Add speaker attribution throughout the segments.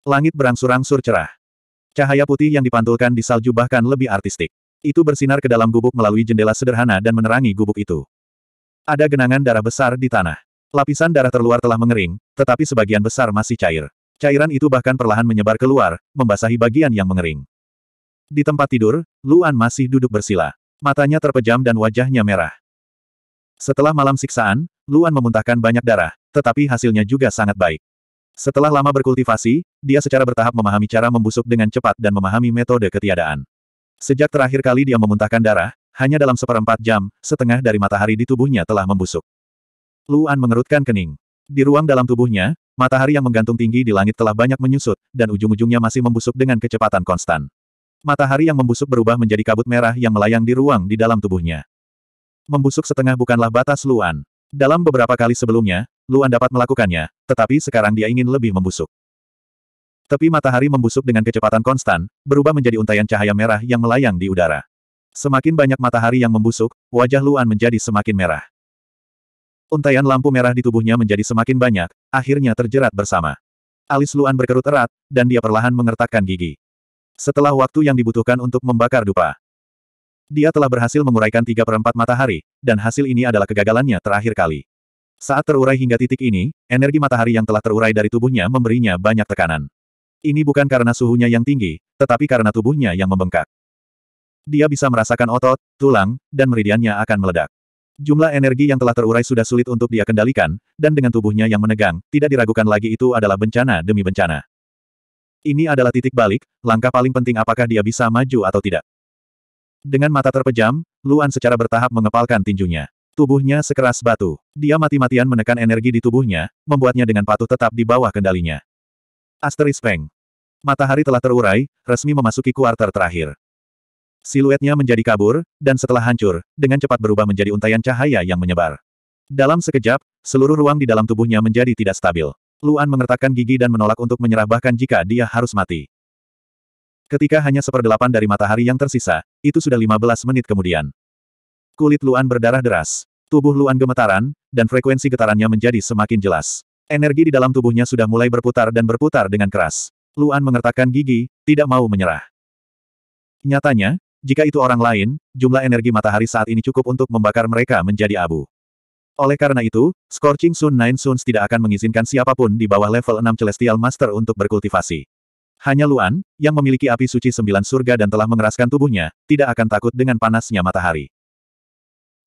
Speaker 1: Langit berangsur-angsur cerah. Cahaya putih yang dipantulkan di salju bahkan lebih artistik. Itu bersinar ke dalam gubuk melalui jendela sederhana dan menerangi gubuk itu. Ada genangan darah besar di tanah. Lapisan darah terluar telah mengering, tetapi sebagian besar masih cair. Cairan itu bahkan perlahan menyebar keluar, membasahi bagian yang mengering. Di tempat tidur, Luan masih duduk bersila. Matanya terpejam dan wajahnya merah. Setelah malam siksaan, Luan memuntahkan banyak darah, tetapi hasilnya juga sangat baik. Setelah lama berkultivasi, dia secara bertahap memahami cara membusuk dengan cepat dan memahami metode ketiadaan. Sejak terakhir kali dia memuntahkan darah, hanya dalam seperempat jam, setengah dari matahari di tubuhnya telah membusuk. Luan mengerutkan kening. Di ruang dalam tubuhnya, matahari yang menggantung tinggi di langit telah banyak menyusut, dan ujung-ujungnya masih membusuk dengan kecepatan konstan. Matahari yang membusuk berubah menjadi kabut merah yang melayang di ruang di dalam tubuhnya. Membusuk setengah bukanlah batas Luan. Dalam beberapa kali sebelumnya, Luan dapat melakukannya, tetapi sekarang dia ingin lebih membusuk. Tepi matahari membusuk dengan kecepatan konstan, berubah menjadi untayan cahaya merah yang melayang di udara. Semakin banyak matahari yang membusuk, wajah Luan menjadi semakin merah. Untayan lampu merah di tubuhnya menjadi semakin banyak, akhirnya terjerat bersama. Alis Luan berkerut erat, dan dia perlahan mengertakkan gigi. Setelah waktu yang dibutuhkan untuk membakar dupa. Dia telah berhasil menguraikan tiga perempat matahari, dan hasil ini adalah kegagalannya terakhir kali. Saat terurai hingga titik ini, energi matahari yang telah terurai dari tubuhnya memberinya banyak tekanan. Ini bukan karena suhunya yang tinggi, tetapi karena tubuhnya yang membengkak. Dia bisa merasakan otot, tulang, dan meridiannya akan meledak. Jumlah energi yang telah terurai sudah sulit untuk dia kendalikan, dan dengan tubuhnya yang menegang, tidak diragukan lagi itu adalah bencana demi bencana. Ini adalah titik balik, langkah paling penting apakah dia bisa maju atau tidak. Dengan mata terpejam, Luan secara bertahap mengepalkan tinjunya. Tubuhnya sekeras batu. Dia mati-matian menekan energi di tubuhnya, membuatnya dengan patuh tetap di bawah kendalinya. Asteris Peng. Matahari telah terurai, resmi memasuki kuarter terakhir. Siluetnya menjadi kabur, dan setelah hancur, dengan cepat berubah menjadi untayan cahaya yang menyebar. Dalam sekejap, seluruh ruang di dalam tubuhnya menjadi tidak stabil. Luan mengertakkan gigi dan menolak untuk menyerah bahkan jika dia harus mati. Ketika hanya seperdelapan dari matahari yang tersisa, itu sudah 15 menit kemudian. Kulit Luan berdarah deras. Tubuh Luan gemetaran, dan frekuensi getarannya menjadi semakin jelas. Energi di dalam tubuhnya sudah mulai berputar dan berputar dengan keras. Luan mengertakkan gigi, tidak mau menyerah. Nyatanya, jika itu orang lain, jumlah energi matahari saat ini cukup untuk membakar mereka menjadi abu. Oleh karena itu, Scorching Sun Nine Suns tidak akan mengizinkan siapa pun di bawah level 6 Celestial Master untuk berkultivasi. Hanya Luan, yang memiliki api suci sembilan surga dan telah mengeraskan tubuhnya, tidak akan takut dengan panasnya matahari.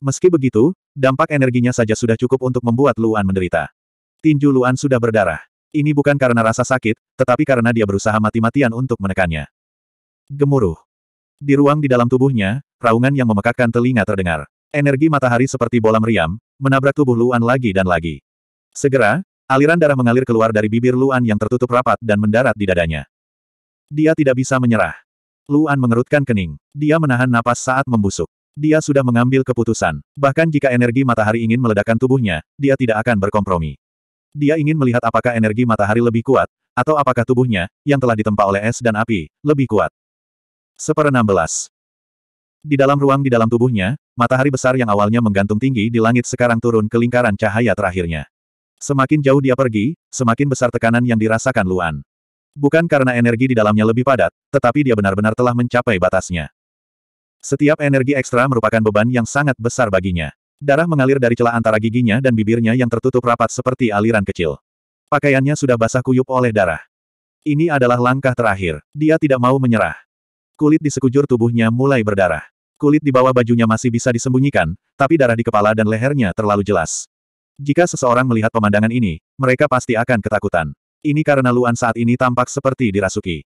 Speaker 1: Meski begitu, Dampak energinya saja sudah cukup untuk membuat Luan menderita. Tinju Luan sudah berdarah. Ini bukan karena rasa sakit, tetapi karena dia berusaha mati-matian untuk menekannya. Gemuruh. Di ruang di dalam tubuhnya, raungan yang memekakkan telinga terdengar. Energi matahari seperti bola meriam, menabrak tubuh Luan lagi dan lagi. Segera, aliran darah mengalir keluar dari bibir Luan yang tertutup rapat dan mendarat di dadanya. Dia tidak bisa menyerah. Luan mengerutkan kening. Dia menahan napas saat membusuk. Dia sudah mengambil keputusan. Bahkan jika energi matahari ingin meledakkan tubuhnya, dia tidak akan berkompromi. Dia ingin melihat apakah energi matahari lebih kuat, atau apakah tubuhnya, yang telah ditempa oleh es dan api, lebih kuat. Seperenam belas. Di dalam ruang di dalam tubuhnya, matahari besar yang awalnya menggantung tinggi di langit sekarang turun ke lingkaran cahaya terakhirnya. Semakin jauh dia pergi, semakin besar tekanan yang dirasakan Luan. Bukan karena energi di dalamnya lebih padat, tetapi dia benar-benar telah mencapai batasnya. Setiap energi ekstra merupakan beban yang sangat besar baginya. Darah mengalir dari celah antara giginya dan bibirnya yang tertutup rapat seperti aliran kecil. Pakaiannya sudah basah kuyup oleh darah. Ini adalah langkah terakhir. Dia tidak mau menyerah. Kulit di sekujur tubuhnya mulai berdarah. Kulit di bawah bajunya masih bisa disembunyikan, tapi darah di kepala dan lehernya terlalu jelas. Jika seseorang melihat pemandangan ini, mereka pasti akan ketakutan. Ini karena Luan saat ini tampak seperti dirasuki.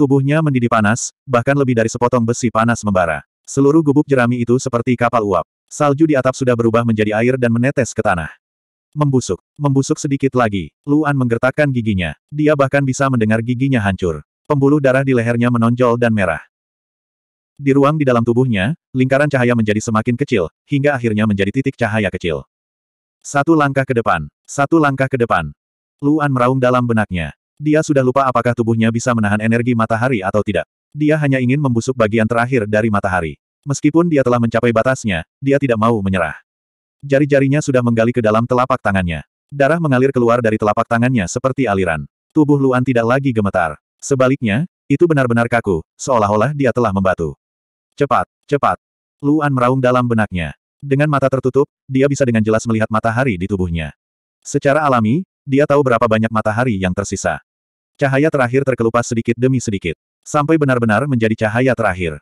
Speaker 1: Tubuhnya mendidih panas, bahkan lebih dari sepotong besi panas membara. Seluruh gubuk jerami itu seperti kapal uap. Salju di atap sudah berubah menjadi air dan menetes ke tanah. Membusuk. Membusuk sedikit lagi. Luan menggertakkan giginya. Dia bahkan bisa mendengar giginya hancur. Pembuluh darah di lehernya menonjol dan merah. Di ruang di dalam tubuhnya, lingkaran cahaya menjadi semakin kecil, hingga akhirnya menjadi titik cahaya kecil. Satu langkah ke depan. Satu langkah ke depan. Luan meraung dalam benaknya. Dia sudah lupa apakah tubuhnya bisa menahan energi matahari atau tidak. Dia hanya ingin membusuk bagian terakhir dari matahari. Meskipun dia telah mencapai batasnya, dia tidak mau menyerah. Jari-jarinya sudah menggali ke dalam telapak tangannya. Darah mengalir keluar dari telapak tangannya seperti aliran. Tubuh Luan tidak lagi gemetar. Sebaliknya, itu benar-benar kaku, seolah-olah dia telah membatu. Cepat, cepat. Luan meraung dalam benaknya. Dengan mata tertutup, dia bisa dengan jelas melihat matahari di tubuhnya. Secara alami, dia tahu berapa banyak matahari yang tersisa. Cahaya terakhir terkelupas sedikit demi sedikit. Sampai benar-benar menjadi cahaya terakhir.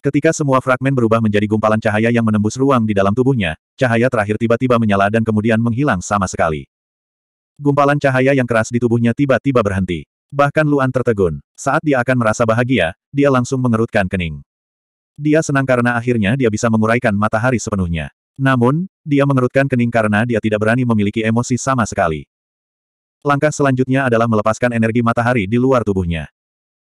Speaker 1: Ketika semua fragmen berubah menjadi gumpalan cahaya yang menembus ruang di dalam tubuhnya, cahaya terakhir tiba-tiba menyala dan kemudian menghilang sama sekali. Gumpalan cahaya yang keras di tubuhnya tiba-tiba berhenti. Bahkan Luan tertegun. Saat dia akan merasa bahagia, dia langsung mengerutkan kening. Dia senang karena akhirnya dia bisa menguraikan matahari sepenuhnya. Namun, dia mengerutkan kening karena dia tidak berani memiliki emosi sama sekali. Langkah selanjutnya adalah melepaskan energi matahari di luar tubuhnya.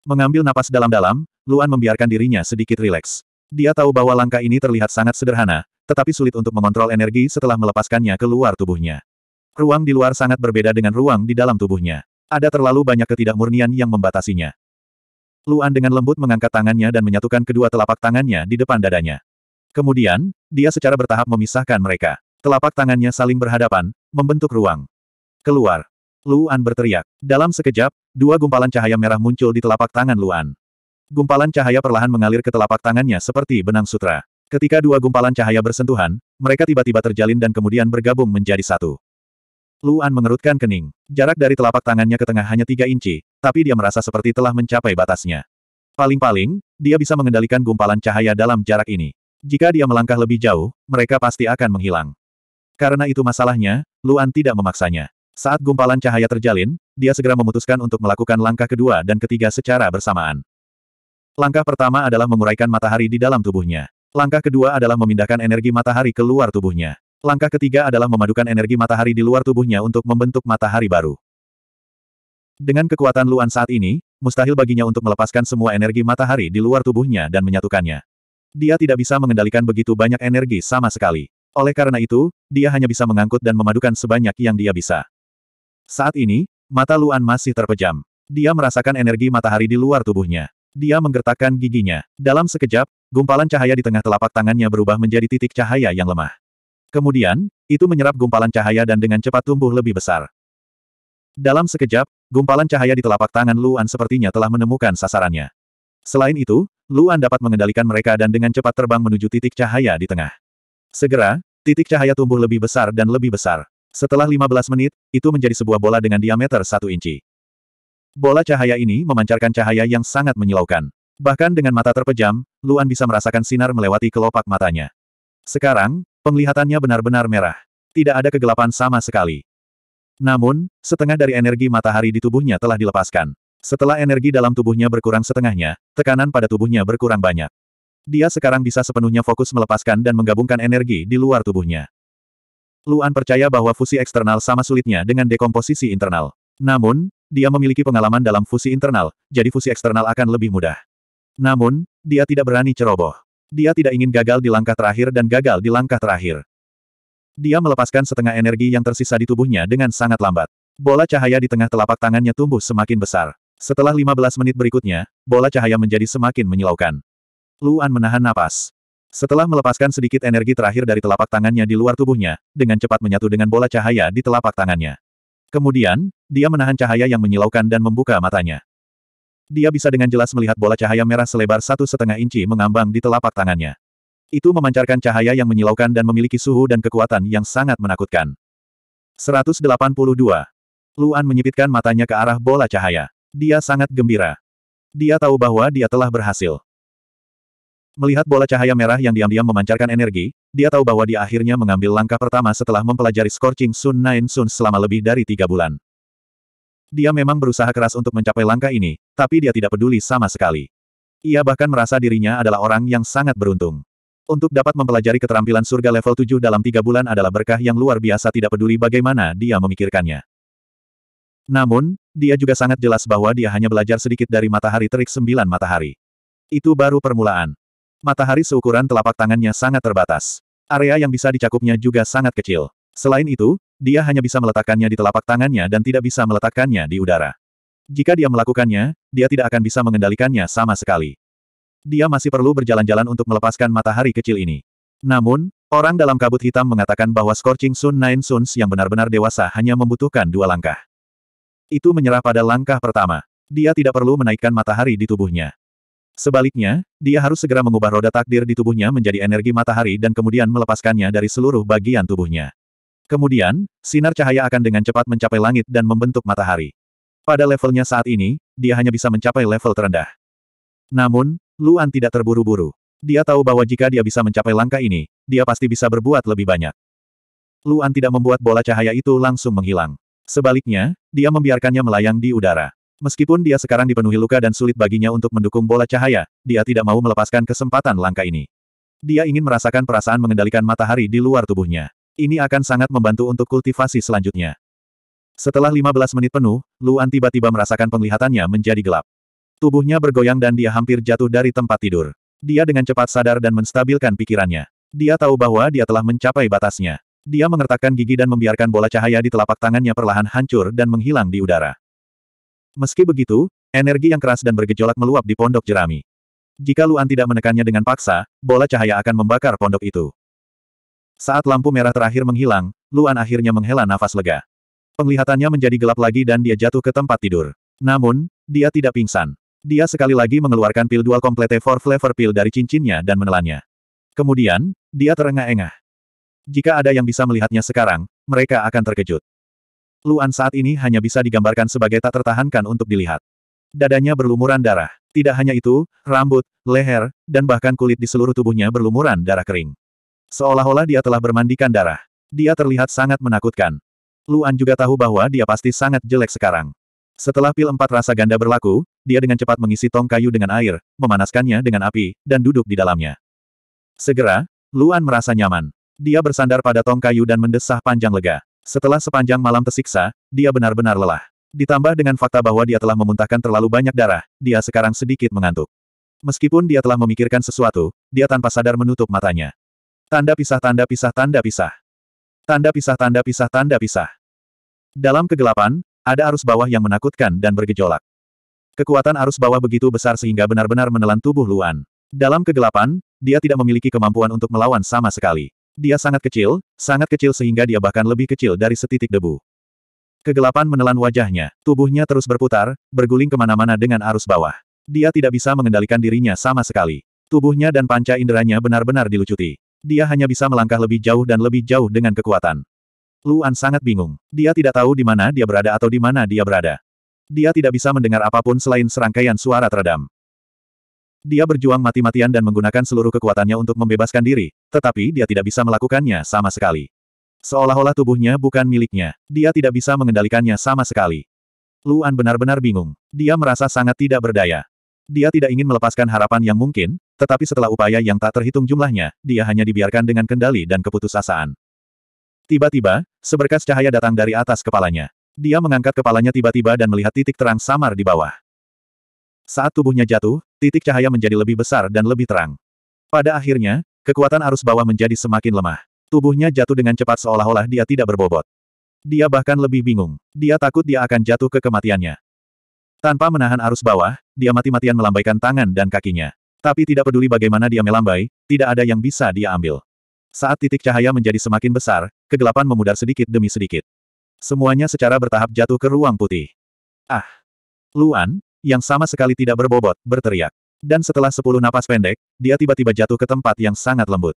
Speaker 1: Mengambil napas dalam-dalam, Luan membiarkan dirinya sedikit rileks. Dia tahu bahwa langkah ini terlihat sangat sederhana, tetapi sulit untuk mengontrol energi setelah melepaskannya ke luar tubuhnya. Ruang di luar sangat berbeda dengan ruang di dalam tubuhnya. Ada terlalu banyak ketidakmurnian yang membatasinya. Luan dengan lembut mengangkat tangannya dan menyatukan kedua telapak tangannya di depan dadanya. Kemudian, dia secara bertahap memisahkan mereka. Telapak tangannya saling berhadapan, membentuk ruang. Keluar. Luan berteriak. Dalam sekejap, dua gumpalan cahaya merah muncul di telapak tangan Luan. Gumpalan cahaya perlahan mengalir ke telapak tangannya seperti benang sutra. Ketika dua gumpalan cahaya bersentuhan, mereka tiba-tiba terjalin dan kemudian bergabung menjadi satu. Luan mengerutkan kening. Jarak dari telapak tangannya ke tengah hanya tiga inci, tapi dia merasa seperti telah mencapai batasnya. Paling-paling, dia bisa mengendalikan gumpalan cahaya dalam jarak ini. Jika dia melangkah lebih jauh, mereka pasti akan menghilang. Karena itu masalahnya, Luan tidak memaksanya. Saat gumpalan cahaya terjalin, dia segera memutuskan untuk melakukan langkah kedua dan ketiga secara bersamaan. Langkah pertama adalah menguraikan matahari di dalam tubuhnya. Langkah kedua adalah memindahkan energi matahari ke luar tubuhnya. Langkah ketiga adalah memadukan energi matahari di luar tubuhnya untuk membentuk matahari baru. Dengan kekuatan Luan saat ini, mustahil baginya untuk melepaskan semua energi matahari di luar tubuhnya dan menyatukannya. Dia tidak bisa mengendalikan begitu banyak energi sama sekali. Oleh karena itu, dia hanya bisa mengangkut dan memadukan sebanyak yang dia bisa. Saat ini, mata Luan masih terpejam. Dia merasakan energi matahari di luar tubuhnya. Dia menggertakkan giginya. Dalam sekejap, gumpalan cahaya di tengah telapak tangannya berubah menjadi titik cahaya yang lemah. Kemudian, itu menyerap gumpalan cahaya dan dengan cepat tumbuh lebih besar. Dalam sekejap, gumpalan cahaya di telapak tangan Luan sepertinya telah menemukan sasarannya. Selain itu, Luan dapat mengendalikan mereka dan dengan cepat terbang menuju titik cahaya di tengah. Segera, titik cahaya tumbuh lebih besar dan lebih besar. Setelah 15 menit, itu menjadi sebuah bola dengan diameter satu inci. Bola cahaya ini memancarkan cahaya yang sangat menyilaukan. Bahkan dengan mata terpejam, Luan bisa merasakan sinar melewati kelopak matanya. Sekarang, penglihatannya benar-benar merah. Tidak ada kegelapan sama sekali. Namun, setengah dari energi matahari di tubuhnya telah dilepaskan. Setelah energi dalam tubuhnya berkurang setengahnya, tekanan pada tubuhnya berkurang banyak. Dia sekarang bisa sepenuhnya fokus melepaskan dan menggabungkan energi di luar tubuhnya. Luan percaya bahwa fusi eksternal sama sulitnya dengan dekomposisi internal. Namun, dia memiliki pengalaman dalam fusi internal, jadi fusi eksternal akan lebih mudah. Namun, dia tidak berani ceroboh. Dia tidak ingin gagal di langkah terakhir dan gagal di langkah terakhir. Dia melepaskan setengah energi yang tersisa di tubuhnya dengan sangat lambat. Bola cahaya di tengah telapak tangannya tumbuh semakin besar. Setelah 15 menit berikutnya, bola cahaya menjadi semakin menyilaukan. Luan menahan napas. Setelah melepaskan sedikit energi terakhir dari telapak tangannya di luar tubuhnya, dengan cepat menyatu dengan bola cahaya di telapak tangannya. Kemudian, dia menahan cahaya yang menyilaukan dan membuka matanya. Dia bisa dengan jelas melihat bola cahaya merah selebar satu setengah inci mengambang di telapak tangannya. Itu memancarkan cahaya yang menyilaukan dan memiliki suhu dan kekuatan yang sangat menakutkan. 182. Luan menyipitkan matanya ke arah bola cahaya. Dia sangat gembira. Dia tahu bahwa dia telah berhasil. Melihat bola cahaya merah yang diam-diam memancarkan energi, dia tahu bahwa dia akhirnya mengambil langkah pertama setelah mempelajari Scorching Sun Nine Sun selama lebih dari tiga bulan. Dia memang berusaha keras untuk mencapai langkah ini, tapi dia tidak peduli sama sekali. Ia bahkan merasa dirinya adalah orang yang sangat beruntung. Untuk dapat mempelajari keterampilan surga level 7 dalam tiga bulan adalah berkah yang luar biasa tidak peduli bagaimana dia memikirkannya. Namun, dia juga sangat jelas bahwa dia hanya belajar sedikit dari matahari terik sembilan matahari. Itu baru permulaan. Matahari seukuran telapak tangannya sangat terbatas. Area yang bisa dicakupnya juga sangat kecil. Selain itu, dia hanya bisa meletakkannya di telapak tangannya dan tidak bisa meletakkannya di udara. Jika dia melakukannya, dia tidak akan bisa mengendalikannya sama sekali. Dia masih perlu berjalan-jalan untuk melepaskan matahari kecil ini. Namun, orang dalam kabut hitam mengatakan bahwa Scorching Sun Nine Suns yang benar-benar dewasa hanya membutuhkan dua langkah. Itu menyerah pada langkah pertama. Dia tidak perlu menaikkan matahari di tubuhnya. Sebaliknya, dia harus segera mengubah roda takdir di tubuhnya menjadi energi matahari dan kemudian melepaskannya dari seluruh bagian tubuhnya. Kemudian, sinar cahaya akan dengan cepat mencapai langit dan membentuk matahari. Pada levelnya saat ini, dia hanya bisa mencapai level terendah. Namun, Luan tidak terburu-buru. Dia tahu bahwa jika dia bisa mencapai langkah ini, dia pasti bisa berbuat lebih banyak. Luan tidak membuat bola cahaya itu langsung menghilang. Sebaliknya, dia membiarkannya melayang di udara. Meskipun dia sekarang dipenuhi luka dan sulit baginya untuk mendukung bola cahaya, dia tidak mau melepaskan kesempatan langkah ini. Dia ingin merasakan perasaan mengendalikan matahari di luar tubuhnya. Ini akan sangat membantu untuk kultivasi selanjutnya. Setelah 15 menit penuh, Luan tiba-tiba merasakan penglihatannya menjadi gelap. Tubuhnya bergoyang dan dia hampir jatuh dari tempat tidur. Dia dengan cepat sadar dan menstabilkan pikirannya. Dia tahu bahwa dia telah mencapai batasnya. Dia mengertakkan gigi dan membiarkan bola cahaya di telapak tangannya perlahan hancur dan menghilang di udara. Meski begitu, energi yang keras dan bergejolak meluap di pondok jerami. Jika Luan tidak menekannya dengan paksa, bola cahaya akan membakar pondok itu. Saat lampu merah terakhir menghilang, Luan akhirnya menghela nafas lega. Penglihatannya menjadi gelap lagi dan dia jatuh ke tempat tidur. Namun, dia tidak pingsan. Dia sekali lagi mengeluarkan pil dual komplete for flavor pil dari cincinnya dan menelannya. Kemudian, dia terengah-engah. Jika ada yang bisa melihatnya sekarang, mereka akan terkejut. Luan saat ini hanya bisa digambarkan sebagai tak tertahankan untuk dilihat. Dadanya berlumuran darah. Tidak hanya itu, rambut, leher, dan bahkan kulit di seluruh tubuhnya berlumuran darah kering. Seolah-olah dia telah bermandikan darah. Dia terlihat sangat menakutkan. Luan juga tahu bahwa dia pasti sangat jelek sekarang. Setelah pil empat rasa ganda berlaku, dia dengan cepat mengisi tong kayu dengan air, memanaskannya dengan api, dan duduk di dalamnya. Segera, Luan merasa nyaman. Dia bersandar pada tong kayu dan mendesah panjang lega. Setelah sepanjang malam tersiksa, dia benar-benar lelah. Ditambah dengan fakta bahwa dia telah memuntahkan terlalu banyak darah, dia sekarang sedikit mengantuk. Meskipun dia telah memikirkan sesuatu, dia tanpa sadar menutup matanya. Tanda pisah tanda pisah tanda pisah. Tanda pisah tanda pisah tanda pisah. Dalam kegelapan, ada arus bawah yang menakutkan dan bergejolak. Kekuatan arus bawah begitu besar sehingga benar-benar menelan tubuh Luan. Dalam kegelapan, dia tidak memiliki kemampuan untuk melawan sama sekali. Dia sangat kecil, sangat kecil sehingga dia bahkan lebih kecil dari setitik debu. Kegelapan menelan wajahnya, tubuhnya terus berputar, berguling ke mana-mana dengan arus bawah. Dia tidak bisa mengendalikan dirinya sama sekali. Tubuhnya dan panca inderanya benar-benar dilucuti. Dia hanya bisa melangkah lebih jauh dan lebih jauh dengan kekuatan. Luan sangat bingung. Dia tidak tahu di mana dia berada atau di mana dia berada. Dia tidak bisa mendengar apa pun selain serangkaian suara teredam. Dia berjuang mati-matian dan menggunakan seluruh kekuatannya untuk membebaskan diri, tetapi dia tidak bisa melakukannya sama sekali. Seolah-olah tubuhnya bukan miliknya. Dia tidak bisa mengendalikannya sama sekali. Luan benar-benar bingung. Dia merasa sangat tidak berdaya. Dia tidak ingin melepaskan harapan yang mungkin, tetapi setelah upaya yang tak terhitung jumlahnya, dia hanya dibiarkan dengan kendali dan keputusasaan. Tiba-tiba, seberkas cahaya datang dari atas kepalanya. Dia mengangkat kepalanya tiba-tiba dan melihat titik terang samar di bawah. Saat tubuhnya jatuh, titik cahaya menjadi lebih besar dan lebih terang. Pada akhirnya, kekuatan arus bawah menjadi semakin lemah. Tubuhnya jatuh dengan cepat seolah-olah dia tidak berbobot. Dia bahkan lebih bingung. Dia takut dia akan jatuh ke kematiannya. Tanpa menahan arus bawah, dia mati-matian melambaikan tangan dan kakinya. Tapi tidak peduli bagaimana dia melambai, tidak ada yang bisa dia ambil. Saat titik cahaya menjadi semakin besar, kegelapan memudar sedikit demi sedikit. Semuanya secara bertahap jatuh ke ruang putih. Ah! Luan, yang sama sekali tidak berbobot, berteriak. Dan setelah sepuluh napas pendek, dia tiba-tiba jatuh ke tempat yang sangat lembut.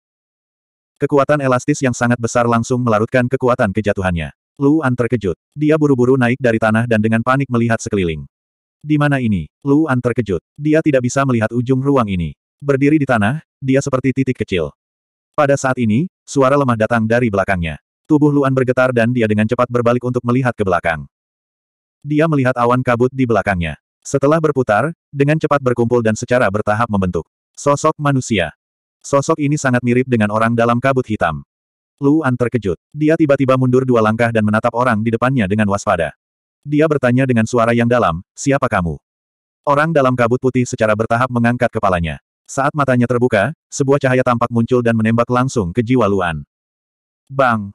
Speaker 1: Kekuatan elastis yang sangat besar langsung melarutkan kekuatan kejatuhannya. Luan terkejut. Dia buru-buru naik dari tanah dan dengan panik melihat sekeliling. Di mana ini? Luan terkejut. Dia tidak bisa melihat ujung ruang ini. Berdiri di tanah, dia seperti titik kecil. Pada saat ini, suara lemah datang dari belakangnya. Tubuh Luan bergetar dan dia dengan cepat berbalik untuk melihat ke belakang. Dia melihat awan kabut di belakangnya. Setelah berputar, dengan cepat berkumpul dan secara bertahap membentuk. Sosok manusia. Sosok ini sangat mirip dengan orang dalam kabut hitam. Luan terkejut. Dia tiba-tiba mundur dua langkah dan menatap orang di depannya dengan waspada. Dia bertanya dengan suara yang dalam, siapa kamu? Orang dalam kabut putih secara bertahap mengangkat kepalanya. Saat matanya terbuka, sebuah cahaya tampak muncul dan menembak langsung ke jiwa Luan. Bang!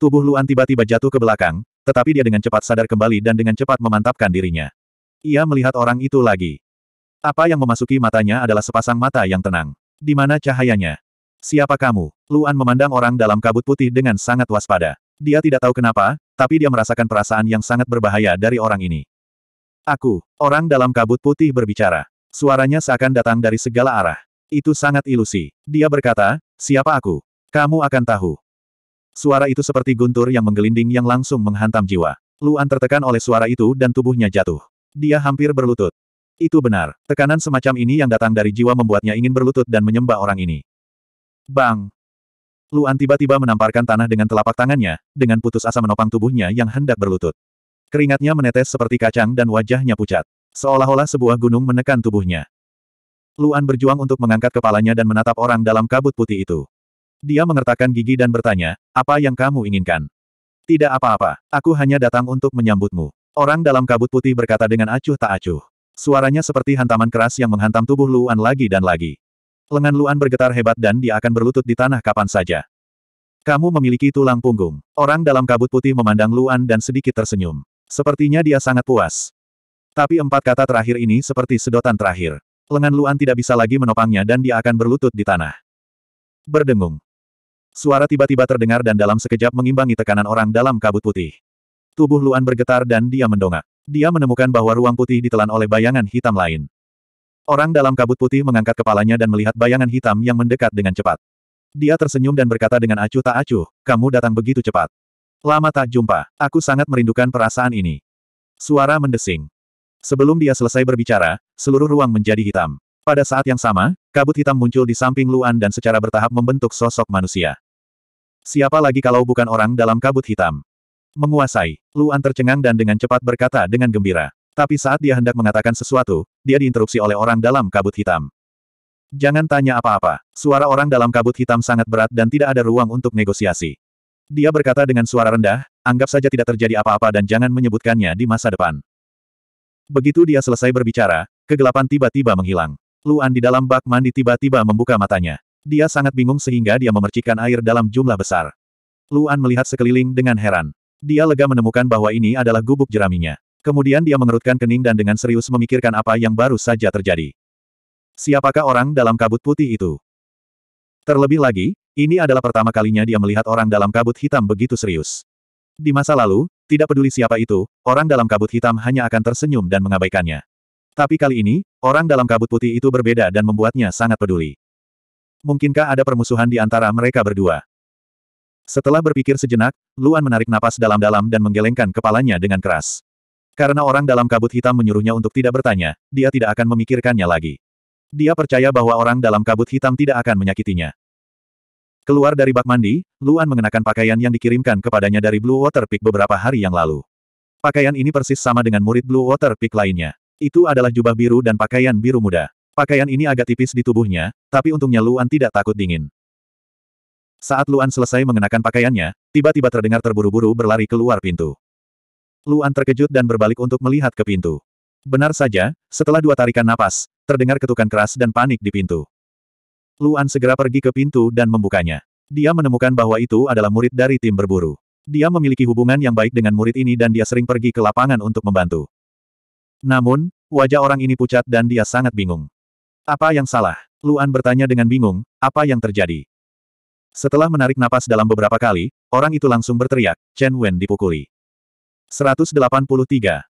Speaker 1: Tubuh Luan tiba-tiba jatuh ke belakang, tetapi dia dengan cepat sadar kembali dan dengan cepat memantapkan dirinya. Ia melihat orang itu lagi. Apa yang memasuki matanya adalah sepasang mata yang tenang. Di mana cahayanya? Siapa kamu? Luan memandang orang dalam kabut putih dengan sangat waspada. Dia tidak tahu kenapa, tapi dia merasakan perasaan yang sangat berbahaya dari orang ini. Aku, orang dalam kabut putih berbicara. Suaranya seakan datang dari segala arah. Itu sangat ilusi. Dia berkata, siapa aku? Kamu akan tahu. Suara itu seperti guntur yang menggelinding yang langsung menghantam jiwa. Luan tertekan oleh suara itu dan tubuhnya jatuh. Dia hampir berlutut. Itu benar. Tekanan semacam ini yang datang dari jiwa membuatnya ingin berlutut dan menyembah orang ini. Bang! Luan tiba-tiba menamparkan tanah dengan telapak tangannya, dengan putus asa menopang tubuhnya yang hendak berlutut. Keringatnya menetes seperti kacang dan wajahnya pucat. Seolah-olah sebuah gunung menekan tubuhnya. Luan berjuang untuk mengangkat kepalanya dan menatap orang dalam kabut putih itu. Dia mengertakkan gigi dan bertanya, apa yang kamu inginkan? Tidak apa-apa, aku hanya datang untuk menyambutmu. Orang dalam kabut putih berkata dengan acuh tak acuh. Suaranya seperti hantaman keras yang menghantam tubuh Luan lagi dan lagi. Lengan Luan bergetar hebat dan dia akan berlutut di tanah kapan saja. Kamu memiliki tulang punggung. Orang dalam kabut putih memandang Luan dan sedikit tersenyum. Sepertinya dia sangat puas. Tapi empat kata terakhir ini seperti sedotan terakhir. Lengan Luan tidak bisa lagi menopangnya dan dia akan berlutut di tanah. Berdengung. Suara tiba-tiba terdengar dan dalam sekejap mengimbangi tekanan orang dalam kabut putih. Tubuh Luan bergetar dan dia mendongak. Dia menemukan bahwa ruang putih ditelan oleh bayangan hitam lain. Orang dalam kabut putih mengangkat kepalanya dan melihat bayangan hitam yang mendekat dengan cepat. Dia tersenyum dan berkata dengan acuh tak acuh, kamu datang begitu cepat. Lama tak jumpa, aku sangat merindukan perasaan ini. Suara mendesing. Sebelum dia selesai berbicara, seluruh ruang menjadi hitam. Pada saat yang sama, kabut hitam muncul di samping Luan dan secara bertahap membentuk sosok manusia. Siapa lagi kalau bukan orang dalam kabut hitam? Menguasai. Luan tercengang dan dengan cepat berkata dengan gembira. Tapi saat dia hendak mengatakan sesuatu, dia diinterupsi oleh orang dalam kabut hitam. Jangan tanya apa-apa. Suara orang dalam kabut hitam sangat berat dan tidak ada ruang untuk negosiasi. Dia berkata dengan suara rendah, anggap saja tidak terjadi apa-apa dan jangan menyebutkannya di masa depan. Begitu dia selesai berbicara, kegelapan tiba-tiba menghilang. Luan di dalam bak mandi tiba-tiba membuka matanya. Dia sangat bingung sehingga dia memercikkan air dalam jumlah besar. Luan melihat sekeliling dengan heran. Dia lega menemukan bahwa ini adalah gubuk jeraminya. Kemudian dia mengerutkan kening dan dengan serius memikirkan apa yang baru saja terjadi. Siapakah orang dalam kabut putih itu? Terlebih lagi, ini adalah pertama kalinya dia melihat orang dalam kabut hitam begitu serius. Di masa lalu, tidak peduli siapa itu, orang dalam kabut hitam hanya akan tersenyum dan mengabaikannya. Tapi kali ini, orang dalam kabut putih itu berbeda dan membuatnya sangat peduli. Mungkinkah ada permusuhan di antara mereka berdua? Setelah berpikir sejenak, Luan menarik napas dalam-dalam dan menggelengkan kepalanya dengan keras. Karena orang dalam kabut hitam menyuruhnya untuk tidak bertanya, dia tidak akan memikirkannya lagi. Dia percaya bahwa orang dalam kabut hitam tidak akan menyakitinya. Keluar dari bak mandi, Luan mengenakan pakaian yang dikirimkan kepadanya dari Blue Water Peak beberapa hari yang lalu. Pakaian ini persis sama dengan murid Blue Water Peak lainnya. Itu adalah jubah biru dan pakaian biru muda. Pakaian ini agak tipis di tubuhnya, tapi untungnya Luan tidak takut dingin. Saat Luan selesai mengenakan pakaiannya, tiba-tiba terdengar terburu-buru berlari keluar pintu. Luan terkejut dan berbalik untuk melihat ke pintu. Benar saja, setelah dua tarikan napas, terdengar ketukan keras dan panik di pintu. Luan segera pergi ke pintu dan membukanya. Dia menemukan bahwa itu adalah murid dari tim berburu. Dia memiliki hubungan yang baik dengan murid ini dan dia sering pergi ke lapangan untuk membantu. Namun, wajah orang ini pucat dan dia sangat bingung. Apa yang salah? Luan bertanya dengan bingung, apa yang terjadi? Setelah menarik napas dalam beberapa kali, orang itu langsung berteriak, Chen Wen dipukuli. 183.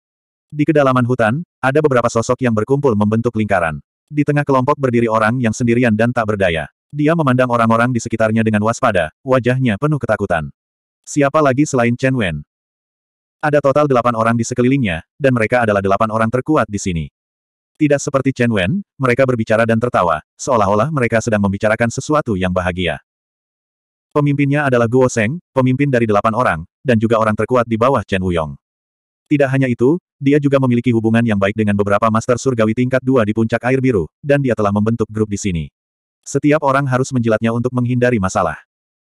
Speaker 1: Di kedalaman hutan, ada beberapa sosok yang berkumpul membentuk lingkaran. Di tengah kelompok berdiri orang yang sendirian dan tak berdaya. Dia memandang orang-orang di sekitarnya dengan waspada, wajahnya penuh ketakutan. Siapa lagi selain Chen Wen? Ada total delapan orang di sekelilingnya, dan mereka adalah delapan orang terkuat di sini. Tidak seperti Chen Wen, mereka berbicara dan tertawa, seolah-olah mereka sedang membicarakan sesuatu yang bahagia. Pemimpinnya adalah Guo Seng, pemimpin dari delapan orang, dan juga orang terkuat di bawah Chen Wuyong. Tidak hanya itu, dia juga memiliki hubungan yang baik dengan beberapa master surgawi tingkat dua di puncak air biru, dan dia telah membentuk grup di sini. Setiap orang harus menjilatnya untuk menghindari masalah.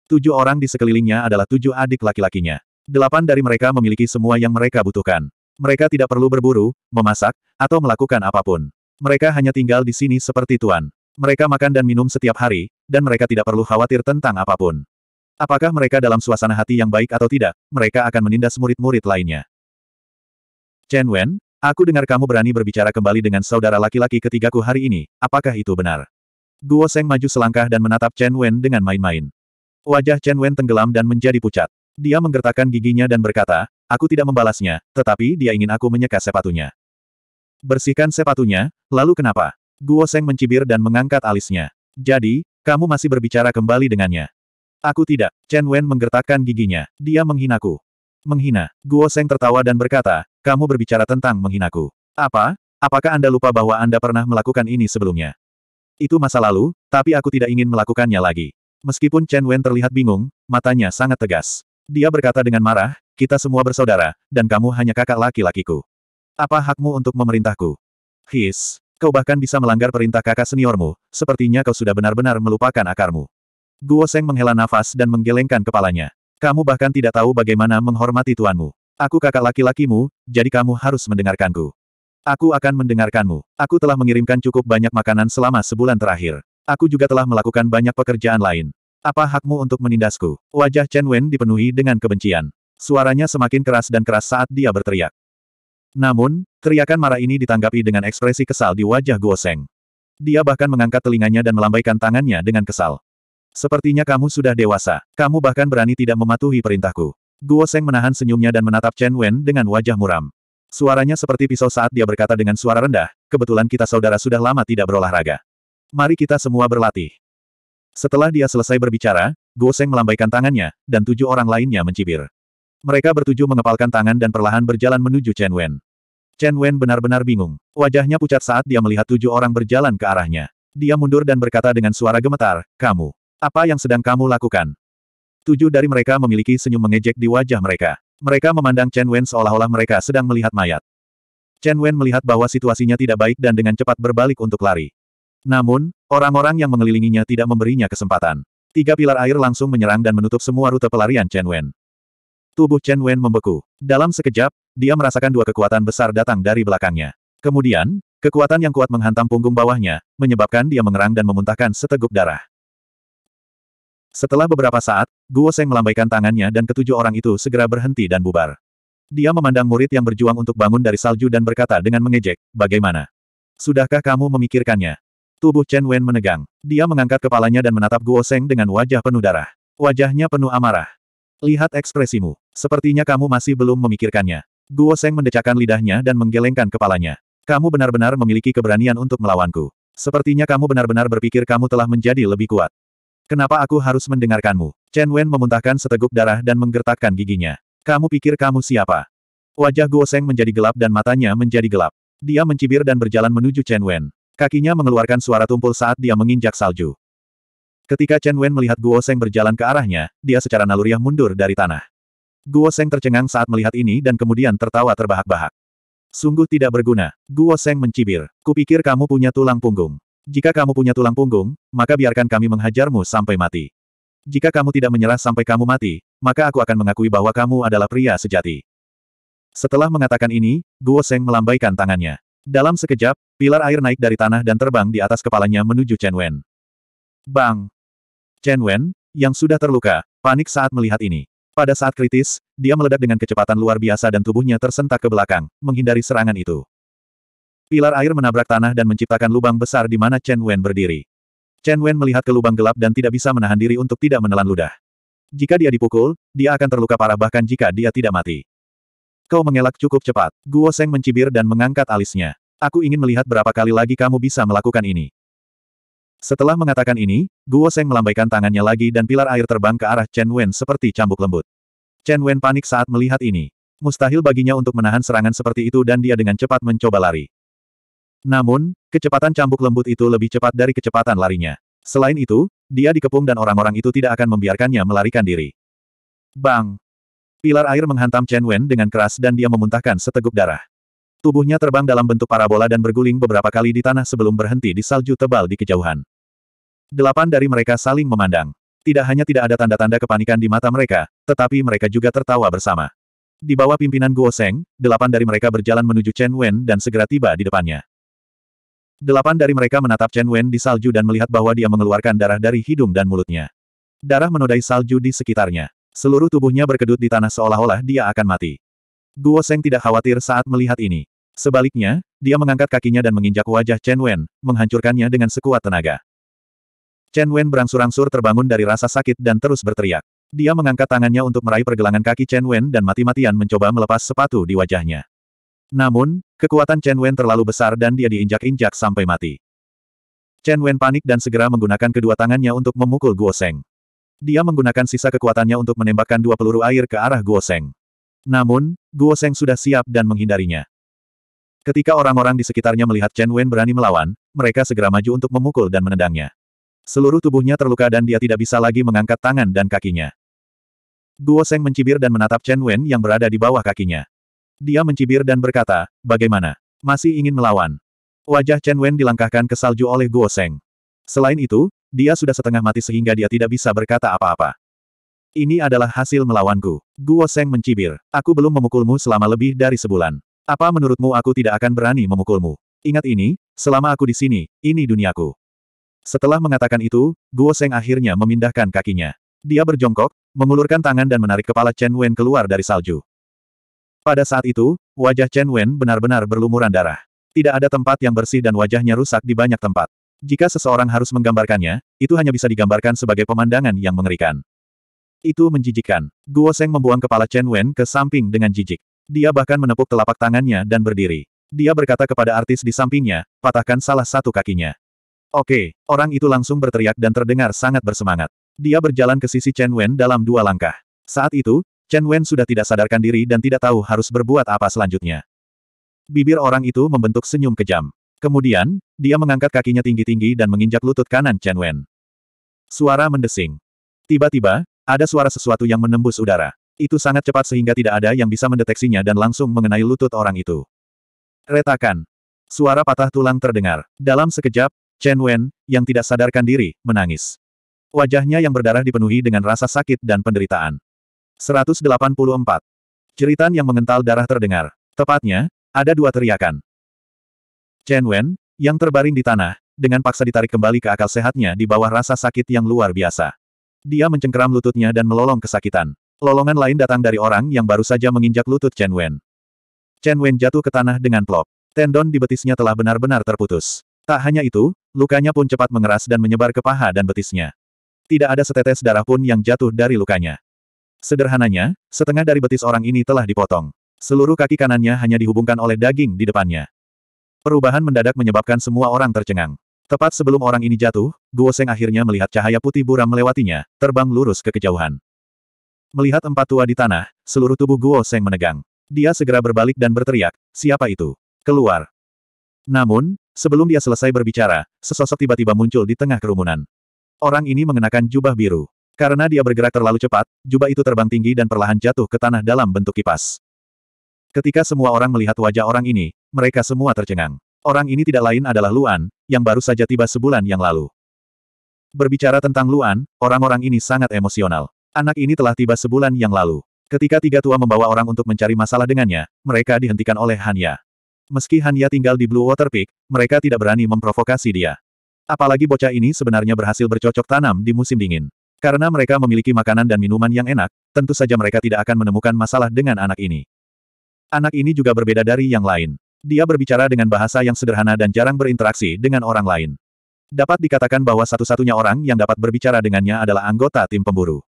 Speaker 1: Tujuh orang di sekelilingnya adalah tujuh adik laki-lakinya. Delapan dari mereka memiliki semua yang mereka butuhkan. Mereka tidak perlu berburu, memasak, atau melakukan apa pun. Mereka hanya tinggal di sini seperti tuan. Mereka makan dan minum setiap hari, dan mereka tidak perlu khawatir tentang apa pun. Apakah mereka dalam suasana hati yang baik atau tidak, mereka akan menindas murid-murid lainnya. Chen Wen, Aku dengar kamu berani berbicara kembali dengan saudara laki-laki ketigaku hari ini, apakah itu benar? Guo Seng maju selangkah dan menatap Chen Wen dengan main-main. Wajah Chen Wen tenggelam dan menjadi pucat. Dia menggertakkan giginya dan berkata, aku tidak membalasnya, tetapi dia ingin aku menyeka sepatunya. Bersihkan sepatunya, lalu kenapa? Guo Seng mencibir dan mengangkat alisnya. Jadi, kamu masih berbicara kembali dengannya. Aku tidak. Chen Wen menggertakkan giginya. Dia menghinaku. Menghina. Guo Seng tertawa dan berkata, kamu berbicara tentang menghinaku. Apa? Apakah Anda lupa bahwa Anda pernah melakukan ini sebelumnya? Itu masa lalu, tapi aku tidak ingin melakukannya lagi. Meskipun Chen Wen terlihat bingung, matanya sangat tegas. Dia berkata dengan marah, kita semua bersaudara, dan kamu hanya kakak laki-lakiku. Apa hakmu untuk memerintahku? His, kau bahkan bisa melanggar perintah kakak seniormu, sepertinya kau sudah benar-benar melupakan akarmu. Guo Seng menghela nafas dan menggelengkan kepalanya. Kamu bahkan tidak tahu bagaimana menghormati tuanmu. Aku kakak laki-lakimu, jadi kamu harus mendengarkanku. Aku akan mendengarkanmu. Aku telah mengirimkan cukup banyak makanan selama sebulan terakhir. Aku juga telah melakukan banyak pekerjaan lain. Apa hakmu untuk menindasku? Wajah Chen Wen dipenuhi dengan kebencian. Suaranya semakin keras dan keras saat dia berteriak. Namun, teriakan marah ini ditanggapi dengan ekspresi kesal di wajah Guo Seng. Dia bahkan mengangkat telinganya dan melambaikan tangannya dengan kesal. Sepertinya kamu sudah dewasa. Kamu bahkan berani tidak mematuhi perintahku. Guo Seng menahan senyumnya dan menatap Chen Wen dengan wajah muram. Suaranya seperti pisau saat dia berkata dengan suara rendah, kebetulan kita saudara sudah lama tidak berolahraga. Mari kita semua berlatih. Setelah dia selesai berbicara, Guo Seng melambaikan tangannya, dan tujuh orang lainnya mencibir. Mereka bertujuh mengepalkan tangan dan perlahan berjalan menuju Chen Wen. Chen Wen benar-benar bingung. Wajahnya pucat saat dia melihat tujuh orang berjalan ke arahnya. Dia mundur dan berkata dengan suara gemetar, kamu. Apa yang sedang kamu lakukan? Tujuh dari mereka memiliki senyum mengejek di wajah mereka. Mereka memandang Chen Wen seolah-olah mereka sedang melihat mayat. Chen Wen melihat bahwa situasinya tidak baik dan dengan cepat berbalik untuk lari. Namun, orang-orang yang mengelilinginya tidak memberinya kesempatan. Tiga pilar air langsung menyerang dan menutup semua rute pelarian Chen Wen. Tubuh Chen Wen membeku. Dalam sekejap, dia merasakan dua kekuatan besar datang dari belakangnya. Kemudian, kekuatan yang kuat menghantam punggung bawahnya, menyebabkan dia mengerang dan memuntahkan seteguk darah. Setelah beberapa saat, Guo Seng melambaikan tangannya dan ketujuh orang itu segera berhenti dan bubar. Dia memandang murid yang berjuang untuk bangun dari salju dan berkata dengan mengejek, bagaimana? Sudahkah kamu memikirkannya? Tubuh Chen Wen menegang. Dia mengangkat kepalanya dan menatap Guo Seng dengan wajah penuh darah. Wajahnya penuh amarah. Lihat ekspresimu. Sepertinya kamu masih belum memikirkannya. Guo Seng mendecakkan lidahnya dan menggelengkan kepalanya. Kamu benar-benar memiliki keberanian untuk melawanku. Sepertinya kamu benar-benar berpikir kamu telah menjadi lebih kuat. Kenapa aku harus mendengarkanmu? Chen Wen memuntahkan seteguk darah dan menggertakkan giginya. Kamu pikir kamu siapa? Wajah Guo Seng menjadi gelap dan matanya menjadi gelap. Dia mencibir dan berjalan menuju Chen Wen. Kakinya mengeluarkan suara tumpul saat dia menginjak salju. Ketika Chen Wen melihat Guo Seng berjalan ke arahnya, dia secara naluriah mundur dari tanah. Guo Seng tercengang saat melihat ini dan kemudian tertawa terbahak-bahak. Sungguh tidak berguna. Guo Seng mencibir. Kupikir kamu punya tulang punggung. Jika kamu punya tulang punggung, maka biarkan kami menghajarmu sampai mati. Jika kamu tidak menyerah sampai kamu mati, maka aku akan mengakui bahwa kamu adalah pria sejati. Setelah mengatakan ini, Guo Seng melambaikan tangannya. Dalam sekejap, pilar air naik dari tanah dan terbang di atas kepalanya menuju Chen Wen. Bang! Chen Wen, yang sudah terluka, panik saat melihat ini. Pada saat kritis, dia meledak dengan kecepatan luar biasa dan tubuhnya tersentak ke belakang, menghindari serangan itu. Pilar air menabrak tanah dan menciptakan lubang besar di mana Chen Wen berdiri. Chen Wen melihat ke lubang gelap dan tidak bisa menahan diri untuk tidak menelan ludah. Jika dia dipukul, dia akan terluka parah bahkan jika dia tidak mati. Kau mengelak cukup cepat. Guo Seng mencibir dan mengangkat alisnya. Aku ingin melihat berapa kali lagi kamu bisa melakukan ini. Setelah mengatakan ini, Guo Seng melambaikan tangannya lagi dan pilar air terbang ke arah Chen Wen seperti cambuk lembut. Chen Wen panik saat melihat ini. Mustahil baginya untuk menahan serangan seperti itu dan dia dengan cepat mencoba lari. Namun, kecepatan cambuk lembut itu lebih cepat dari kecepatan larinya. Selain itu, dia dikepung dan orang-orang itu tidak akan membiarkannya melarikan diri. Bang! Pilar air menghantam Chen Wen dengan keras dan dia memuntahkan seteguk darah. Tubuhnya terbang dalam bentuk parabola dan berguling beberapa kali di tanah sebelum berhenti di salju tebal di kejauhan. Delapan dari mereka saling memandang. Tidak hanya tidak ada tanda-tanda kepanikan di mata mereka, tetapi mereka juga tertawa bersama. Di bawah pimpinan Guo Seng, delapan dari mereka berjalan menuju Chen Wen dan segera tiba di depannya. Delapan dari mereka menatap Chen Wen di salju dan melihat bahwa dia mengeluarkan darah dari hidung dan mulutnya. Darah menodai salju di sekitarnya. Seluruh tubuhnya berkedut di tanah seolah-olah dia akan mati. Guo Seng tidak khawatir saat melihat ini. Sebaliknya, dia mengangkat kakinya dan menginjak wajah Chen Wen, menghancurkannya dengan sekuat tenaga. Chen Wen berangsur-angsur terbangun dari rasa sakit dan terus berteriak. Dia mengangkat tangannya untuk meraih pergelangan kaki Chen Wen dan mati-matian mencoba melepas sepatu di wajahnya. Namun, kekuatan Chen Wen terlalu besar dan dia diinjak-injak sampai mati. Chen Wen panik dan segera menggunakan kedua tangannya untuk memukul Guo Seng. Dia menggunakan sisa kekuatannya untuk menembakkan dua peluru air ke arah Guo Seng. Namun, Guo Seng sudah siap dan menghindarinya. Ketika orang-orang di sekitarnya melihat Chen Wen berani melawan, mereka segera maju untuk memukul dan menendangnya. Seluruh tubuhnya terluka dan dia tidak bisa lagi mengangkat tangan dan kakinya. Guo Seng mencibir dan menatap Chen Wen yang berada di bawah kakinya. Dia mencibir dan berkata, bagaimana? Masih ingin melawan? Wajah Chen Wen dilangkahkan ke salju oleh Guo Seng. Selain itu, dia sudah setengah mati sehingga dia tidak bisa berkata apa-apa. Ini adalah hasil melawanku. Guo Seng mencibir. Aku belum memukulmu selama lebih dari sebulan. Apa menurutmu aku tidak akan berani memukulmu? Ingat ini, selama aku di sini, ini duniaku. Setelah mengatakan itu, Guo Seng akhirnya memindahkan kakinya. Dia berjongkok, mengulurkan tangan dan menarik kepala Chen Wen keluar dari salju. Pada saat itu, wajah Chen Wen benar-benar berlumuran darah. Tidak ada tempat yang bersih dan wajahnya rusak di banyak tempat. Jika seseorang harus menggambarkannya, itu hanya bisa digambarkan sebagai pemandangan yang mengerikan. Itu menjijikkan. Guo Seng membuang kepala Chen Wen ke samping dengan jijik. Dia bahkan menepuk telapak tangannya dan berdiri. Dia berkata kepada artis di sampingnya, patahkan salah satu kakinya. Oke, orang itu langsung berteriak dan terdengar sangat bersemangat. Dia berjalan ke sisi Chen Wen dalam dua langkah. Saat itu, Chen Wen sudah tidak sadarkan diri dan tidak tahu harus berbuat apa selanjutnya. Bibir orang itu membentuk senyum kejam. Kemudian, dia mengangkat kakinya tinggi-tinggi dan menginjak lutut kanan Chen Wen. Suara mendesing. Tiba-tiba, ada suara sesuatu yang menembus udara. Itu sangat cepat sehingga tidak ada yang bisa mendeteksinya dan langsung mengenai lutut orang itu. Retakan. Suara patah tulang terdengar. Dalam sekejap, Chen Wen, yang tidak sadarkan diri, menangis. Wajahnya yang berdarah dipenuhi dengan rasa sakit dan penderitaan. 184. Jeritan yang mengental darah terdengar. Tepatnya, ada dua teriakan. Chen Wen, yang terbaring di tanah, dengan paksa ditarik kembali ke akal sehatnya di bawah rasa sakit yang luar biasa. Dia mencengkeram lututnya dan melolong kesakitan. Lolongan lain datang dari orang yang baru saja menginjak lutut Chen Wen. Chen Wen jatuh ke tanah dengan plop. Tendon di betisnya telah benar-benar terputus. Tak hanya itu, lukanya pun cepat mengeras dan menyebar ke paha dan betisnya. Tidak ada setetes darah pun yang jatuh dari lukanya. Sederhananya, setengah dari betis orang ini telah dipotong. Seluruh kaki kanannya hanya dihubungkan oleh daging di depannya. Perubahan mendadak menyebabkan semua orang tercengang. Tepat sebelum orang ini jatuh, Guo Seng akhirnya melihat cahaya putih buram melewatinya, terbang lurus ke kejauhan. Melihat empat tua di tanah, seluruh tubuh Guo Seng menegang. Dia segera berbalik dan berteriak, siapa itu? Keluar. Namun, sebelum dia selesai berbicara, sesosok tiba-tiba muncul di tengah kerumunan. Orang ini mengenakan jubah biru. Karena dia bergerak terlalu cepat, jubah itu terbang tinggi dan perlahan jatuh ke tanah dalam bentuk kipas. Ketika semua orang melihat wajah orang ini, mereka semua tercengang. Orang ini tidak lain adalah Luan, yang baru saja tiba sebulan yang lalu. Berbicara tentang Luan, orang-orang ini sangat emosional. Anak ini telah tiba sebulan yang lalu. Ketika tiga tua membawa orang untuk mencari masalah dengannya, mereka dihentikan oleh Hanya. Meski Hanya tinggal di Blue Water Peak, mereka tidak berani memprovokasi dia. Apalagi bocah ini sebenarnya berhasil bercocok tanam di musim dingin. Karena mereka memiliki makanan dan minuman yang enak, tentu saja mereka tidak akan menemukan masalah dengan anak ini. Anak ini juga berbeda dari yang lain. Dia berbicara dengan bahasa yang sederhana dan jarang berinteraksi dengan orang lain. Dapat dikatakan bahwa satu-satunya orang yang dapat berbicara dengannya adalah anggota tim pemburu.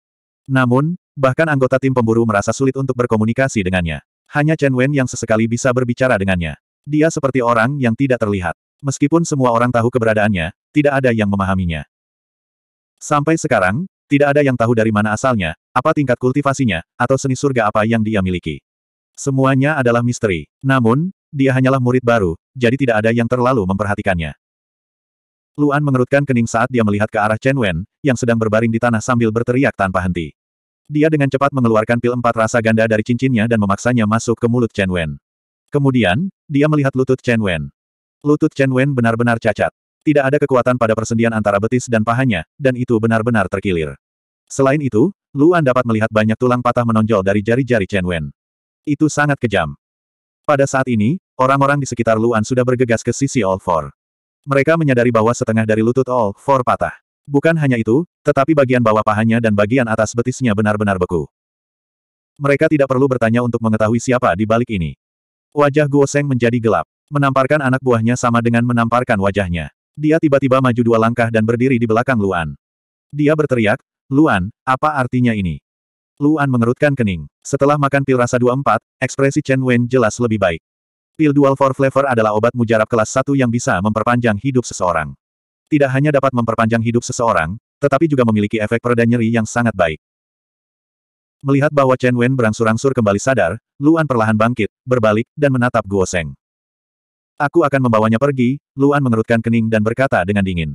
Speaker 1: Namun, bahkan anggota tim pemburu merasa sulit untuk berkomunikasi dengannya. Hanya Chen Wen yang sesekali bisa berbicara dengannya. Dia seperti orang yang tidak terlihat. Meskipun semua orang tahu keberadaannya, tidak ada yang memahaminya. Sampai sekarang, tidak ada yang tahu dari mana asalnya, apa tingkat kultivasinya, atau seni surga apa yang dia miliki. Semuanya adalah misteri. Namun, dia hanyalah murid baru, jadi tidak ada yang terlalu memperhatikannya. Luan mengerutkan kening saat dia melihat ke arah Chen Wen, yang sedang berbaring di tanah sambil berteriak tanpa henti. Dia dengan cepat mengeluarkan pil empat rasa ganda dari cincinnya dan memaksanya masuk ke mulut Chen Wen. Kemudian, dia melihat lutut Chen Wen. Lutut Chen Wen benar-benar cacat. Tidak ada kekuatan pada persendian antara betis dan pahanya, dan itu benar-benar terkilir. Selain itu, Luan dapat melihat banyak tulang patah menonjol dari jari-jari Chen Wen. Itu sangat kejam. Pada saat ini, orang-orang di sekitar Luan sudah bergegas ke sisi All Four. Mereka menyadari bahwa setengah dari lutut All Four patah. Bukan hanya itu, tetapi bagian bawah pahanya dan bagian atas betisnya benar-benar beku. Mereka tidak perlu bertanya untuk mengetahui siapa di balik ini. Wajah Guo Seng menjadi gelap. Menamparkan anak buahnya sama dengan menamparkan wajahnya. Dia tiba-tiba maju dua langkah dan berdiri di belakang Luan. Dia berteriak, Luan, apa artinya ini? Luan mengerutkan kening. Setelah makan pil rasa 24, ekspresi Chen Wen jelas lebih baik. Pil Dual for Flavor adalah obat mujarab kelas 1 yang bisa memperpanjang hidup seseorang. Tidak hanya dapat memperpanjang hidup seseorang, tetapi juga memiliki efek pereda nyeri yang sangat baik. Melihat bahwa Chen Wen berangsur-angsur kembali sadar, Luan perlahan bangkit, berbalik, dan menatap Guo Seng. Aku akan membawanya pergi, Luan mengerutkan kening dan berkata dengan dingin.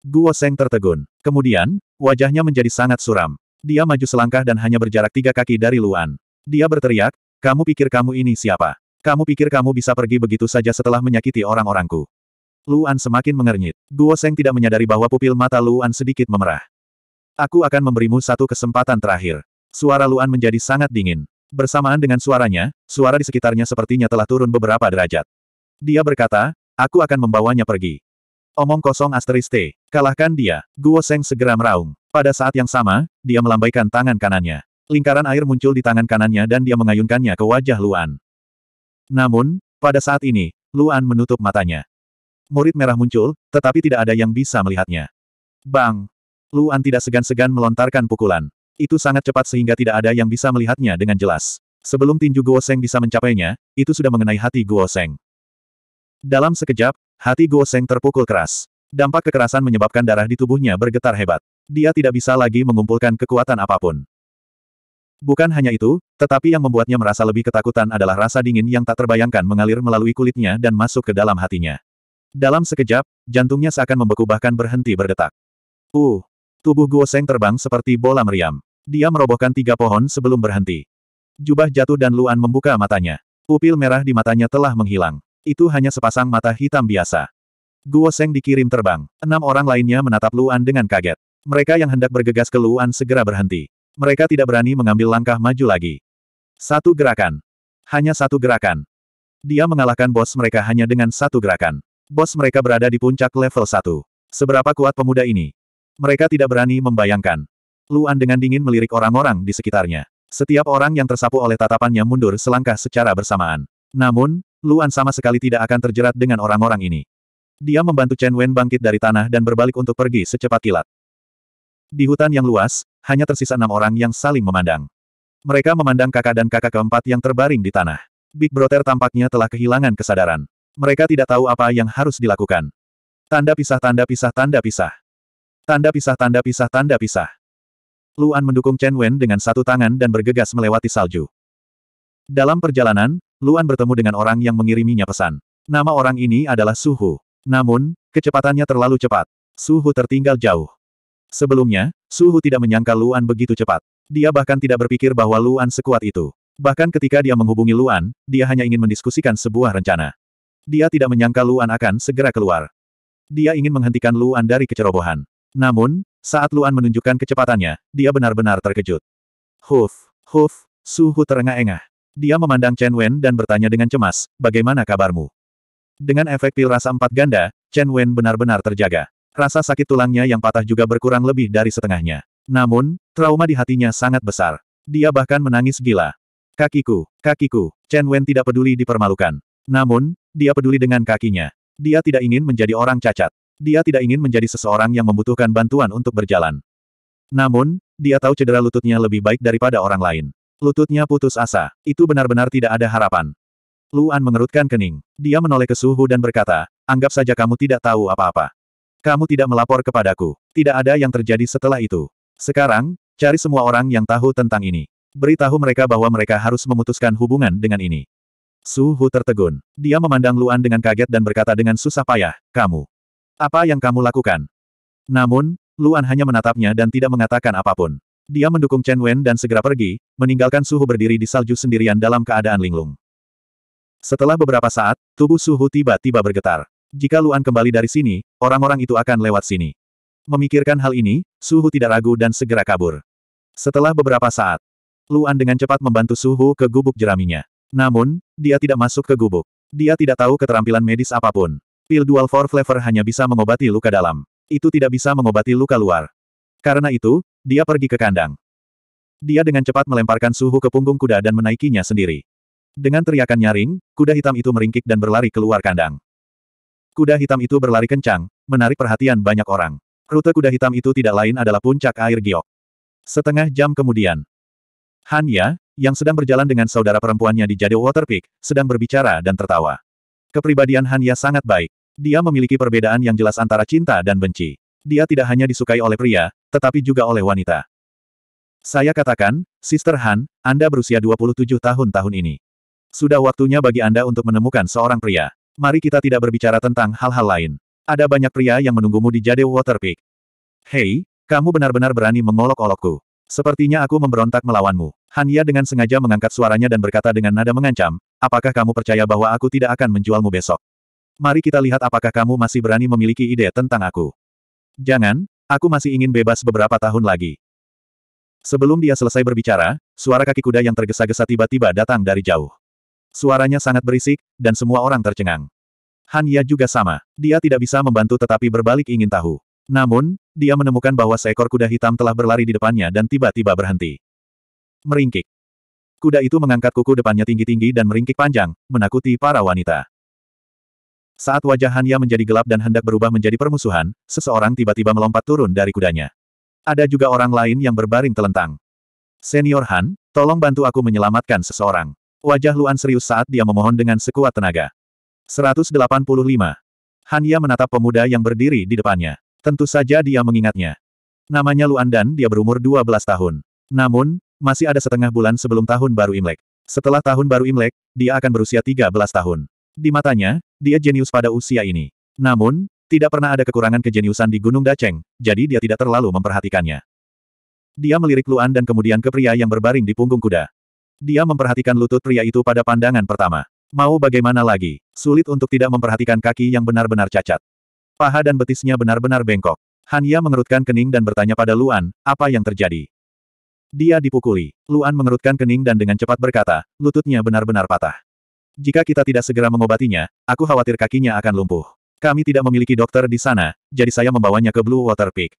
Speaker 1: Guo Seng tertegun. Kemudian, wajahnya menjadi sangat suram. Dia maju selangkah dan hanya berjarak tiga kaki dari Luan. Dia berteriak, kamu pikir kamu ini siapa? Kamu pikir kamu bisa pergi begitu saja setelah menyakiti orang-orangku? Luan semakin mengernyit. Guo Seng tidak menyadari bahwa pupil mata Luan sedikit memerah. Aku akan memberimu satu kesempatan terakhir. Suara Luan menjadi sangat dingin. Bersamaan dengan suaranya, suara di sekitarnya sepertinya telah turun beberapa derajat. Dia berkata, aku akan membawanya pergi. Omong kosong asteriste. Kalahkan dia. Guo Seng segera meraung. Pada saat yang sama, dia melambaikan tangan kanannya. Lingkaran air muncul di tangan kanannya dan dia mengayunkannya ke wajah Luan. Namun, pada saat ini, Luan menutup matanya. Murid merah muncul, tetapi tidak ada yang bisa melihatnya. Bang! Luan tidak segan-segan melontarkan pukulan. Itu sangat cepat sehingga tidak ada yang bisa melihatnya dengan jelas. Sebelum tinju Guo Seng bisa mencapainya, itu sudah mengenai hati Guo Seng. Dalam sekejap, hati Guo Seng terpukul keras. Dampak kekerasan menyebabkan darah di tubuhnya bergetar hebat. Dia tidak bisa lagi mengumpulkan kekuatan apa pun. Bukan hanya itu, tetapi yang membuatnya merasa lebih ketakutan adalah rasa dingin yang tak terbayangkan mengalir melalui kulitnya dan masuk ke dalam hatinya. Dalam sekejap, jantungnya seakan membeku bahkan berhenti berdetak. Uh, Tubuh Guo Seng terbang seperti bola meriam. Dia merobohkan tiga pohon sebelum berhenti. Jubah jatuh dan Luan membuka matanya. Pupil merah di matanya telah menghilang. Itu hanya sepasang mata hitam biasa. Guo Seng dikirim terbang. Enam orang lainnya menatap Luan dengan kaget. Mereka yang hendak bergegas ke Luan segera berhenti. Mereka tidak berani mengambil langkah maju lagi. Satu gerakan. Hanya satu gerakan. Dia mengalahkan bos mereka hanya dengan satu gerakan. Bos mereka berada di puncak level 1. Seberapa kuat pemuda ini? Mereka tidak berani membayangkan. Luan dengan dingin melirik orang-orang di sekitarnya. Setiap orang yang tersapu oleh tatapannya mundur selangkah secara bersamaan. Namun, Luan sama sekali tidak akan terjerat dengan orang-orang ini. Dia membantu Chen Wen bangkit dari tanah dan berbalik untuk pergi secepat kilat. Di hutan yang luas, hanya tersisa enam orang yang saling memandang. Mereka memandang kakak dan kakak keempat yang terbaring di tanah. Big Brother tampaknya telah kehilangan kesadaran. Mereka tidak tahu apa yang harus dilakukan. Tanda pisah tanda pisah tanda pisah. Tanda pisah tanda pisah tanda pisah. Luan mendukung Chen Wen dengan satu tangan dan bergegas melewati salju. Dalam perjalanan, Luan bertemu dengan orang yang mengiriminya pesan. Nama orang ini adalah Suhu. Namun, kecepatannya terlalu cepat. Suhu tertinggal jauh. Sebelumnya, Suhu tidak menyangka Luan begitu cepat. Dia bahkan tidak berpikir bahwa Luan sekuat itu. Bahkan ketika dia menghubungi Luan, dia hanya ingin mendiskusikan sebuah rencana. Dia tidak menyangka Luan akan segera keluar. Dia ingin menghentikan Luan dari kecerobohan. Namun, saat Luan menunjukkan kecepatannya, dia benar-benar terkejut. Huf, huf, suhu terengah-engah. Dia memandang Chen Wen dan bertanya dengan cemas, bagaimana kabarmu? Dengan efek pil rasa empat ganda, Chen Wen benar-benar terjaga. Rasa sakit tulangnya yang patah juga berkurang lebih dari setengahnya. Namun, trauma di hatinya sangat besar. Dia bahkan menangis gila. Kakiku, kakiku, Chen Wen tidak peduli dipermalukan. Namun, dia peduli dengan kakinya. Dia tidak ingin menjadi orang cacat. Dia tidak ingin menjadi seseorang yang membutuhkan bantuan untuk berjalan. Namun, dia tahu cedera lututnya lebih baik daripada orang lain. Lututnya putus asa. Itu benar-benar tidak ada harapan. Luan mengerutkan kening. Dia menoleh ke suhu dan berkata, anggap saja kamu tidak tahu apa-apa. Kamu tidak melapor kepadaku. Tidak ada yang terjadi setelah itu. Sekarang, cari semua orang yang tahu tentang ini. Beritahu mereka bahwa mereka harus memutuskan hubungan dengan ini. Suhu tertegun. Dia memandang Luan dengan kaget dan berkata dengan susah payah, kamu. Apa yang kamu lakukan? Namun, Luan hanya menatapnya dan tidak mengatakan apa pun. Dia mendukung Chen Wen dan segera pergi, meninggalkan Suhu berdiri di salju sendirian dalam keadaan linglung. Setelah beberapa saat, tubuh Suhu tiba-tiba bergetar. Jika Luan kembali dari sini, orang-orang itu akan lewat sini. Memikirkan hal ini, Suhu tidak ragu dan segera kabur. Setelah beberapa saat, Luan dengan cepat membantu Suhu ke gubuk jeraminya. Namun, dia tidak masuk ke gubuk. Dia tidak tahu keterampilan medis apa pun. Pil Dual For Flavor hanya bisa mengobati luka dalam. Itu tidak bisa mengobati luka luar. Karena itu, dia pergi ke kandang. Dia dengan cepat melemparkan suhu ke punggung kuda dan menaikinya sendiri. Dengan teriakan nyaring, kuda hitam itu meringkik dan berlari keluar kandang. Kuda hitam itu berlari kencang, menarik perhatian banyak orang. Rute kuda hitam itu tidak lain adalah puncak air giok. Setengah jam kemudian, Hanya, yang sedang berjalan dengan saudara perempuannya di Jade Water Peak, sedang berbicara dan tertawa. Kepribadian Hanya sangat baik. Dia memiliki perbedaan yang jelas antara cinta dan benci. Dia tidak hanya disukai oleh pria, tetapi juga oleh wanita. Saya katakan, Sister Han, Anda berusia 27 tahun tahun ini. Sudah waktunya bagi Anda untuk menemukan seorang pria. Mari kita tidak berbicara tentang hal-hal lain. Ada banyak pria yang menunggumu di Jade Water Peak. Hei, kamu benar-benar berani mengolok-olokku. Sepertinya aku memberontak melawanmu. Hanya dengan sengaja mengangkat suaranya dan berkata dengan nada mengancam, apakah kamu percaya bahwa aku tidak akan menjualmu besok? Mari kita lihat apakah kamu masih berani memiliki ide tentang aku. Jangan, aku masih ingin bebas beberapa tahun lagi. Sebelum dia selesai berbicara, suara kaki kuda yang tergesa-gesa tiba-tiba datang dari jauh. Suaranya sangat berisik, dan semua orang tercengang. Han Ya juga sama. Dia tidak bisa membantu tetapi berbalik ingin tahu. Namun, dia menemukan bahwa seekor kuda hitam telah berlari di depannya dan tiba-tiba berhenti. Meringkik. Kuda itu mengangkat kuku depannya tinggi-tinggi dan meringkik panjang, menakuti para wanita. Saat wajah Han Ya menjadi gelap dan hendak berubah menjadi permusuhan, seseorang tiba-tiba melompat turun dari kudanya. Ada juga orang lain yang berbaring telentang. Senior Han, tolong bantu aku menyelamatkan seseorang. Wajah Luan serius saat dia memohon dengan sekuat tenaga. 185. Hanya menatap pemuda yang berdiri di depannya. Tentu saja dia mengingatnya. Namanya Luan dan dia berumur 12 tahun. Namun, masih ada setengah bulan sebelum tahun baru Imlek. Setelah tahun baru Imlek, dia akan berusia 13 tahun. Di matanya, dia jenius pada usia ini. Namun, tidak pernah ada kekurangan kejeniusan di Gunung Daceng, jadi dia tidak terlalu memperhatikannya. Dia melirik Luan dan kemudian ke pria yang berbaring di punggung kuda. Dia memperhatikan lutut pria itu pada pandangan pertama. Mau bagaimana lagi? Sulit untuk tidak memperhatikan kaki yang benar-benar cacat. Paha dan betisnya benar-benar bengkok. Hanya mengerutkan kening dan bertanya pada Luan, apa yang terjadi? Dia dipukuli. Luan mengerutkan kening dan dengan cepat berkata, lututnya benar-benar patah. Jika kita tidak segera mengobatinya, aku khawatir kakinya akan lumpuh. Kami tidak memiliki dokter di sana, jadi saya membawanya ke Blue Water Peak.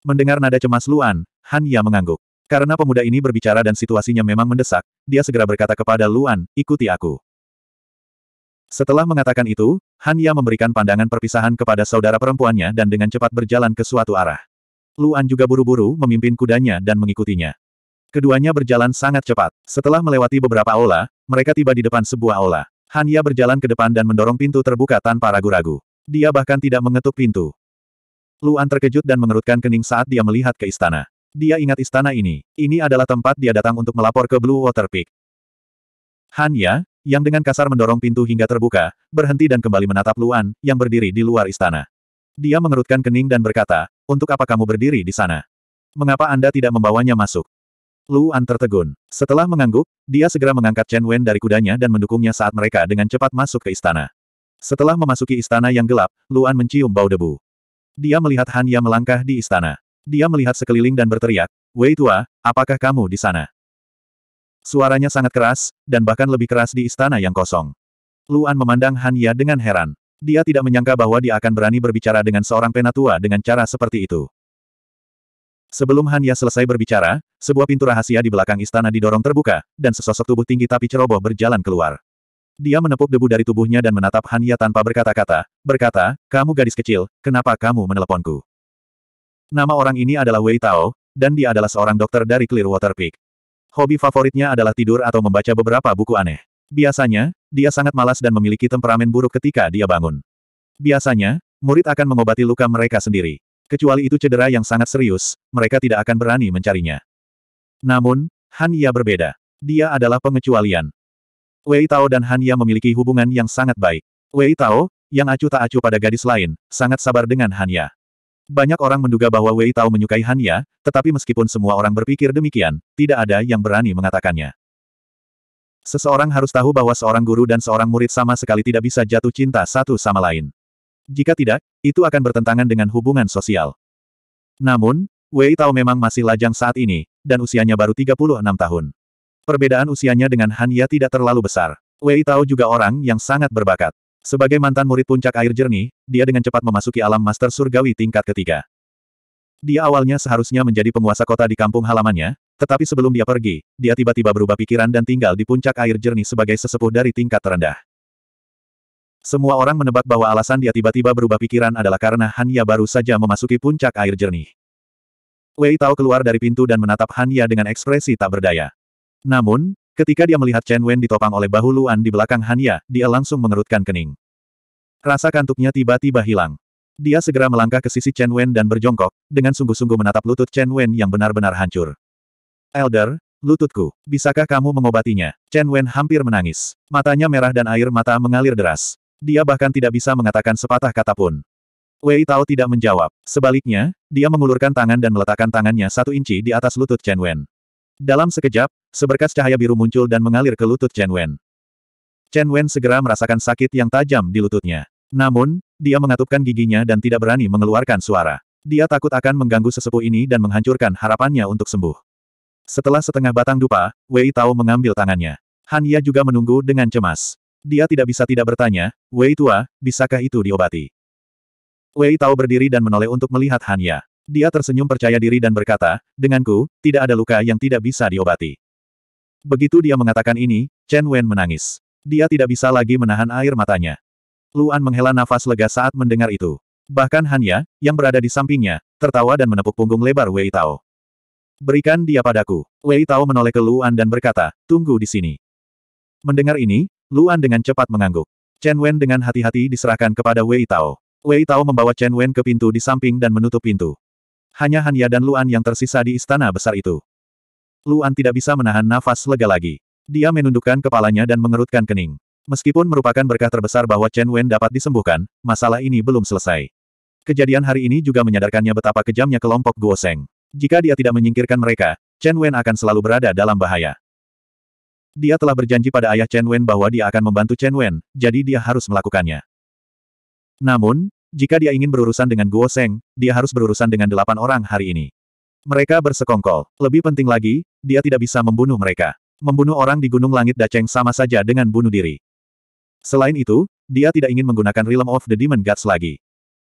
Speaker 1: Mendengar nada cemas Luan, Han Ya mengangguk. Karena pemuda ini berbicara dan situasinya memang mendesak, dia segera berkata kepada Luan, ikuti aku. Setelah mengatakan itu, Han Ya memberikan pandangan perpisahan kepada saudara perempuannya dan dengan cepat berjalan ke suatu arah. Luan juga buru-buru memimpin kudanya dan mengikutinya. Keduanya berjalan sangat cepat. Setelah melewati beberapa aula, mereka tiba di depan sebuah aula. Han Ya berjalan ke depan dan mendorong pintu terbuka tanpa ragu-ragu. Dia bahkan tidak mengetuk pintu. Luan terkejut dan mengerutkan kening saat dia melihat ke istana. Dia ingat istana ini. Ini adalah tempat dia datang untuk melapor ke Blue Water Peak. Hanya, yang dengan kasar mendorong pintu hingga terbuka, berhenti dan kembali menatap Luan, yang berdiri di luar istana. Dia mengerutkan kening dan berkata, untuk apa kamu berdiri di sana? Mengapa Anda tidak membawanya masuk? Luan tertegun. Setelah mengangguk, dia segera mengangkat Chen Wen dari kudanya dan mendukungnya saat mereka dengan cepat masuk ke istana. Setelah memasuki istana yang gelap, Luan mencium bau debu. Dia melihat Han Hanya melangkah di istana. Dia melihat sekeliling dan berteriak, Wei tua, apakah kamu di sana? Suaranya sangat keras, dan bahkan lebih keras di istana yang kosong. Luan memandang Han Ya dengan heran. Dia tidak menyangka bahwa dia akan berani berbicara dengan seorang penatua dengan cara seperti itu. Sebelum Han Ya selesai berbicara, sebuah pintu rahasia di belakang istana didorong terbuka, dan sesosok tubuh tinggi tapi ceroboh berjalan keluar. Dia menepuk debu dari tubuhnya dan menatap Han Ya tanpa berkata-kata, berkata, kamu gadis kecil, kenapa kamu meneleponku? Nama orang ini adalah Wei Tao, dan dia adalah seorang dokter dari Clearwater Peak. Hobi favoritnya adalah tidur atau membaca beberapa buku aneh. Biasanya, dia sangat malas dan memiliki temperamen buruk ketika dia bangun. Biasanya, murid akan mengobati luka mereka sendiri. Kecuali itu cedera yang sangat serius, mereka tidak akan berani mencarinya. Namun, Han Ya berbeda. Dia adalah pengecualian. Wei Tao dan Han Ya memiliki hubungan yang sangat baik. Wei Tao, yang acuh tak acuh pada gadis lain, sangat sabar dengan Han Ya. Banyak orang menduga bahwa Wei Tao menyukai Han Ya, tetapi meskipun semua orang berpikir demikian, tidak ada yang berani mengatakannya. Seseorang harus tahu bahwa seorang guru dan seorang murid sama sekali tidak bisa jatuh cinta satu sama lain. Jika tidak, itu akan bertentangan dengan hubungan sosial. Namun, Wei Tao memang masih lajang saat ini, dan usianya baru 36 tahun. Perbedaan usianya dengan Han Ya tidak terlalu besar. Wei Tao juga orang yang sangat berbakat. Sebagai mantan murid puncak air jernih, dia dengan cepat memasuki alam master surgawi tingkat ketiga. Dia awalnya seharusnya menjadi penguasa kota di kampung halamannya, Tetapi sebelum dia pergi, dia tiba-tiba berubah pikiran dan tinggal di puncak air jernih sebagai sesepuh dari tingkat terendah. Semua orang menebak bahwa alasan dia tiba-tiba berubah pikiran adalah karena Hanya baru saja memasuki puncak air jernih. Wei Tao keluar dari pintu dan menatap Hanya dengan ekspresi tak berdaya. Namun, ketika dia melihat Chen Wen ditopang oleh bahu Luan di belakang Hanya, dia langsung mengerutkan kening. Rasa kantuknya tiba-tiba hilang. Dia segera melangkah ke sisi Chen Wen dan berjongkok, dengan sungguh-sungguh menatap lutut Chen Wen yang benar-benar hancur. Elder, lututku, bisakah kamu mengobatinya? Chen Wen hampir menangis. Matanya merah dan air mata mengalir deras. Dia bahkan tidak bisa mengatakan sepatah kata pun. Wei Tao tidak menjawab. Sebaliknya, dia mengulurkan tangan dan meletakkan tangannya satu inci di atas lutut Chen Wen. Dalam sekejap, seberkas cahaya biru muncul dan mengalir ke lutut Chen Wen. Chen Wen segera merasakan sakit yang tajam di lututnya. Namun, dia mengatupkan giginya dan tidak berani mengeluarkan suara. Dia takut akan mengganggu sesepuh ini dan menghancurkan harapannya untuk sembuh. Setelah setengah batang dupa, Wei Tao mengambil tangannya. Han Ye juga menunggu dengan cemas. Dia tidak bisa tidak bertanya, Wei tua, bisakah itu diobati? Wei Tao berdiri dan menoleh untuk melihat Han Ye. Dia tersenyum percaya diri dan berkata, denganku, tidak ada luka yang tidak bisa diobati. Begitu dia mengatakan ini, Chen Wen menangis. Dia tidak bisa lagi menahan air matanya. Luan menghela nafas lega saat mendengar itu. Bahkan Hanya, yang berada di sampingnya, tertawa dan menepuk punggung lebar Wei Tao. Berikan dia padaku. Wei Tao menoleh ke Luan dan berkata, tunggu di sini. Mendengar ini, Luan dengan cepat mengangguk. Chen Wen dengan hati-hati diserahkan kepada Wei Tao. Wei Tao membawa Chen Wen ke pintu di samping dan menutup pintu. Hanya Hanya dan Luan yang tersisa di istana besar itu. Luan tidak bisa menahan nafas lega lagi. Dia menundukkan kepalanya dan mengerutkan kening. Meskipun merupakan berkah terbesar bahwa Chen Wen dapat disembuhkan, masalah ini belum selesai. Kejadian hari ini juga menyadarkannya betapa kejamnya kelompok Guo Seng. Jika dia tidak menyingkirkan mereka, Chen Wen akan selalu berada dalam bahaya. Dia telah berjanji pada ayah Chen Wen bahwa dia akan membantu Chen Wen, jadi dia harus melakukannya. Namun, jika dia ingin berurusan dengan Guo Seng, dia harus berurusan dengan delapan orang hari ini. Mereka bersekongkol. Lebih penting lagi, dia tidak bisa membunuh mereka. Membunuh orang di Gunung Langit Daceng sama saja dengan bunuh diri. Selain itu, dia tidak ingin menggunakan Realm of the Demon Gods lagi.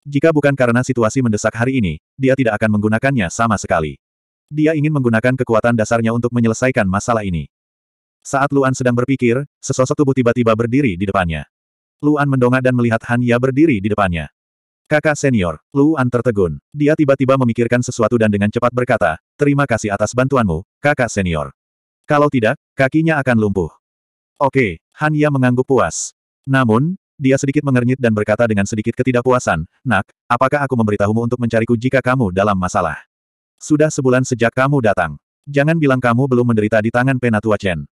Speaker 1: Jika bukan karena situasi mendesak hari ini, dia tidak akan menggunakannya sama sekali. Dia ingin menggunakan kekuatan dasarnya untuk menyelesaikan masalah ini. Saat Luan sedang berpikir, sesosok tubuh tiba-tiba berdiri di depannya. Luan mendongak dan melihat Han Ya berdiri di depannya. Kakak senior, Luan tertegun. Dia tiba-tiba memikirkan sesuatu dan dengan cepat berkata, terima kasih atas bantuanmu, kakak senior. Kalau tidak, kakinya akan lumpuh. Oke, Han Ya mengangguk puas. Namun, dia sedikit mengernyit dan berkata dengan sedikit ketidakpuasan, Nak, apakah aku memberitahumu untuk mencariku jika kamu dalam masalah? Sudah sebulan sejak kamu datang. Jangan bilang kamu belum menderita di tangan Penatua Chen.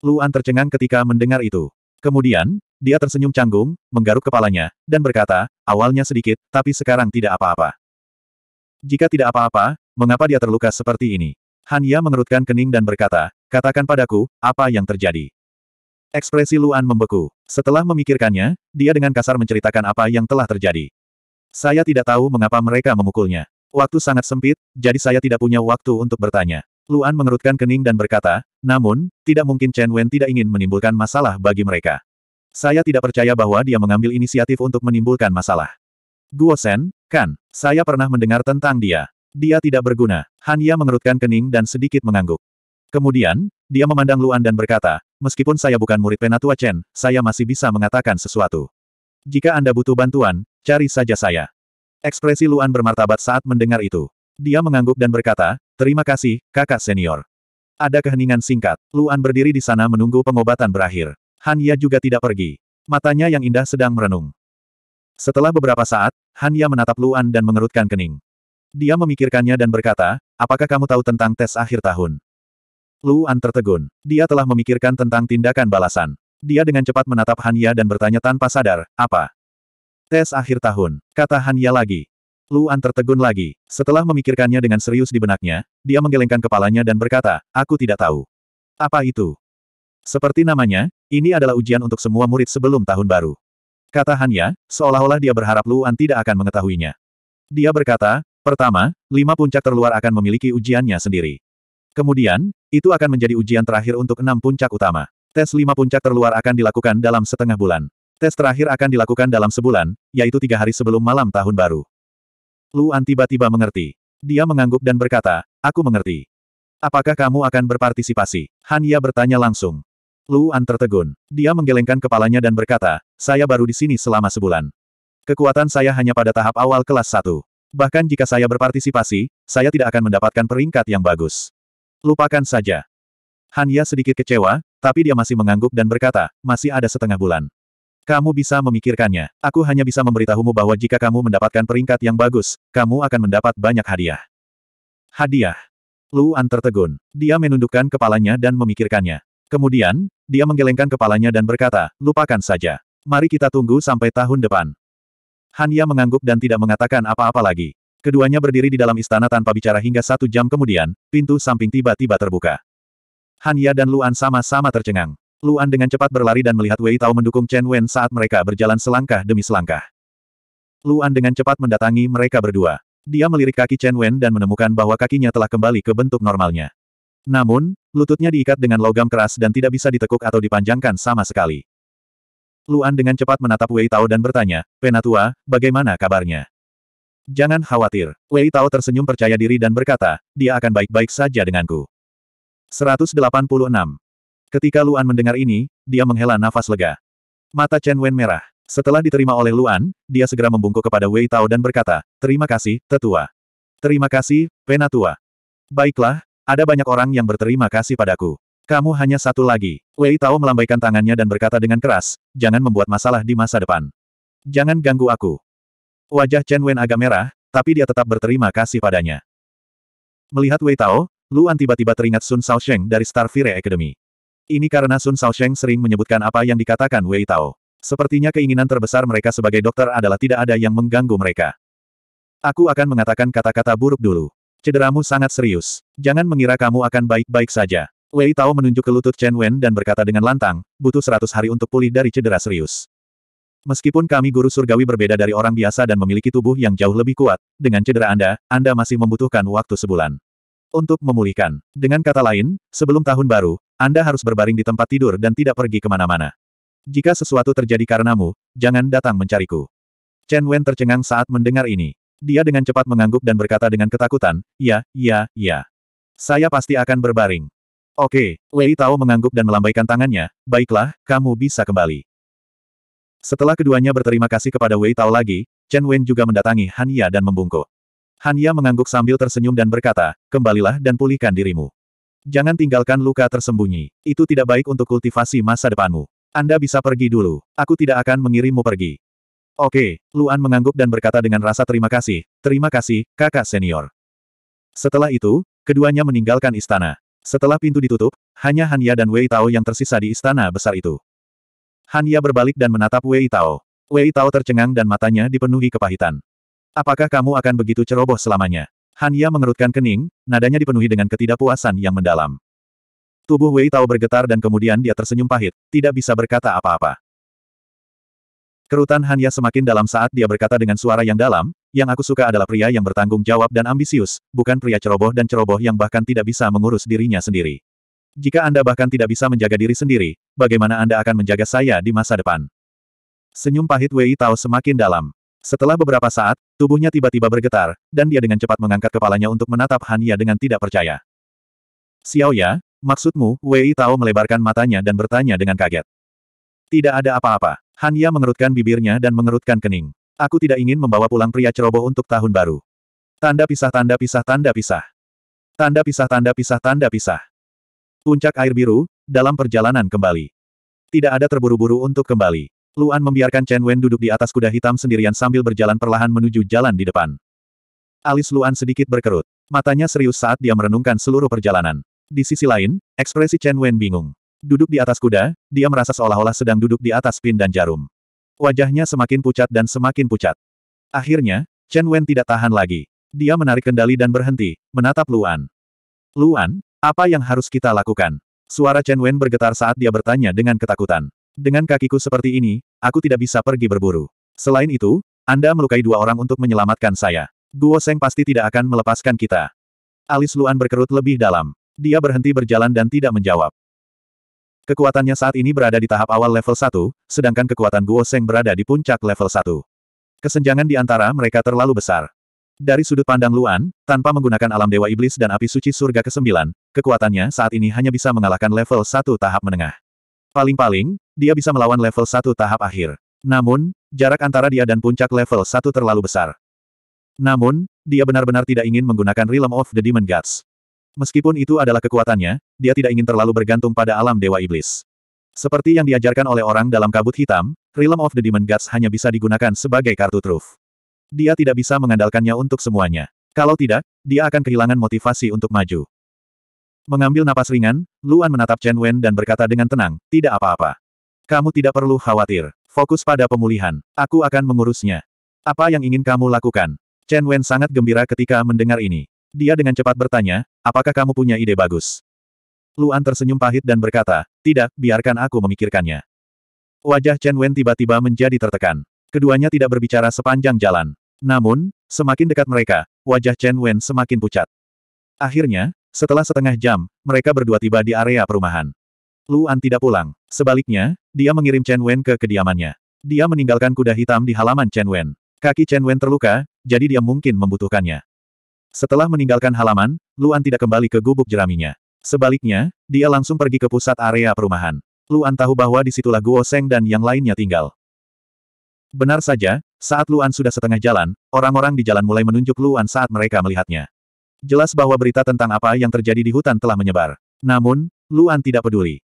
Speaker 1: Luan tercengang ketika mendengar itu. Kemudian, dia tersenyum canggung, menggaruk kepalanya, dan berkata, awalnya sedikit, tapi sekarang tidak apa-apa. Jika tidak apa-apa, mengapa dia terluka seperti ini? Han Ya mengerutkan kening dan berkata, katakan padaku, apa yang terjadi? Ekspresi Luan membeku. Setelah memikirkannya, dia dengan kasar menceritakan apa yang telah terjadi. Saya tidak tahu mengapa mereka memukulnya. Waktu sangat sempit, jadi saya tidak punya waktu untuk bertanya. Luan mengerutkan kening dan berkata, namun, tidak mungkin Chen Wen tidak ingin menimbulkan masalah bagi mereka. Saya tidak percaya bahwa dia mengambil inisiatif untuk menimbulkan masalah. Guo Shen, kan, saya pernah mendengar tentang dia. Dia tidak berguna. Han Ya mengerutkan kening dan sedikit mengangguk. Kemudian, dia memandang Luan dan berkata, meskipun saya bukan murid Penatua Chen, saya masih bisa mengatakan sesuatu. Jika Anda butuh bantuan, cari saja saya. Ekspresi Luan bermartabat saat mendengar itu. Dia mengangguk dan berkata, terima kasih, kakak senior. Ada keheningan singkat. Luan berdiri di sana menunggu pengobatan berakhir. Han Ya juga tidak pergi. Matanya yang indah sedang merenung. Setelah beberapa saat, Han Ya menatap Luan dan mengerutkan kening. Dia memikirkannya dan berkata, apakah kamu tahu tentang tes akhir tahun? Luan tertegun. Dia telah memikirkan tentang tindakan balasan. Dia dengan cepat menatap Hanya dan bertanya tanpa sadar, apa? Tes akhir tahun, kata Hanya lagi. Luan tertegun lagi. Setelah memikirkannya dengan serius di benaknya, dia menggelengkan kepalanya dan berkata, aku tidak tahu. Apa itu? Seperti namanya, ini adalah ujian untuk semua murid sebelum tahun baru. Kata Hanya, seolah-olah dia berharap Luan tidak akan mengetahuinya. Dia berkata, pertama, lima puncak terluar akan memiliki ujiannya sendiri. Kemudian, itu akan menjadi ujian terakhir untuk enam puncak utama. Tes lima puncak terluar akan dilakukan dalam setengah bulan. Tes terakhir akan dilakukan dalam sebulan, yaitu tiga hari sebelum malam tahun baru. Luan tiba-tiba mengerti. Dia mengangguk dan berkata, aku mengerti. Apakah kamu akan berpartisipasi? Han Ya bertanya langsung. Luan tertegun. Dia menggelengkan kepalanya dan berkata, saya baru di sini selama sebulan. Kekuatan saya hanya pada tahap awal kelas 1. Bahkan jika saya berpartisipasi, saya tidak akan mendapatkan peringkat yang bagus. Lupakan saja. Hanya sedikit kecewa, tapi dia masih mengangguk dan berkata, masih ada setengah bulan. Kamu bisa memikirkannya. Aku hanya bisa memberitahumu bahwa jika kamu mendapatkan peringkat yang bagus, kamu akan mendapat banyak hadiah. Hadiah. Luan tertegun. Dia menundukkan kepalanya dan memikirkannya. Kemudian, dia menggelengkan kepalanya dan berkata, lupakan saja. Mari kita tunggu sampai tahun depan. Hanya mengangguk dan tidak mengatakan apa-apa lagi. Keduanya berdiri di dalam istana tanpa bicara hingga satu jam kemudian, pintu samping tiba-tiba terbuka. Hanya dan Luan sama-sama tercengang. Luan dengan cepat berlari dan melihat Wei Tao mendukung Chen Wen saat mereka berjalan selangkah demi selangkah. Luan dengan cepat mendatangi mereka berdua. Dia melirik kaki Chen Wen dan menemukan bahwa kakinya telah kembali ke bentuk normalnya. Namun, lututnya diikat dengan logam keras dan tidak bisa ditekuk atau dipanjangkan sama sekali. Luan dengan cepat menatap Wei Tao dan bertanya, Penatua, bagaimana kabarnya? Jangan khawatir. Wei Tao tersenyum percaya diri dan berkata, dia akan baik-baik saja denganku. 186. Ketika Luan mendengar ini, dia menghela nafas lega. Mata Chen Wen merah. Setelah diterima oleh Luan, dia segera membungkuk kepada Wei Tao dan berkata, Terima kasih, tetua. Terima kasih, Penatua. Baiklah, ada banyak orang yang berterima kasih padaku. Kamu hanya satu lagi. Wei Tao melambaikan tangannya dan berkata dengan keras, jangan membuat masalah di masa depan. Jangan ganggu aku. Wajah Chen Wen agak merah, tapi dia tetap berterima kasih padanya. Melihat Wei Tao, Luan tiba-tiba teringat Sun Shaosheng dari Starfire Academy. Ini karena Sun Shaosheng sering menyebutkan apa yang dikatakan Wei Tao. Sepertinya keinginan terbesar mereka sebagai dokter adalah tidak ada yang mengganggu mereka. Aku akan mengatakan kata-kata buruk dulu. Cederamu sangat serius. Jangan mengira kamu akan baik-baik saja. Wei Tao menunjuk ke lutut Chen Wen dan berkata dengan lantang, butuh seratus hari untuk pulih dari cedera serius. Meskipun kami guru surgawi berbeda dari orang biasa dan memiliki tubuh yang jauh lebih kuat, dengan cedera Anda, Anda masih membutuhkan waktu sebulan. Untuk memulihkan. Dengan kata lain, sebelum tahun baru, Anda harus berbaring di tempat tidur dan tidak pergi ke mana-mana. Jika sesuatu terjadi karenamu, jangan datang mencariku. Chen Wen tercengang saat mendengar ini. Dia dengan cepat mengangguk dan berkata dengan ketakutan, ya, ya, ya. Saya pasti akan berbaring. Oke, Wei Tao mengangguk dan melambaikan tangannya, baiklah, kamu bisa kembali. Setelah keduanya berterima kasih kepada Wei Tao lagi, Chen Wen juga mendatangi Han Ya dan membungkuk. Han Ya mengangguk sambil tersenyum dan berkata, kembalilah dan pulihkan dirimu. Jangan tinggalkan luka tersembunyi. Itu tidak baik untuk kultivasi masa depanmu. Anda bisa pergi dulu. Aku tidak akan mengirimmu pergi. Oke, Luan mengangguk dan berkata dengan rasa terima kasih. Terima kasih, kakak senior. Setelah itu, keduanya meninggalkan istana. Setelah pintu ditutup, hanya Hanya dan Wei Tao yang tersisa di istana besar itu. Hanya berbalik dan menatap Wei Tao. Wei Tao tercengang dan matanya dipenuhi kepahitan. Apakah kamu akan begitu ceroboh selamanya? Hanya mengerutkan kening, nadanya dipenuhi dengan ketidakpuasan yang mendalam. Tubuh Wei Tao bergetar dan kemudian dia tersenyum pahit, tidak bisa berkata apa-apa. Kerutan Hanya semakin dalam saat dia berkata dengan suara yang dalam, yang aku suka adalah pria yang bertanggung jawab dan ambisius, bukan pria ceroboh dan ceroboh yang bahkan tidak bisa mengurus dirinya sendiri. Jika Anda bahkan tidak bisa menjaga diri sendiri, bagaimana Anda akan menjaga saya di masa depan? Senyum pahit Wei Tao semakin dalam. Setelah beberapa saat, tubuhnya tiba-tiba bergetar, dan dia dengan cepat mengangkat kepalanya untuk menatap Han Ya dengan tidak percaya. Xiao Ya, maksudmu, Wei Tao melebarkan matanya dan bertanya dengan kaget. Tidak ada apa-apa. Han Ya mengerutkan bibirnya dan mengerutkan kening. Aku tidak ingin membawa pulang pria ceroboh untuk tahun baru. Tanda pisah tanda pisah tanda pisah. Tanda pisah tanda pisah tanda pisah. Puncak air biru, dalam perjalanan kembali. Tidak ada terburu-buru untuk kembali. Luan membiarkan Chen Wen duduk di atas kuda hitam sendirian sambil berjalan perlahan menuju jalan di depan. Alis Luan sedikit berkerut. Matanya serius saat dia merenungkan seluruh perjalanan. Di sisi lain, ekspresi Chen Wen bingung. Duduk di atas kuda, dia merasa seolah-olah sedang duduk di atas pin dan jarum. Wajahnya semakin pucat dan semakin pucat. Akhirnya, Chen Wen tidak tahan lagi. Dia menarik kendali dan berhenti, menatap Luan. Luan, apa yang harus kita lakukan? Suara Chen Wen bergetar saat dia bertanya dengan ketakutan. Dengan kakiku seperti ini, aku tidak bisa pergi berburu. Selain itu, Anda melukai dua orang untuk menyelamatkan saya. Guo Seng pasti tidak akan melepaskan kita. Alis Luan berkerut lebih dalam. Dia berhenti berjalan dan tidak menjawab. Kekuatannya saat ini berada di tahap awal level 1, sedangkan kekuatan Guo Seng berada di puncak level 1. Kesenjangan di antara mereka terlalu besar. Dari sudut pandang Luan, tanpa menggunakan alam Dewa Iblis dan Api Suci Surga ke-9, kekuatannya saat ini hanya bisa mengalahkan level 1 tahap menengah. Paling-paling, dia bisa melawan level 1 tahap akhir. Namun, jarak antara dia dan puncak level 1 terlalu besar. Namun, dia benar-benar tidak ingin menggunakan Realm of the Demon Gods. Meskipun itu adalah kekuatannya, dia tidak ingin terlalu bergantung pada alam Dewa Iblis. Seperti yang diajarkan oleh orang dalam kabut hitam, Realm of the Demon Gods hanya bisa digunakan sebagai kartu truf. Dia tidak bisa mengandalkannya untuk semuanya. Kalau tidak, dia akan kehilangan motivasi untuk maju. Mengambil napas ringan, Luan menatap Chen Wen dan berkata dengan tenang, tidak apa-apa. Kamu tidak perlu khawatir. Fokus pada pemulihan. Aku akan mengurusnya. Apa yang ingin kamu lakukan? Chen Wen sangat gembira ketika mendengar ini. Dia dengan cepat bertanya, apakah kamu punya ide bagus? Luan tersenyum pahit dan berkata, tidak, biarkan aku memikirkannya. Wajah Chen Wen tiba-tiba menjadi tertekan. Keduanya tidak berbicara sepanjang jalan. Namun, semakin dekat mereka, wajah Chen Wen semakin pucat. Akhirnya, setelah setengah jam, mereka berdua tiba di area perumahan. Luan tidak pulang. Sebaliknya, dia mengirim Chen Wen ke kediamannya. Dia meninggalkan kuda hitam di halaman Chen Wen. Kaki Chen Wen terluka, jadi dia mungkin membutuhkannya. Setelah meninggalkan halaman, Luan tidak kembali ke gubuk jeraminya. Sebaliknya, dia langsung pergi ke pusat area perumahan. Luan tahu bahwa di situlah Guo Seng dan yang lainnya tinggal. Benar saja, saat Luan sudah setengah jalan, orang-orang di jalan mulai menunjuk Luan saat mereka melihatnya. Jelas bahwa berita tentang apa yang terjadi di hutan telah menyebar. Namun, Luan tidak peduli.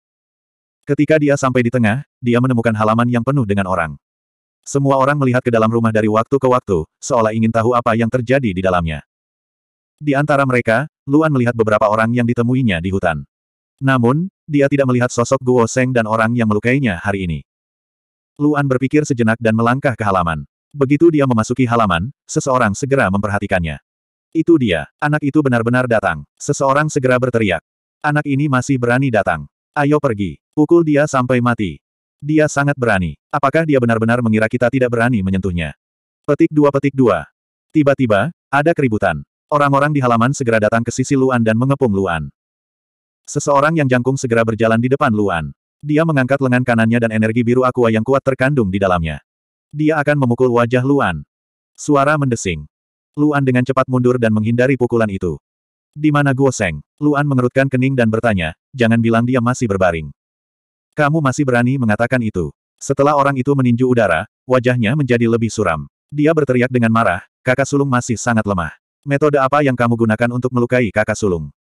Speaker 1: Ketika dia sampai di tengah, dia menemukan halaman yang penuh dengan orang. Semua orang melihat ke dalam rumah dari waktu ke waktu, seolah ingin tahu apa yang terjadi di dalamnya. Di antara mereka, Luan melihat beberapa orang yang ditemuinya di hutan. Namun, dia tidak melihat sosok Guo Seng dan orang yang melukainya hari ini. Luan berpikir sejenak dan melangkah ke halaman. Begitu dia memasuki halaman, seseorang segera memperhatikannya. Itu dia, anak itu benar-benar datang. Seseorang segera berteriak. Anak ini masih berani datang. Ayo pergi, pukul dia sampai mati. Dia sangat berani. Apakah dia benar-benar mengira kita tidak berani menyentuhnya? Petik dua petik dua. Tiba-tiba, ada keributan. Orang-orang di halaman segera datang ke sisi Luan dan mengepung Luan. Seseorang yang jangkung segera berjalan di depan Luan. Dia mengangkat lengan kanannya dan energi biru aqua yang kuat terkandung di dalamnya. Dia akan memukul wajah Luan. Suara mendesing. Luan dengan cepat mundur dan menghindari pukulan itu. Di mana Guo Seng? Luan mengerutkan kening dan bertanya, jangan bilang dia masih berbaring. Kamu masih berani mengatakan itu. Setelah orang itu meninju udara, wajahnya menjadi lebih suram. Dia berteriak dengan marah, kakak sulung masih sangat lemah. Metode apa yang kamu gunakan untuk melukai kakak sulung?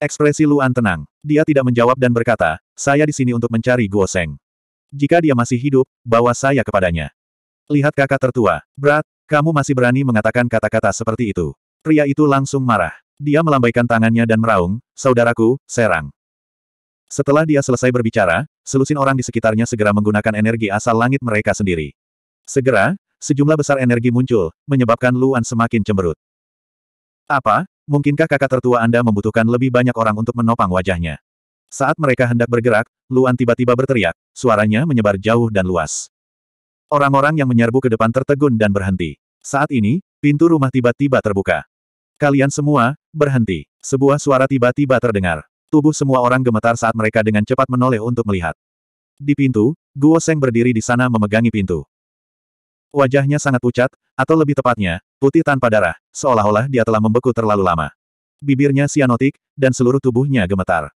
Speaker 1: Ekspresi Luan tenang. Dia tidak menjawab dan berkata, saya di sini untuk mencari Guo Seng. Jika dia masih hidup, bawa saya kepadanya. Lihat kakak tertua, Brad, kamu masih berani mengatakan kata-kata seperti itu. Pria itu langsung marah. Dia melambaikan tangannya dan meraung, saudaraku, serang. Setelah dia selesai berbicara, selusin orang di sekitarnya segera menggunakan energi asal langit mereka sendiri. Segera, sejumlah besar energi muncul, menyebabkan Luan semakin cemberut. Apa, Mungkinkah kakak tertua Anda membutuhkan lebih banyak orang untuk menopang wajahnya? Saat mereka hendak bergerak, Luan tiba-tiba berteriak, suaranya menyebar jauh dan luas. Orang-orang yang menyerbu ke depan tertegun dan berhenti. Saat ini, pintu rumah tiba-tiba terbuka. Kalian semua, berhenti. Sebuah suara tiba-tiba terdengar. Tubuh semua orang gemetar saat mereka dengan cepat menoleh untuk melihat. Di pintu, Guo Seng berdiri di sana memegangi pintu. Wajahnya sangat pucat, atau lebih tepatnya, putih tanpa darah, seolah-olah dia telah membeku terlalu lama. Bibirnya sianotik, dan seluruh tubuhnya gemetar.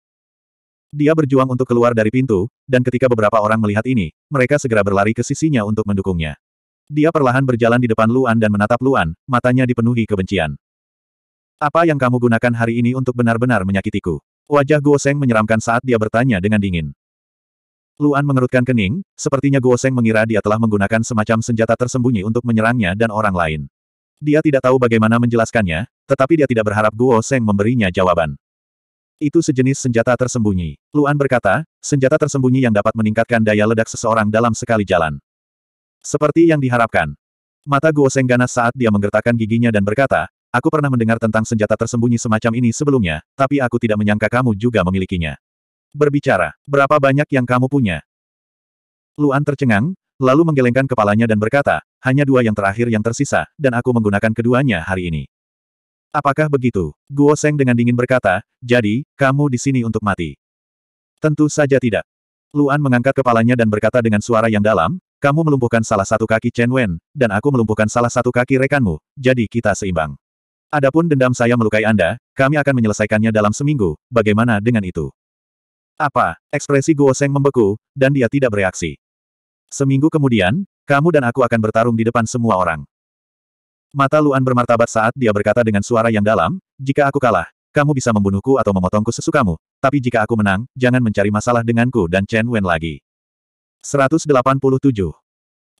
Speaker 1: Dia berjuang untuk keluar dari pintu, dan ketika beberapa orang melihat ini, mereka segera berlari ke sisinya untuk mendukungnya. Dia perlahan berjalan di depan Luan dan menatap Luan, matanya dipenuhi kebencian. Apa yang kamu gunakan hari ini untuk benar-benar menyakitiku? Wajah Guo Seng menyeramkan saat dia bertanya dengan dingin. Luan mengerutkan kening, sepertinya Guo Seng mengira dia telah menggunakan semacam senjata tersembunyi untuk menyerangnya dan orang lain. Dia tidak tahu bagaimana menjelaskannya, tetapi dia tidak berharap Guo Seng memberinya jawaban. Itu sejenis senjata tersembunyi. Luan berkata, senjata tersembunyi yang dapat meningkatkan daya ledak seseorang dalam sekali jalan. Seperti yang diharapkan. Mata Guo Seng ganas saat dia menggertakkan giginya dan berkata, Aku pernah mendengar tentang senjata tersembunyi semacam ini sebelumnya, tapi aku tidak menyangka kamu juga memilikinya. Berbicara, berapa banyak yang kamu punya? Luan tercengang, lalu menggelengkan kepalanya dan berkata, hanya dua yang terakhir yang tersisa, dan aku menggunakan keduanya hari ini. Apakah begitu? Guo Seng dengan dingin berkata, jadi, kamu di sini untuk mati. Tentu saja tidak. Luan mengangkat kepalanya dan berkata dengan suara yang dalam, kamu melumpuhkan salah satu kaki Chen Wen, dan aku melumpuhkan salah satu kaki rekanmu, jadi kita seimbang. Adapun dendam saya melukai Anda, kami akan menyelesaikannya dalam seminggu, bagaimana dengan itu? Apa? Ekspresi Guo Seng membeku, dan dia tidak bereaksi. Seminggu kemudian, kamu dan aku akan bertarung di depan semua orang. Mata Luan bermartabat saat dia berkata dengan suara yang dalam, jika aku kalah, kamu bisa membunuhku atau memotongku sesukamu, tapi jika aku menang, jangan mencari masalah denganku dan Chen Wen lagi. 187.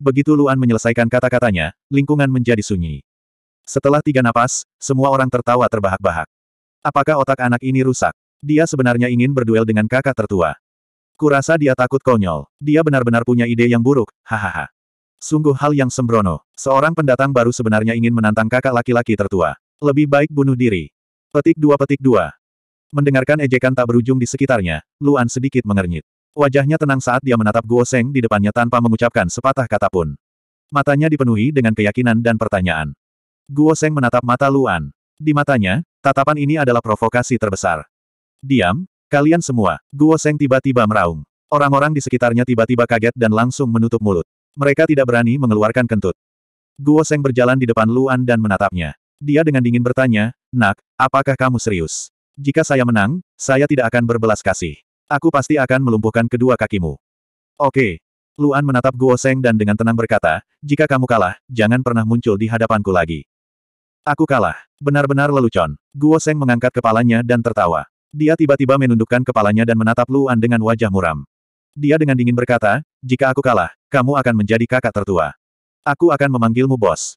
Speaker 1: Begitu Luan menyelesaikan kata-katanya, lingkungan menjadi sunyi. Setelah tiga napas, semua orang tertawa terbahak-bahak. Apakah otak anak ini rusak? Dia sebenarnya ingin berduel dengan kakak tertua. Kurasa dia takut konyol. Dia benar-benar punya ide yang buruk, hahaha. Sungguh hal yang sembrono. Seorang pendatang baru sebenarnya ingin menantang kakak laki-laki tertua. Lebih baik bunuh diri. Petik dua petik dua. Mendengarkan ejekan tak berujung di sekitarnya, Luan sedikit mengernyit. Wajahnya tenang saat dia menatap Guo Seng di depannya tanpa mengucapkan sepatah kata pun. Matanya dipenuhi dengan keyakinan dan pertanyaan. Guo Seng menatap mata Luan. Di matanya, tatapan ini adalah provokasi terbesar. Diam, kalian semua. Guo Seng tiba-tiba meraung. Orang-orang di sekitarnya tiba-tiba kaget dan langsung menutup mulut. Mereka tidak berani mengeluarkan kentut. Guo Seng berjalan di depan Luan dan menatapnya. Dia dengan dingin bertanya, Nak, apakah kamu serius? Jika saya menang, saya tidak akan berbelas kasih. Aku pasti akan melumpuhkan kedua kakimu. Oke. Luan menatap Guo Seng dan dengan tenang berkata, jika kamu kalah, jangan pernah muncul di hadapanku lagi. Aku kalah. Benar-benar lelucon. Guo Seng mengangkat kepalanya dan tertawa. Dia tiba-tiba menundukkan kepalanya dan menatap Luan dengan wajah muram. Dia dengan dingin berkata, jika aku kalah, kamu akan menjadi kakak tertua. Aku akan memanggilmu bos.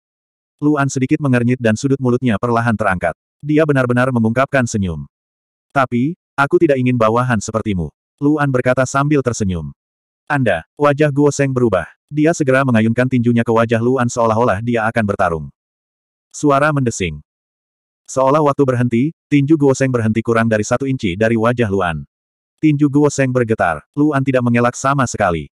Speaker 1: Luan sedikit mengernyit dan sudut mulutnya perlahan terangkat. Dia benar-benar mengungkapkan senyum. Tapi, aku tidak ingin bawahan sepertimu. Luan berkata sambil tersenyum. Anda, wajah Guo Seng berubah. Dia segera mengayunkan tinjunya ke wajah Luan seolah-olah dia akan bertarung. Suara mendesing. Seolah waktu berhenti, tinju Guo Seng berhenti kurang dari satu inci dari wajah Luan. Tinju Guo Seng bergetar, Luan tidak mengelak sama sekali.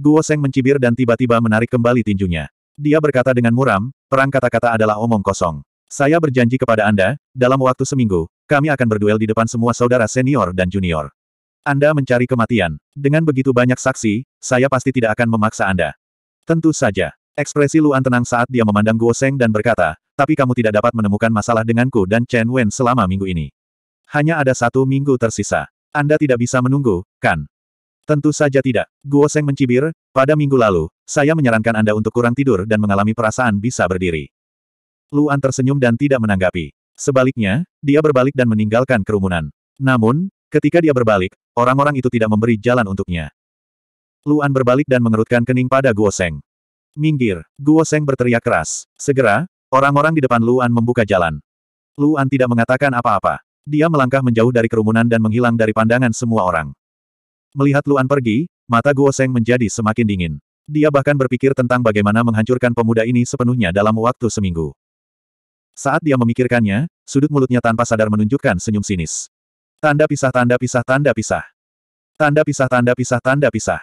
Speaker 1: Guo Seng mencibir dan tiba-tiba menarik kembali tinjunya. Dia berkata dengan muram, perang kata-kata adalah omong kosong. Saya berjanji kepada Anda, dalam waktu seminggu, kami akan berduel di depan semua saudara senior dan junior. Anda mencari kematian. Dengan begitu banyak saksi, saya pasti tidak akan memaksa Anda. Tentu saja. Ekspresi Luan tenang saat dia memandang Guo Seng dan berkata, tapi kamu tidak dapat menemukan masalah denganku dan Chen Wen selama minggu ini. Hanya ada satu minggu tersisa. Anda tidak bisa menunggu, kan? Tentu saja tidak. Guo Seng mencibir, pada minggu lalu, saya menyarankan Anda untuk kurang tidur dan mengalami perasaan bisa berdiri. Luan tersenyum dan tidak menanggapi. Sebaliknya, dia berbalik dan meninggalkan kerumunan. Namun, ketika dia berbalik, orang-orang itu tidak memberi jalan untuknya. Luan berbalik dan mengerutkan kening pada Guo Seng. Minggir, Guo Seng berteriak keras. Segera, orang-orang di depan Luan membuka jalan. Luan tidak mengatakan apa-apa. Dia melangkah menjauh dari kerumunan dan menghilang dari pandangan semua orang. Melihat Luan pergi, mata Guo Seng menjadi semakin dingin. Dia bahkan berpikir tentang bagaimana menghancurkan pemuda ini sepenuhnya dalam waktu seminggu. Saat dia memikirkannya, sudut mulutnya tanpa sadar menunjukkan senyum sinis. Tanda pisah tanda pisah tanda pisah. Tanda pisah tanda pisah tanda pisah.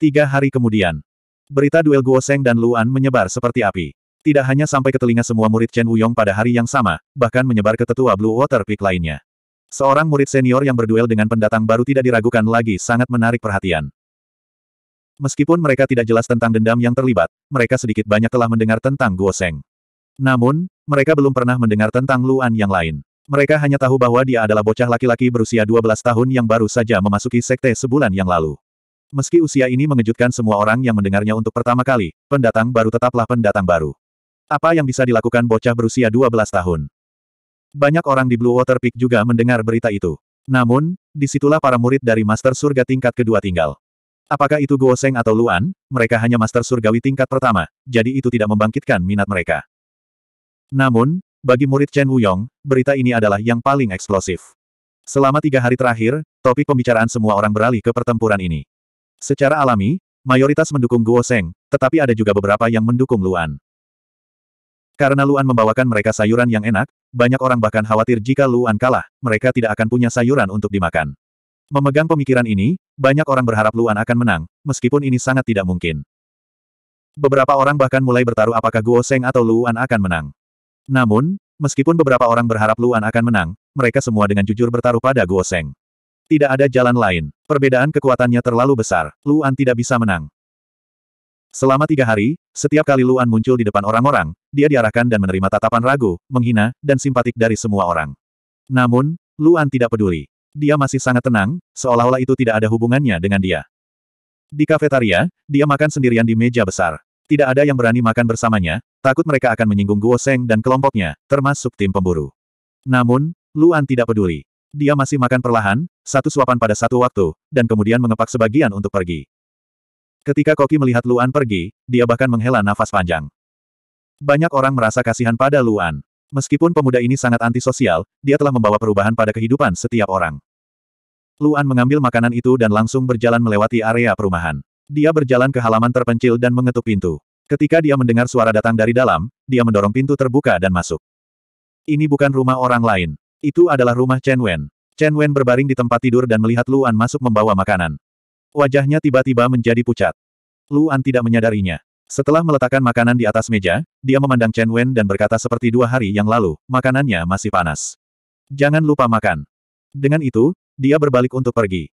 Speaker 1: Tiga hari kemudian, Berita duel Guo Seng dan Luan menyebar seperti api. Tidak hanya sampai ke telinga semua murid Chen Wuyong pada hari yang sama, bahkan menyebar ke tetua Blue Water Peak lainnya. Seorang murid senior yang berduel dengan pendatang baru tidak diragukan lagi sangat menarik perhatian. Meskipun mereka tidak jelas tentang dendam yang terlibat, mereka sedikit banyak telah mendengar tentang Guo Seng. Namun, mereka belum pernah mendengar tentang Luan yang lain. Mereka hanya tahu bahwa dia adalah bocah laki-laki berusia 12 tahun yang baru saja memasuki sekte sebulan yang lalu. Meski usia ini mengejutkan semua orang yang mendengarnya untuk pertama kali, pendatang baru tetaplah pendatang baru. Apa yang bisa dilakukan bocah berusia 12 tahun? Banyak orang di Blue Water Peak juga mendengar berita itu. Namun, di situlah para murid dari Master Surga tingkat kedua tinggal. Apakah itu Guo Seng atau Luan, mereka hanya Master Surgawi tingkat pertama, jadi itu tidak membangkitkan minat mereka. Namun, bagi murid Chen Wuyong, berita ini adalah yang paling eksplosif. Selama tiga hari terakhir, topik pembicaraan semua orang beralih ke pertempuran ini. Secara alami, mayoritas mendukung Guo Seng, tetapi ada juga beberapa yang mendukung Luan. Karena Luan membawakan mereka sayuran yang enak, banyak orang bahkan khawatir jika Luan kalah, mereka tidak akan punya sayuran untuk dimakan. Memegang pemikiran ini, banyak orang berharap Luan akan menang, meskipun ini sangat tidak mungkin. Beberapa orang bahkan mulai bertaruh apakah Guo Seng atau Luan akan menang. Namun, meskipun beberapa orang berharap Luan akan menang, mereka semua dengan jujur bertaruh pada Guo Seng. Tidak ada jalan lain. Perbedaan kekuatannya terlalu besar. Luan tidak bisa menang. Selama tiga hari, setiap kali Luan muncul di depan orang-orang, dia diarahkan dan menerima tatapan ragu, menghina, dan simpatik dari semua orang. Namun, Luan tidak peduli. Dia masih sangat tenang, seolah-olah itu tidak ada hubungannya dengan dia. Di kafetaria, dia makan sendirian di meja besar. Tidak ada yang berani makan bersamanya, takut mereka akan menyinggung Guo Seng dan kelompoknya, termasuk tim pemburu. Namun, Luan tidak peduli. Dia masih makan perlahan, satu suapan pada satu waktu, dan kemudian mengepak sebagian untuk pergi. Ketika Koki melihat Luan pergi, dia bahkan menghela nafas panjang. Banyak orang merasa kasihan pada Luan. Meskipun pemuda ini sangat antisosial, dia telah membawa perubahan pada kehidupan setiap orang. Luan mengambil makanan itu dan langsung berjalan melewati area perumahan. Dia berjalan ke halaman terpencil dan mengetuk pintu. Ketika dia mendengar suara datang dari dalam, dia mendorong pintu terbuka dan masuk. Ini bukan rumah orang lain. Itu adalah rumah Chen Wen. Chen Wen berbaring di tempat tidur dan melihat Luan masuk membawa makanan. Wajahnya tiba-tiba menjadi pucat. Luan tidak menyadarinya. Setelah meletakkan makanan di atas meja, dia memandang Chen Wen dan berkata seperti dua hari yang lalu, makanannya masih panas. Jangan lupa makan. Dengan itu, dia berbalik untuk pergi.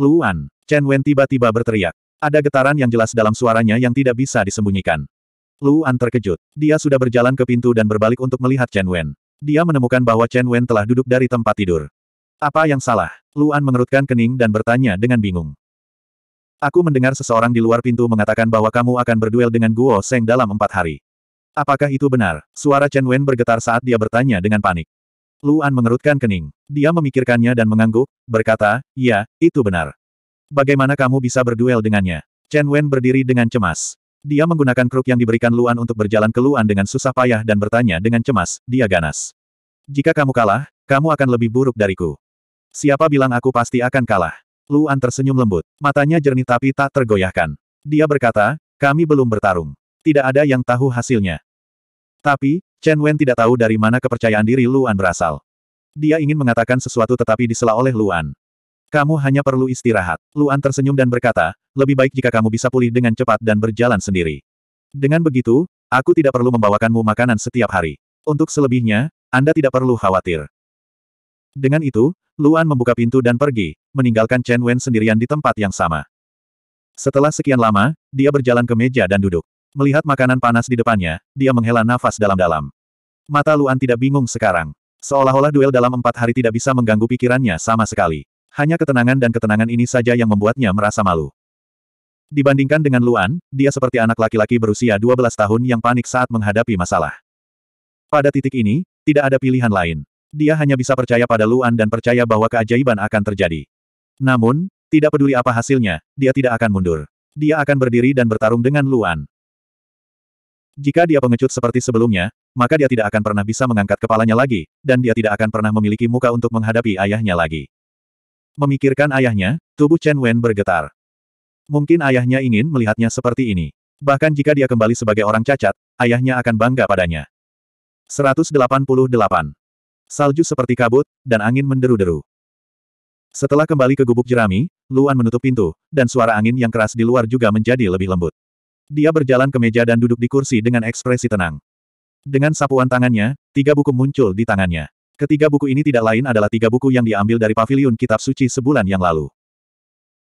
Speaker 1: Luan, Chen Wen tiba-tiba berteriak. Ada getaran yang jelas dalam suaranya yang tidak bisa disembunyikan. Luan terkejut. Dia sudah berjalan ke pintu dan berbalik untuk melihat Chen Wen. Dia menemukan bahwa Chen Wen telah duduk dari tempat tidur. Apa yang salah? Luan mengerutkan kening dan bertanya dengan bingung. Aku mendengar seseorang di luar pintu mengatakan bahwa kamu akan berduel dengan Guo Seng dalam empat hari. Apakah itu benar? Suara Chen Wen bergetar saat dia bertanya dengan panik. Luan mengerutkan kening. Dia memikirkannya dan mengangguk, berkata, iya, itu benar. Bagaimana kamu bisa berduel dengannya? Chen Wen berdiri dengan cemas. Dia menggunakan kruk yang diberikan Luan untuk berjalan ke Luan dengan susah payah dan bertanya dengan cemas, dia ganas. Jika kamu kalah, kamu akan lebih buruk dariku. Siapa bilang aku pasti akan kalah? Luan tersenyum lembut. Matanya jernih tapi tak tergoyahkan. Dia berkata, kami belum bertarung. Tidak ada yang tahu hasilnya. Tapi, Chen Wen tidak tahu dari mana kepercayaan diri Luan berasal. Dia ingin mengatakan sesuatu tetapi disela oleh Luan. Kamu hanya perlu istirahat. Luan tersenyum dan berkata, lebih baik jika kamu bisa pulih dengan cepat dan berjalan sendiri. Dengan begitu, aku tidak perlu membawakanmu makanan setiap hari. Untuk selebihnya, Anda tidak perlu khawatir. Dengan itu, Luan membuka pintu dan pergi, meninggalkan Chen Wen sendirian di tempat yang sama. Setelah sekian lama, dia berjalan ke meja dan duduk. Melihat makanan panas di depannya, dia menghela nafas dalam-dalam. Mata Luan tidak bingung sekarang. Seolah-olah duel dalam empat hari tidak bisa mengganggu pikirannya sama sekali. Hanya ketenangan dan ketenangan ini saja yang membuatnya merasa malu. Dibandingkan dengan Luan, dia seperti anak laki-laki berusia 12 tahun yang panik saat menghadapi masalah. Pada titik ini, tidak ada pilihan lain. Dia hanya bisa percaya pada Luan dan percaya bahwa keajaiban akan terjadi. Namun, tidak peduli apa hasilnya, dia tidak akan mundur. Dia akan berdiri dan bertarung dengan Luan. Jika dia pengecut seperti sebelumnya, maka dia tidak akan pernah bisa mengangkat kepalanya lagi, dan dia tidak akan pernah memiliki muka untuk menghadapi ayahnya lagi. Memikirkan ayahnya, tubuh Chen Wen bergetar. Mungkin ayahnya ingin melihatnya seperti ini. Bahkan jika dia kembali sebagai orang cacat, ayahnya akan bangga padanya. 188. Salju seperti kabut, dan angin menderu-deru. Setelah kembali ke gubuk jerami, Luan menutup pintu, dan suara angin yang keras di luar juga menjadi lebih lembut. Dia berjalan ke meja dan duduk di kursi dengan ekspresi tenang. Dengan sapuan tangannya, tiga buku muncul di tangannya. Ketiga buku ini tidak lain adalah tiga buku yang diambil dari pavilion kitab suci sebulan yang lalu.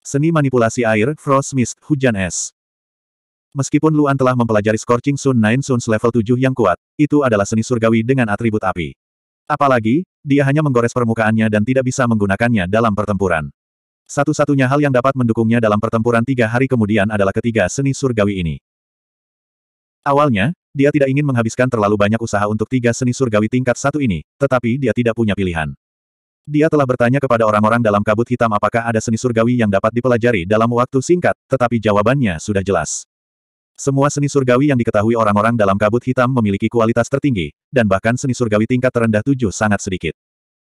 Speaker 1: Seni manipulasi air, Frost Mist, Hujan Es. Meskipun Luan telah mempelajari Scorching Sun Nine Suns level 7 yang kuat, itu adalah seni surgawi dengan atribut api. Apalagi, dia hanya menggores permukaannya dan tidak bisa menggunakannya dalam pertempuran. Satu-satunya hal yang dapat mendukungnya dalam pertempuran tiga hari kemudian adalah ketiga seni surgawi ini. Awalnya, dia tidak ingin menghabiskan terlalu banyak usaha untuk tiga seni surgawi tingkat satu ini, tetapi dia tidak punya pilihan. Dia telah bertanya kepada orang-orang dalam kabut hitam apakah ada seni surgawi yang dapat dipelajari dalam waktu singkat, tetapi jawabannya sudah jelas. Semua seni surgawi yang diketahui orang-orang dalam kabut hitam memiliki kualitas tertinggi, dan bahkan seni surgawi tingkat terendah tujuh sangat sedikit.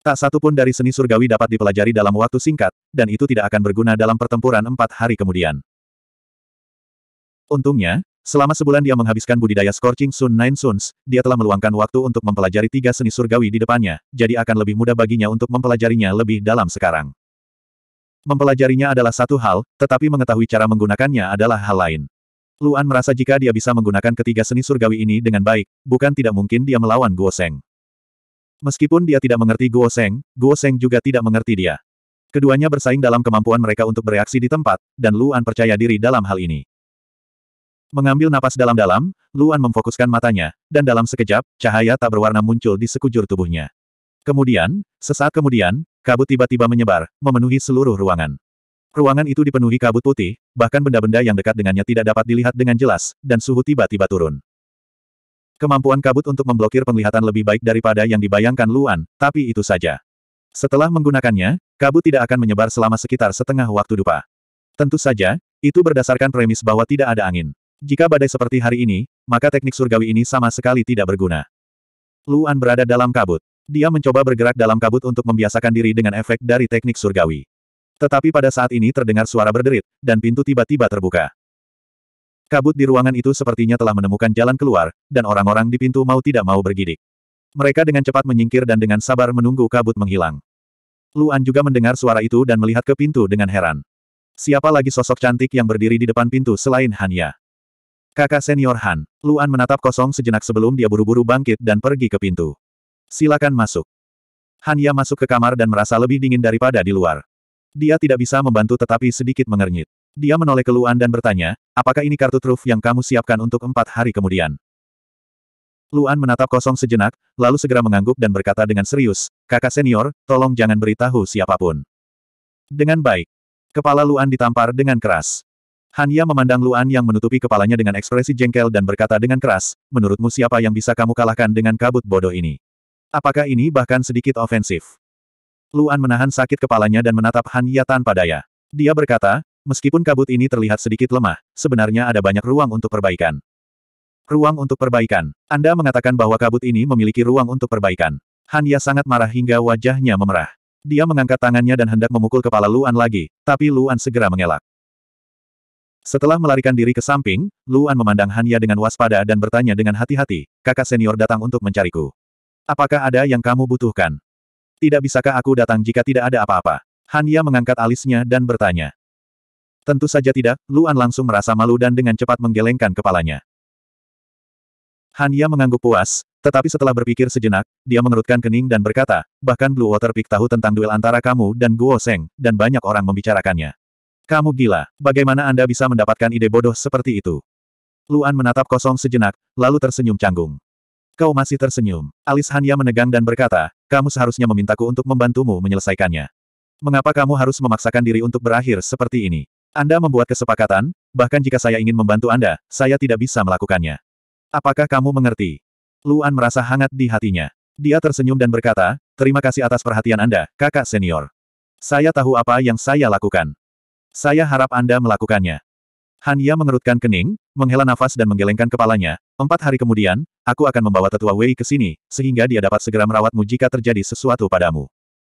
Speaker 1: Tak satu pun dari seni surgawi dapat dipelajari dalam waktu singkat, dan itu tidak akan berguna dalam pertempuran empat hari kemudian. Untungnya, selama sebulan dia menghabiskan budidaya Scorching Sun Nine Suns, dia telah meluangkan waktu untuk mempelajari tiga seni surgawi di depannya, jadi akan lebih mudah baginya untuk mempelajarinya lebih dalam sekarang. Mempelajarinya adalah satu hal, tetapi mengetahui cara menggunakannya adalah hal lain. Luan merasa jika dia bisa menggunakan ketiga seni surgawi ini dengan baik, bukan tidak mungkin dia melawan Guo Seng. Meskipun dia tidak mengerti Guo Seng, Guo Seng juga tidak mengerti dia. Keduanya bersaing dalam kemampuan mereka untuk bereaksi di tempat, dan Luan percaya diri dalam hal ini. Mengambil napas dalam-dalam, Luan memfokuskan matanya, dan dalam sekejap, cahaya tak berwarna muncul di sekujur tubuhnya. Kemudian, sesaat kemudian, kabut tiba-tiba menyebar, memenuhi seluruh ruangan. Ruangan itu dipenuhi kabut putih, bahkan benda-benda yang dekat dengannya tidak dapat dilihat dengan jelas, dan suhu tiba-tiba turun. Kemampuan kabut untuk memblokir penglihatan lebih baik daripada yang dibayangkan Luan, tapi itu saja. Setelah menggunakannya, kabut tidak akan menyebar selama sekitar setengah waktu dupa. Tentu saja, itu berdasarkan premis bahwa tidak ada angin. Jika badai seperti hari ini, maka teknik surgawi ini sama sekali tidak berguna. Luan berada dalam kabut. Dia mencoba bergerak dalam kabut untuk membiasakan diri dengan efek dari teknik surgawi. Tetapi pada saat ini terdengar suara berderit, dan pintu tiba-tiba terbuka. Kabut di ruangan itu sepertinya telah menemukan jalan keluar, dan orang-orang di pintu mau tidak mau bergidik. Mereka dengan cepat menyingkir dan dengan sabar menunggu kabut menghilang. Luan juga mendengar suara itu dan melihat ke pintu dengan heran. Siapa lagi sosok cantik yang berdiri di depan pintu selain Hanya? Kakak senior Han, Luan menatap kosong sejenak sebelum dia buru-buru bangkit dan pergi ke pintu. Silakan masuk. Han Ya masuk ke kamar dan merasa lebih dingin daripada di luar. Dia tidak bisa membantu tetapi sedikit mengernyit. Dia menoleh ke Luan dan bertanya, apakah ini kartu truf yang kamu siapkan untuk empat hari kemudian? Luan menatap kosong sejenak, lalu segera mengangguk dan berkata dengan serius, kakak senior, tolong jangan beritahu siapa pun. Dengan baik. Kepala Luan ditampar dengan keras. Hanya memandang Luan yang menutupi kepalanya dengan ekspresi jengkel dan berkata dengan keras, menurutmu siapa yang bisa kamu kalahkan dengan kabut bodoh ini? Apakah ini bahkan sedikit ofensif? Luan menahan sakit kepalanya dan menatap Han Ya tanpa daya. Dia berkata, meskipun kabut ini terlihat sedikit lemah, sebenarnya ada banyak ruang untuk perbaikan. Ruang untuk perbaikan. Anda mengatakan bahwa kabut ini memiliki ruang untuk perbaikan. Han Ya sangat marah hingga wajahnya memerah. Dia mengangkat tangannya dan hendak memukul kepala Luan lagi, tapi Luan segera mengelak. Setelah melarikan diri ke samping, Luan memandang Hanya dengan waspada dan bertanya dengan hati-hati, kakak senior datang untuk mencariku. Apakah ada yang kamu butuhkan? Tidak bisakah aku datang jika tidak ada apa-apa? Hanya mengangkat alisnya dan bertanya. Tentu saja tidak, Luan langsung merasa malu dan dengan cepat menggelengkan kepalanya. Hanya mengangguk puas, tetapi setelah berpikir sejenak, dia mengerutkan kening dan berkata, bahkan Blue Water Peak tahu tentang duel antara kamu dan Guo Seng, dan banyak orang membicarakannya. Kamu gila. Bagaimana Anda bisa mendapatkan ide bodoh seperti itu? Luan menatap kosong sejenak, lalu tersenyum canggung. Kau masih tersenyum. Alis Hanya menegang dan berkata, kamu seharusnya memintaku untuk membantumu menyelesaikannya. Mengapa kamu harus memaksakan diri untuk berakhir seperti ini? Anda membuat kesepakatan, bahkan jika saya ingin membantu Anda, saya tidak bisa melakukannya. Apakah kamu mengerti? Luan merasa hangat di hatinya. Dia tersenyum dan berkata, terima kasih atas perhatian Anda, kakak senior. Saya tahu apa yang saya lakukan. Saya harap Anda melakukannya. Han Ya mengerutkan kening, menghela nafas dan menggelengkan kepalanya. Empat hari kemudian, aku akan membawa tetua Wei ke sini, sehingga dia dapat segera merawatmu jika terjadi sesuatu padamu.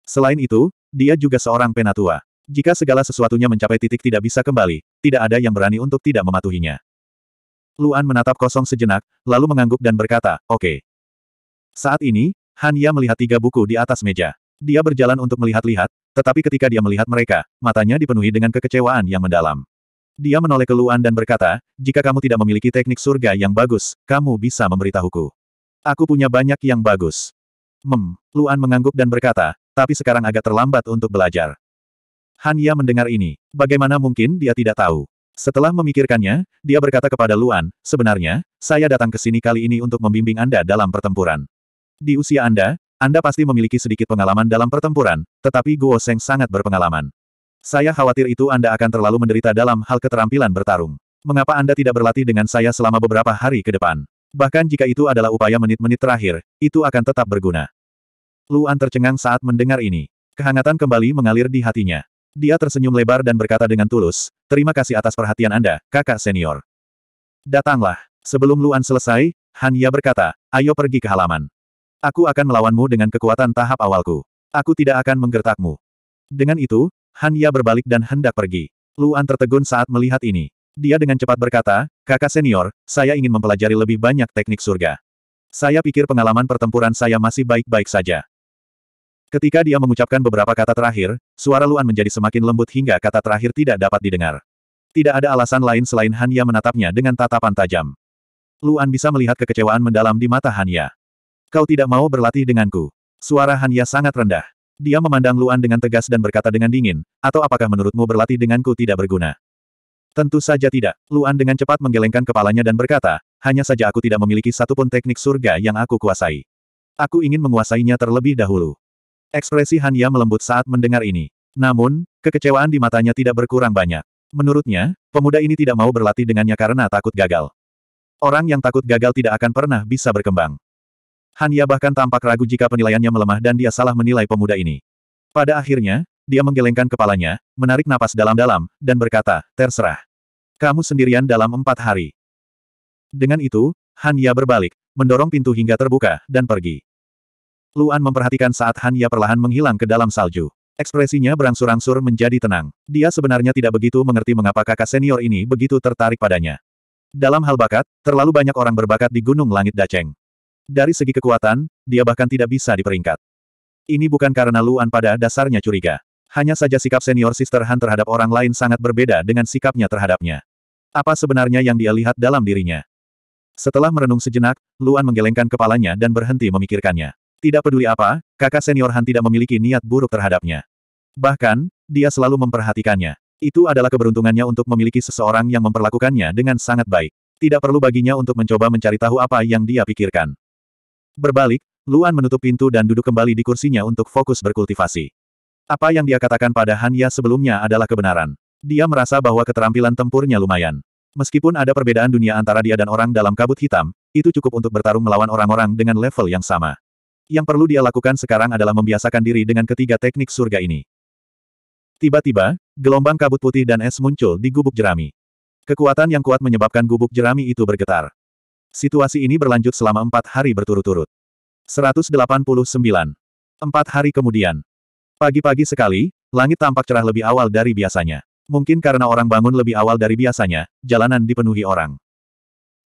Speaker 1: Selain itu, dia juga seorang penatua. Jika segala sesuatunya mencapai titik tidak bisa kembali, tidak ada yang berani untuk tidak mematuhinya. Luan menatap kosong sejenak, lalu mengangguk dan berkata, oke. Okay. Saat ini, Han Ya melihat tiga buku di atas meja. Dia berjalan untuk melihat-lihat, tetapi ketika dia melihat mereka, matanya dipenuhi dengan kekecewaan yang mendalam. Dia menoleh ke Luan dan berkata, jika kamu tidak memiliki teknik surga yang bagus, kamu bisa memberitahuku. Aku punya banyak yang bagus. Mem, Luan mengangguk dan berkata, tapi sekarang agak terlambat untuk belajar. Han Ya mendengar ini. Bagaimana mungkin dia tidak tahu? Setelah memikirkannya, dia berkata kepada Luan, sebenarnya, saya datang ke sini kali ini untuk membimbing Anda dalam pertempuran. Di usia Anda, anda pasti memiliki sedikit pengalaman dalam pertempuran, tetapi Guo Seng sangat berpengalaman. Saya khawatir itu Anda akan terlalu menderita dalam hal keterampilan bertarung. Mengapa Anda tidak berlatih dengan saya selama beberapa hari ke depan? Bahkan jika itu adalah upaya menit-menit terakhir, itu akan tetap berguna. Luan tercengang saat mendengar ini. Kehangatan kembali mengalir di hatinya. Dia tersenyum lebar dan berkata dengan tulus, terima kasih atas perhatian Anda, kakak senior. Datanglah. Sebelum Luan selesai, Han Ya berkata, ayo pergi ke halaman. Aku akan melawanmu dengan kekuatan tahap awalku. Aku tidak akan menggertakmu. Dengan itu, Han Ya berbalik dan hendak pergi. Luan tertegun saat melihat ini. Dia dengan cepat berkata, kakak senior, saya ingin mempelajari lebih banyak teknik surga. Saya pikir pengalaman pertempuran saya masih baik-baik saja. Ketika dia mengucapkan beberapa kata terakhir, suara Luan menjadi semakin lembut hingga kata terakhir tidak dapat didengar. Tidak ada alasan lain selain Han Ya menatapnya dengan tatapan tajam. Luan bisa melihat kekecewaan mendalam di mata Han Ya. Kau tidak mau berlatih denganku. Suara Hanya sangat rendah. Dia memandang Luan dengan tegas dan berkata dengan dingin, atau apakah menurutmu berlatih denganku tidak berguna? Tentu saja tidak. Luan dengan cepat menggelengkan kepalanya dan berkata, hanya saja aku tidak memiliki satupun teknik surga yang aku kuasai. Aku ingin menguasainya terlebih dahulu. Ekspresi Hanya melembut saat mendengar ini. Namun, kekecewaan di matanya tidak berkurang banyak. Menurutnya, pemuda ini tidak mau berlatih dengannya karena takut gagal. Orang yang takut gagal tidak akan pernah bisa berkembang. Hanya bahkan tampak ragu jika penilaiannya melemah dan dia salah menilai pemuda ini. Pada akhirnya, dia menggelengkan kepalanya, menarik napas dalam-dalam, dan berkata, terserah. Kamu sendirian dalam empat hari. Dengan itu, Hanya berbalik, mendorong pintu hingga terbuka, dan pergi. Luan memperhatikan saat Hanya perlahan menghilang ke dalam salju. Ekspresinya berangsur-angsur menjadi tenang. Dia sebenarnya tidak begitu mengerti mengapa kakak senior ini begitu tertarik padanya. Dalam hal bakat, terlalu banyak orang berbakat di Gunung Langit Daceng. Dari segi kekuatan, dia bahkan tidak bisa diperingkat. Ini bukan karena Luan pada dasarnya curiga. Hanya saja sikap senior Sister Han terhadap orang lain sangat berbeda dengan sikapnya terhadapnya. Apa sebenarnya yang dia lihat dalam dirinya? Setelah merenung sejenak, Luan menggelengkan kepalanya dan berhenti memikirkannya. Tidak peduli apa, kakak senior Han tidak memiliki niat buruk terhadapnya. Bahkan, dia selalu memperhatikannya. Itu adalah keberuntungannya untuk memiliki seseorang yang memperlakukannya dengan sangat baik. Tidak perlu baginya untuk mencoba mencari tahu apa yang dia pikirkan. Berbalik, Luan menutup pintu dan duduk kembali di kursinya untuk fokus berkultivasi. Apa yang dia katakan pada Han Ya sebelumnya adalah kebenaran. Dia merasa bahwa keterampilan tempurnya lumayan. Meskipun ada perbedaan dunia antara dia dan orang dalam kabut hitam, itu cukup untuk bertarung melawan orang-orang dengan level yang sama. Yang perlu dia lakukan sekarang adalah membiasakan diri dengan ketiga teknik surga ini. Tiba-tiba, gelombang kabut putih dan es muncul di gubuk jerami. Kekuatan yang kuat menyebabkan gubuk jerami itu bergetar. Situasi ini berlanjut selama empat hari berturut-turut. 189. Empat hari kemudian. Pagi-pagi sekali, langit tampak cerah lebih awal dari biasanya. Mungkin karena orang bangun lebih awal dari biasanya, jalanan dipenuhi orang.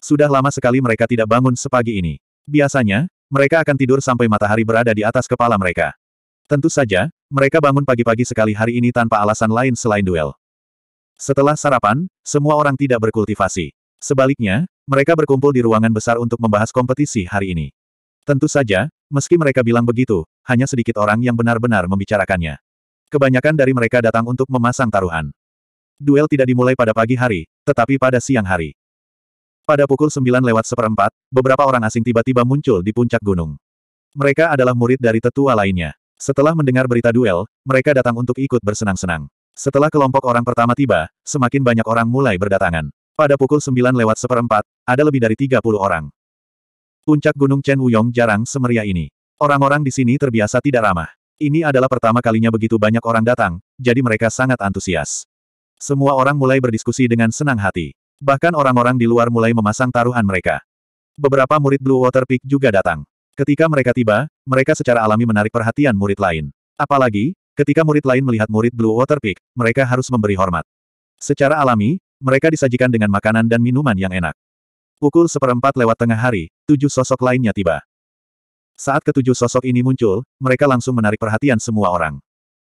Speaker 1: Sudah lama sekali mereka tidak bangun sepagi ini. Biasanya, mereka akan tidur sampai matahari berada di atas kepala mereka. Tentu saja, mereka bangun pagi-pagi sekali hari ini tanpa alasan lain selain duel. Setelah sarapan, semua orang tidak berkultivasi. Sebaliknya, mereka berkumpul di ruangan besar untuk membahas kompetisi hari ini. Tentu saja, meski mereka bilang begitu, hanya sedikit orang yang benar-benar membicarakannya. Kebanyakan dari mereka datang untuk memasang taruhan. Duel tidak dimulai pada pagi hari, tetapi pada siang hari. Pada pukul 9 lewat seperempat, beberapa orang asing tiba-tiba muncul di puncak gunung. Mereka adalah murid dari tetua lainnya. Setelah mendengar berita duel, mereka datang untuk ikut bersenang-senang. Setelah kelompok orang pertama tiba, semakin banyak orang mulai berdatangan. Pada pukul 9 lewat seperempat, ada lebih dari 30 orang. Puncak Gunung Chen Wuyong jarang semeriah ini. Orang-orang di sini terbiasa tidak ramah. Ini adalah pertama kalinya begitu banyak orang datang, jadi mereka sangat antusias. Semua orang mulai berdiskusi dengan senang hati. Bahkan orang-orang di luar mulai memasang taruhan mereka. Beberapa murid Blue Water Peak juga datang. Ketika mereka tiba, mereka secara alami menarik perhatian murid lain. Apalagi, ketika murid lain melihat murid Blue Water Peak, mereka harus memberi hormat. Secara alami, mereka disajikan dengan makanan dan minuman yang enak. Pukul seperempat lewat tengah hari, tujuh sosok lainnya tiba. Saat ketujuh sosok ini muncul, mereka langsung menarik perhatian semua orang.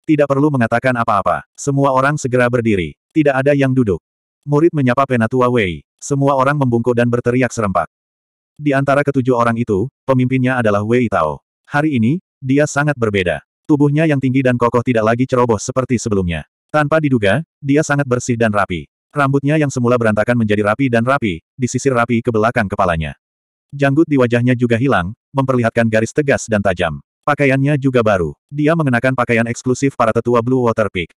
Speaker 1: Tidak perlu mengatakan apa-apa, semua orang segera berdiri. Tidak ada yang duduk. Murid menyapa Penatua Wei. Semua orang membungkuk dan berteriak serempak. Di antara ketujuh orang itu, pemimpinnya adalah Wei Tao. Hari ini, dia sangat berbeda. Tubuhnya yang tinggi dan kokoh tidak lagi ceroboh seperti sebelumnya. Tanpa diduga, dia sangat bersih dan rapi. Rambutnya yang semula berantakan menjadi rapi dan rapi, disisir rapi ke belakang kepalanya. Janggut di wajahnya juga hilang, memperlihatkan garis tegas dan tajam. Pakaiannya juga baru. Dia mengenakan pakaian eksklusif para tetua Blue Water Peak.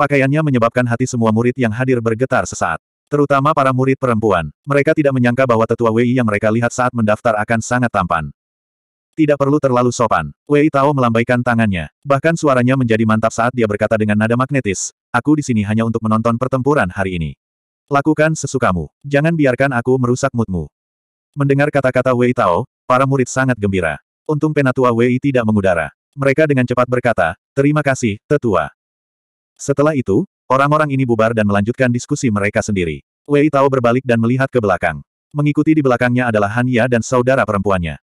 Speaker 1: Pakaiannya menyebabkan hati semua murid yang hadir bergetar sesaat. Terutama para murid perempuan. Mereka tidak menyangka bahwa tetua Wei yang mereka lihat saat mendaftar akan sangat tampan. Tidak perlu terlalu sopan. Wei Tao melambaikan tangannya. Bahkan suaranya menjadi mantap saat dia berkata dengan nada magnetis, Aku di sini hanya untuk menonton pertempuran hari ini. Lakukan sesukamu. Jangan biarkan aku merusak moodmu. Mendengar kata-kata Wei Tao, para murid sangat gembira. Untung penatua Wei tidak mengudara. Mereka dengan cepat berkata, Terima kasih, tetua. Setelah itu, orang-orang ini bubar dan melanjutkan diskusi mereka sendiri. Wei Tao berbalik dan melihat ke belakang. Mengikuti di belakangnya adalah Han Ya dan saudara perempuannya.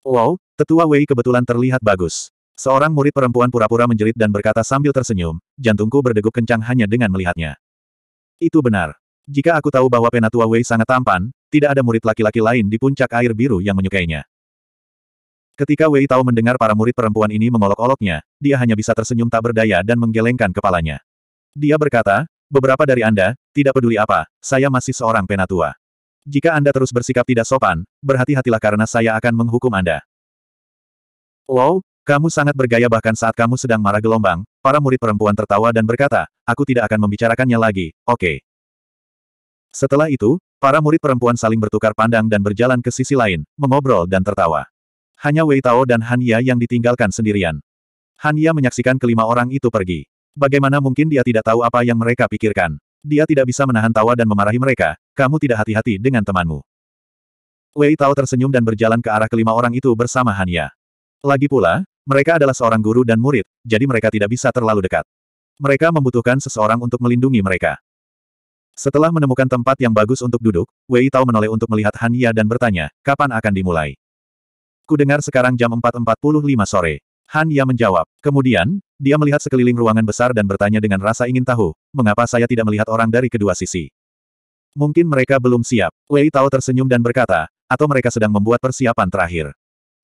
Speaker 1: Wow, tetua Wei kebetulan terlihat bagus. Seorang murid perempuan pura-pura menjerit dan berkata sambil tersenyum, jantungku berdegup kencang hanya dengan melihatnya. Itu benar. Jika aku tahu bahwa penatua Wei sangat tampan, tidak ada murid laki-laki lain di puncak air biru yang menyukainya. Ketika Wei Tao mendengar para murid perempuan ini mengolok-oloknya, dia hanya bisa tersenyum tak berdaya dan menggelengkan kepalanya. Dia berkata, beberapa dari Anda, tidak peduli apa, saya masih seorang penatua. Jika Anda terus bersikap tidak sopan, berhati-hatilah karena saya akan menghukum Anda. Wow, kamu sangat bergaya bahkan saat kamu sedang marah gelombang, para murid perempuan tertawa dan berkata, aku tidak akan membicarakannya lagi, oke. Setelah itu, para murid perempuan saling bertukar pandang dan berjalan ke sisi lain, mengobrol dan tertawa. Hanya Wei Tao dan Han Ya yang ditinggalkan sendirian. Han Ya menyaksikan kelima orang itu pergi. Bagaimana mungkin dia tidak tahu apa yang mereka pikirkan? Dia tidak bisa menahan tawa dan memarahi mereka, kamu tidak hati-hati dengan temanmu. Wei Tao tersenyum dan berjalan ke arah kelima orang itu bersama Hanya. Lagi pula, mereka adalah seorang guru dan murid, jadi mereka tidak bisa terlalu dekat. Mereka membutuhkan seseorang untuk melindungi mereka. Setelah menemukan tempat yang bagus untuk duduk, Wei Tao menoleh untuk melihat Hanya dan bertanya, kapan akan dimulai? Kudengar sekarang jam 4.45 sore. Han Ya menjawab. Kemudian, dia melihat sekeliling ruangan besar dan bertanya dengan rasa ingin tahu, mengapa saya tidak melihat orang dari kedua sisi. Mungkin mereka belum siap. Wei Tao tersenyum dan berkata, atau mereka sedang membuat persiapan terakhir.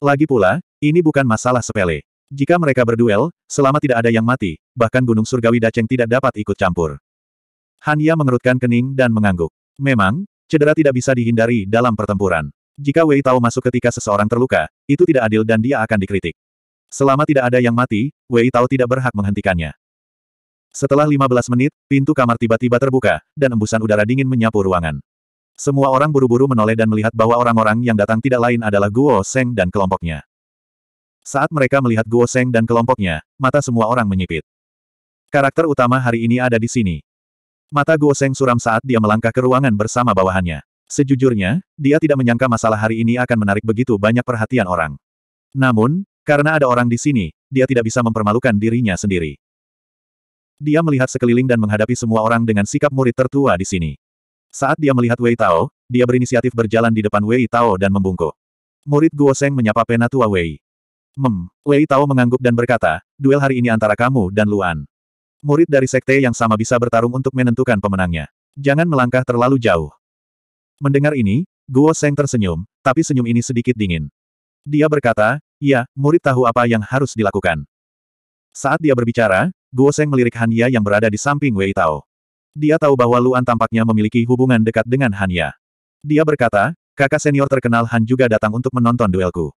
Speaker 1: Lagi pula, ini bukan masalah sepele. Jika mereka berduel, selama tidak ada yang mati, bahkan Gunung Surgawi Daceng tidak dapat ikut campur. Han Ya mengerutkan kening dan mengangguk. Memang, cedera tidak bisa dihindari dalam pertempuran. Jika Wei Tao masuk ketika seseorang terluka, itu tidak adil dan dia akan dikritik. Selama tidak ada yang mati, Wei Tao tidak berhak menghentikannya. Setelah 15 menit, pintu kamar tiba-tiba terbuka, dan embusan udara dingin menyapu ruangan. Semua orang buru-buru menoleh dan melihat bahwa orang-orang yang datang tidak lain adalah Guo Seng dan kelompoknya. Saat mereka melihat Guo Seng dan kelompoknya, mata semua orang menyipit. Karakter utama hari ini ada di sini. Mata Guo Seng suram saat dia melangkah ke ruangan bersama bawahannya. Sejujurnya, dia tidak menyangka masalah hari ini akan menarik begitu banyak perhatian orang. Namun, karena ada orang di sini, dia tidak bisa mempermalukan dirinya sendiri. Dia melihat sekeliling dan menghadapi semua orang dengan sikap murid tertua di sini. Saat dia melihat Wei Tao, dia berinisiatif berjalan di depan Wei Tao dan membungkuk. Murid Guo Seng menyapa penatua Wei. Mem, Wei Tao mengangguk dan berkata, duel hari ini antara kamu dan Luan. Murid dari sekte yang sama bisa bertarung untuk menentukan pemenangnya. Jangan melangkah terlalu jauh. Mendengar ini, Guo Seng tersenyum, tapi senyum ini sedikit dingin. Dia berkata, Ya, murid tahu apa yang harus dilakukan. Saat dia berbicara, Guo Seng melirik Han Ya yang berada di samping Wei Tao. Dia tahu bahwa Luan tampaknya memiliki hubungan dekat dengan Han Ya. Dia berkata, kakak senior terkenal Han juga datang untuk menonton duelku.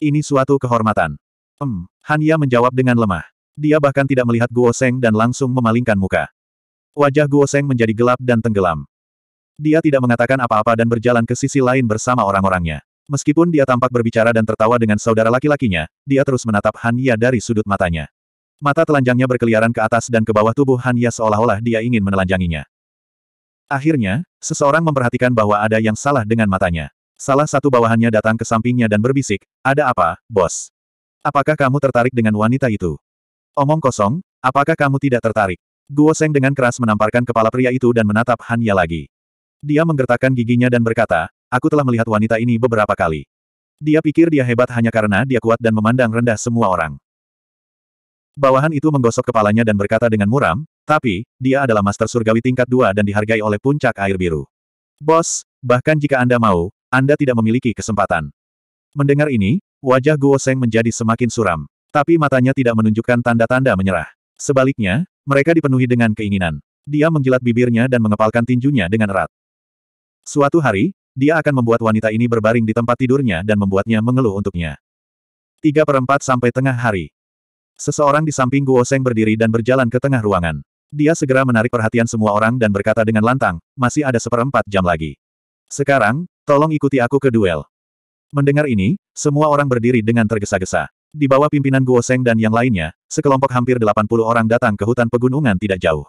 Speaker 1: Ini suatu kehormatan. Hmm, Han Ya menjawab dengan lemah. Dia bahkan tidak melihat Guo Seng dan langsung memalingkan muka. Wajah Guo Seng menjadi gelap dan tenggelam. Dia tidak mengatakan apa-apa dan berjalan ke sisi lain bersama orang-orangnya. Meskipun dia tampak berbicara dan tertawa dengan saudara laki-lakinya, dia terus menatap Han Ya dari sudut matanya. Mata telanjangnya berkeliaran ke atas dan ke bawah tubuh Han Ya seolah-olah dia ingin menelanjanginya. Akhirnya, seseorang memperhatikan bahwa ada yang salah dengan matanya. Salah satu bawahannya datang ke sampingnya dan berbisik, ada apa, bos? Apakah kamu tertarik dengan wanita itu? Omong kosong, apakah kamu tidak tertarik? Guo Seng dengan keras menamparkan kepala pria itu dan menatap Han Ya lagi. Dia menggertakkan giginya dan berkata, aku telah melihat wanita ini beberapa kali. Dia pikir dia hebat hanya karena dia kuat dan memandang rendah semua orang. Bawahan itu menggosok kepalanya dan berkata dengan muram, tapi, dia adalah master surgawi tingkat dua dan dihargai oleh puncak air biru. Bos, bahkan jika Anda mau, Anda tidak memiliki kesempatan. Mendengar ini, wajah Guo Seng menjadi semakin suram. Tapi matanya tidak menunjukkan tanda-tanda menyerah. Sebaliknya, mereka dipenuhi dengan keinginan. Dia menjilat bibirnya dan mengepalkan tinjunya dengan erat. Suatu hari, dia akan membuat wanita ini berbaring di tempat tidurnya dan membuatnya mengeluh untuknya. Tiga perempat sampai tengah hari. Seseorang di samping Guo Seng berdiri dan berjalan ke tengah ruangan. Dia segera menarik perhatian semua orang dan berkata dengan lantang, masih ada seperempat jam lagi. Sekarang, tolong ikuti aku ke duel. Mendengar ini, semua orang berdiri dengan tergesa-gesa. Di bawah pimpinan Guo Seng dan yang lainnya, sekelompok hampir 80 orang datang ke hutan pegunungan tidak jauh.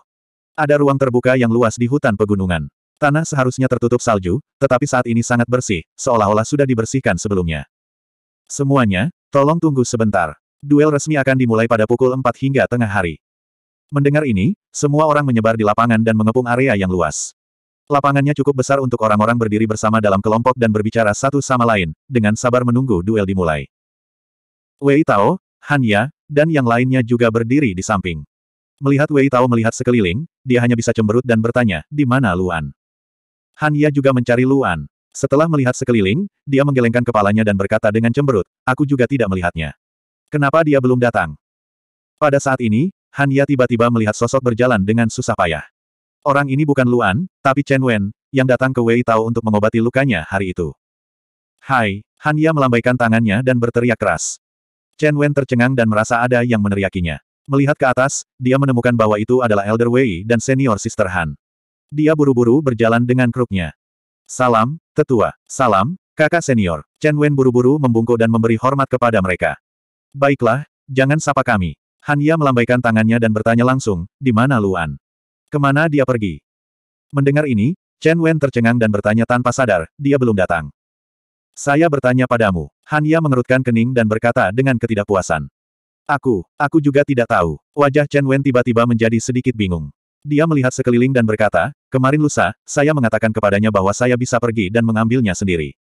Speaker 1: Ada ruang terbuka yang luas di hutan pegunungan. Tanah seharusnya tertutup salju, tetapi saat ini sangat bersih, seolah-olah sudah dibersihkan sebelumnya. Semuanya, tolong tunggu sebentar. Duel resmi akan dimulai pada pukul 4 hingga tengah hari. Mendengar ini, semua orang menyebar di lapangan dan mengepung area yang luas. Lapangannya cukup besar untuk orang-orang berdiri bersama dalam kelompok dan berbicara satu sama lain, dengan sabar menunggu duel dimulai. Wei Tao, Han Ya, dan yang lainnya juga berdiri di samping. Melihat Wei Tao melihat sekeliling, dia hanya bisa cemberut dan bertanya, di mana Luan? Han Ya juga mencari Luan. Setelah melihat sekeliling, dia menggelengkan kepalanya dan berkata dengan cemberut, aku juga tidak melihatnya. Kenapa dia belum datang? Pada saat ini, Han Ya tiba-tiba melihat sosok berjalan dengan susah payah. Orang ini bukan Luan, tapi Chen Wen, yang datang ke Wei Tao untuk mengobati lukanya hari itu. Hai, Hanya melambaikan tangannya dan berteriak keras. Chen Wen tercengang dan merasa ada yang meneriakinya. Melihat ke atas, dia menemukan bahwa itu adalah Elder Wei dan senior Sister Han. Dia buru-buru berjalan dengan kruknya. Salam, tetua. Salam, kakak senior. Chen Wen buru-buru membungkuk dan memberi hormat kepada mereka. Baiklah, jangan sapa kami. Hanya melambaikan tangannya dan bertanya langsung, di mana Luan? Ke mana dia pergi? Mendengar ini, Chen Wen tercengang dan bertanya tanpa sadar, dia belum datang. Saya bertanya padamu. Hanya mengerutkan kening dan berkata dengan ketidakpuasan. Aku, aku juga tidak tahu. Wajah Chen Wen tiba-tiba menjadi sedikit bingung. Dia melihat sekeliling dan berkata, kemarin lusa, saya mengatakan kepadanya bahwa saya bisa pergi dan mengambilnya sendiri.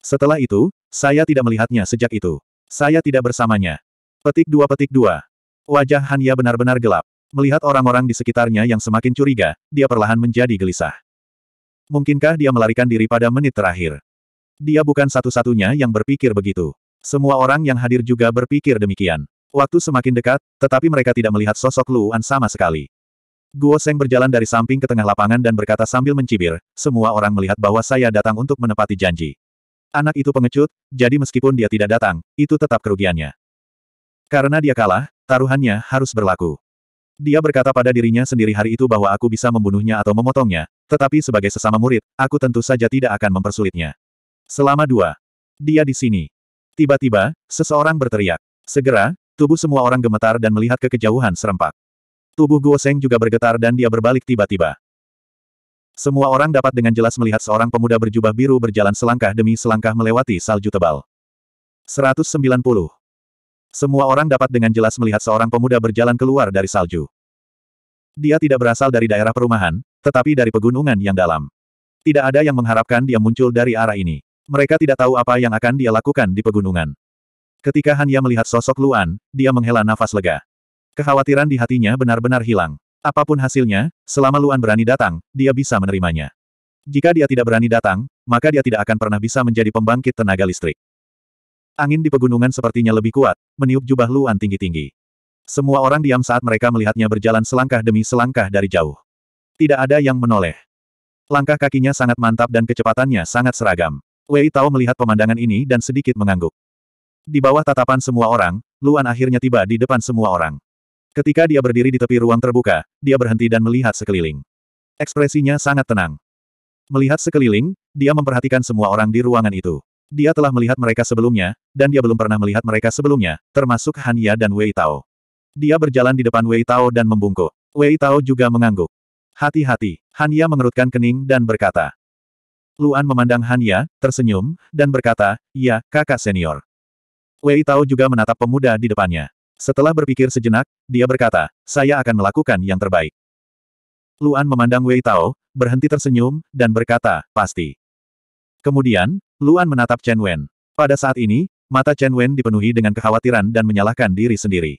Speaker 1: Setelah itu, saya tidak melihatnya sejak itu. Saya tidak bersamanya. Petik dua petik dua. Wajah Hanya benar-benar gelap. Melihat orang-orang di sekitarnya yang semakin curiga, dia perlahan menjadi gelisah. Mungkinkah dia melarikan diri pada menit terakhir? Dia bukan satu-satunya yang berpikir begitu. Semua orang yang hadir juga berpikir demikian. Waktu semakin dekat, tetapi mereka tidak melihat sosok Luan sama sekali. Guo Seng berjalan dari samping ke tengah lapangan dan berkata sambil mencibir, semua orang melihat bahwa saya datang untuk menepati janji. Anak itu pengecut, jadi meskipun dia tidak datang, itu tetap kerugiannya. Karena dia kalah, taruhannya harus berlaku. Dia berkata pada dirinya sendiri hari itu bahwa aku bisa membunuhnya atau memotongnya, tetapi sebagai sesama murid, aku tentu saja tidak akan mempersulitnya. Selama dua. Dia di sini. Tiba-tiba, seseorang berteriak. Segera, tubuh semua orang gemetar dan melihat ke kejauhan serempak. Tubuh Guo Seng juga bergetar dan dia berbalik tiba-tiba. Semua orang dapat dengan jelas melihat seorang pemuda berjubah biru berjalan selangkah demi selangkah melewati salju tebal. 190. Semua orang dapat dengan jelas melihat seorang pemuda berjalan keluar dari salju. Dia tidak berasal dari daerah perumahan, tetapi dari pegunungan yang dalam. Tidak ada yang mengharapkan dia muncul dari arah ini. Mereka tidak tahu apa yang akan dia lakukan di pegunungan. Ketika Hanya melihat sosok Luan, dia menghela nafas lega. Kekhawatiran di hatinya benar-benar hilang. Apa pun hasilnya, selama Luan berani datang, dia bisa menerimanya. Jika dia tidak berani datang, maka dia tidak akan pernah bisa menjadi pembangkit tenaga listrik. Angin di pegunungan sepertinya lebih kuat, meniup jubah Luan tinggi-tinggi. Semua orang diam saat mereka melihatnya berjalan selangkah demi selangkah dari jauh. Tidak ada yang menoleh. Langkah kakinya sangat mantap dan kecepatannya sangat seragam. Wei Tao melihat pemandangan ini dan sedikit mengangguk. Di bawah tatapan semua orang, Luan akhirnya tiba di depan semua orang. Ketika dia berdiri di tepi ruang terbuka, dia berhenti dan melihat sekeliling. Ekspresinya sangat tenang. Melihat sekeliling, dia memperhatikan semua orang di ruangan itu. Dia telah melihat mereka sebelumnya, dan dia belum pernah melihat mereka sebelumnya, termasuk Han Ya dan Wei Tao. Dia berjalan di depan Wei Tao dan membungkuk. Wei Tao juga mengangguk. Hati-hati, Han Ya mengerutkan kening dan berkata. Luan memandang Han Ya, tersenyum, dan berkata, ya, kakak senior. Wei Tao juga menatap pemuda di depannya. Setelah berpikir sejenak, dia berkata, saya akan melakukan yang terbaik. Luan memandang Wei Tao, berhenti tersenyum, dan berkata, pasti. Kemudian, Luan menatap Chen Wen. Pada saat ini, mata Chen Wen dipenuhi dengan kekhawatiran dan menyalahkan diri sendiri.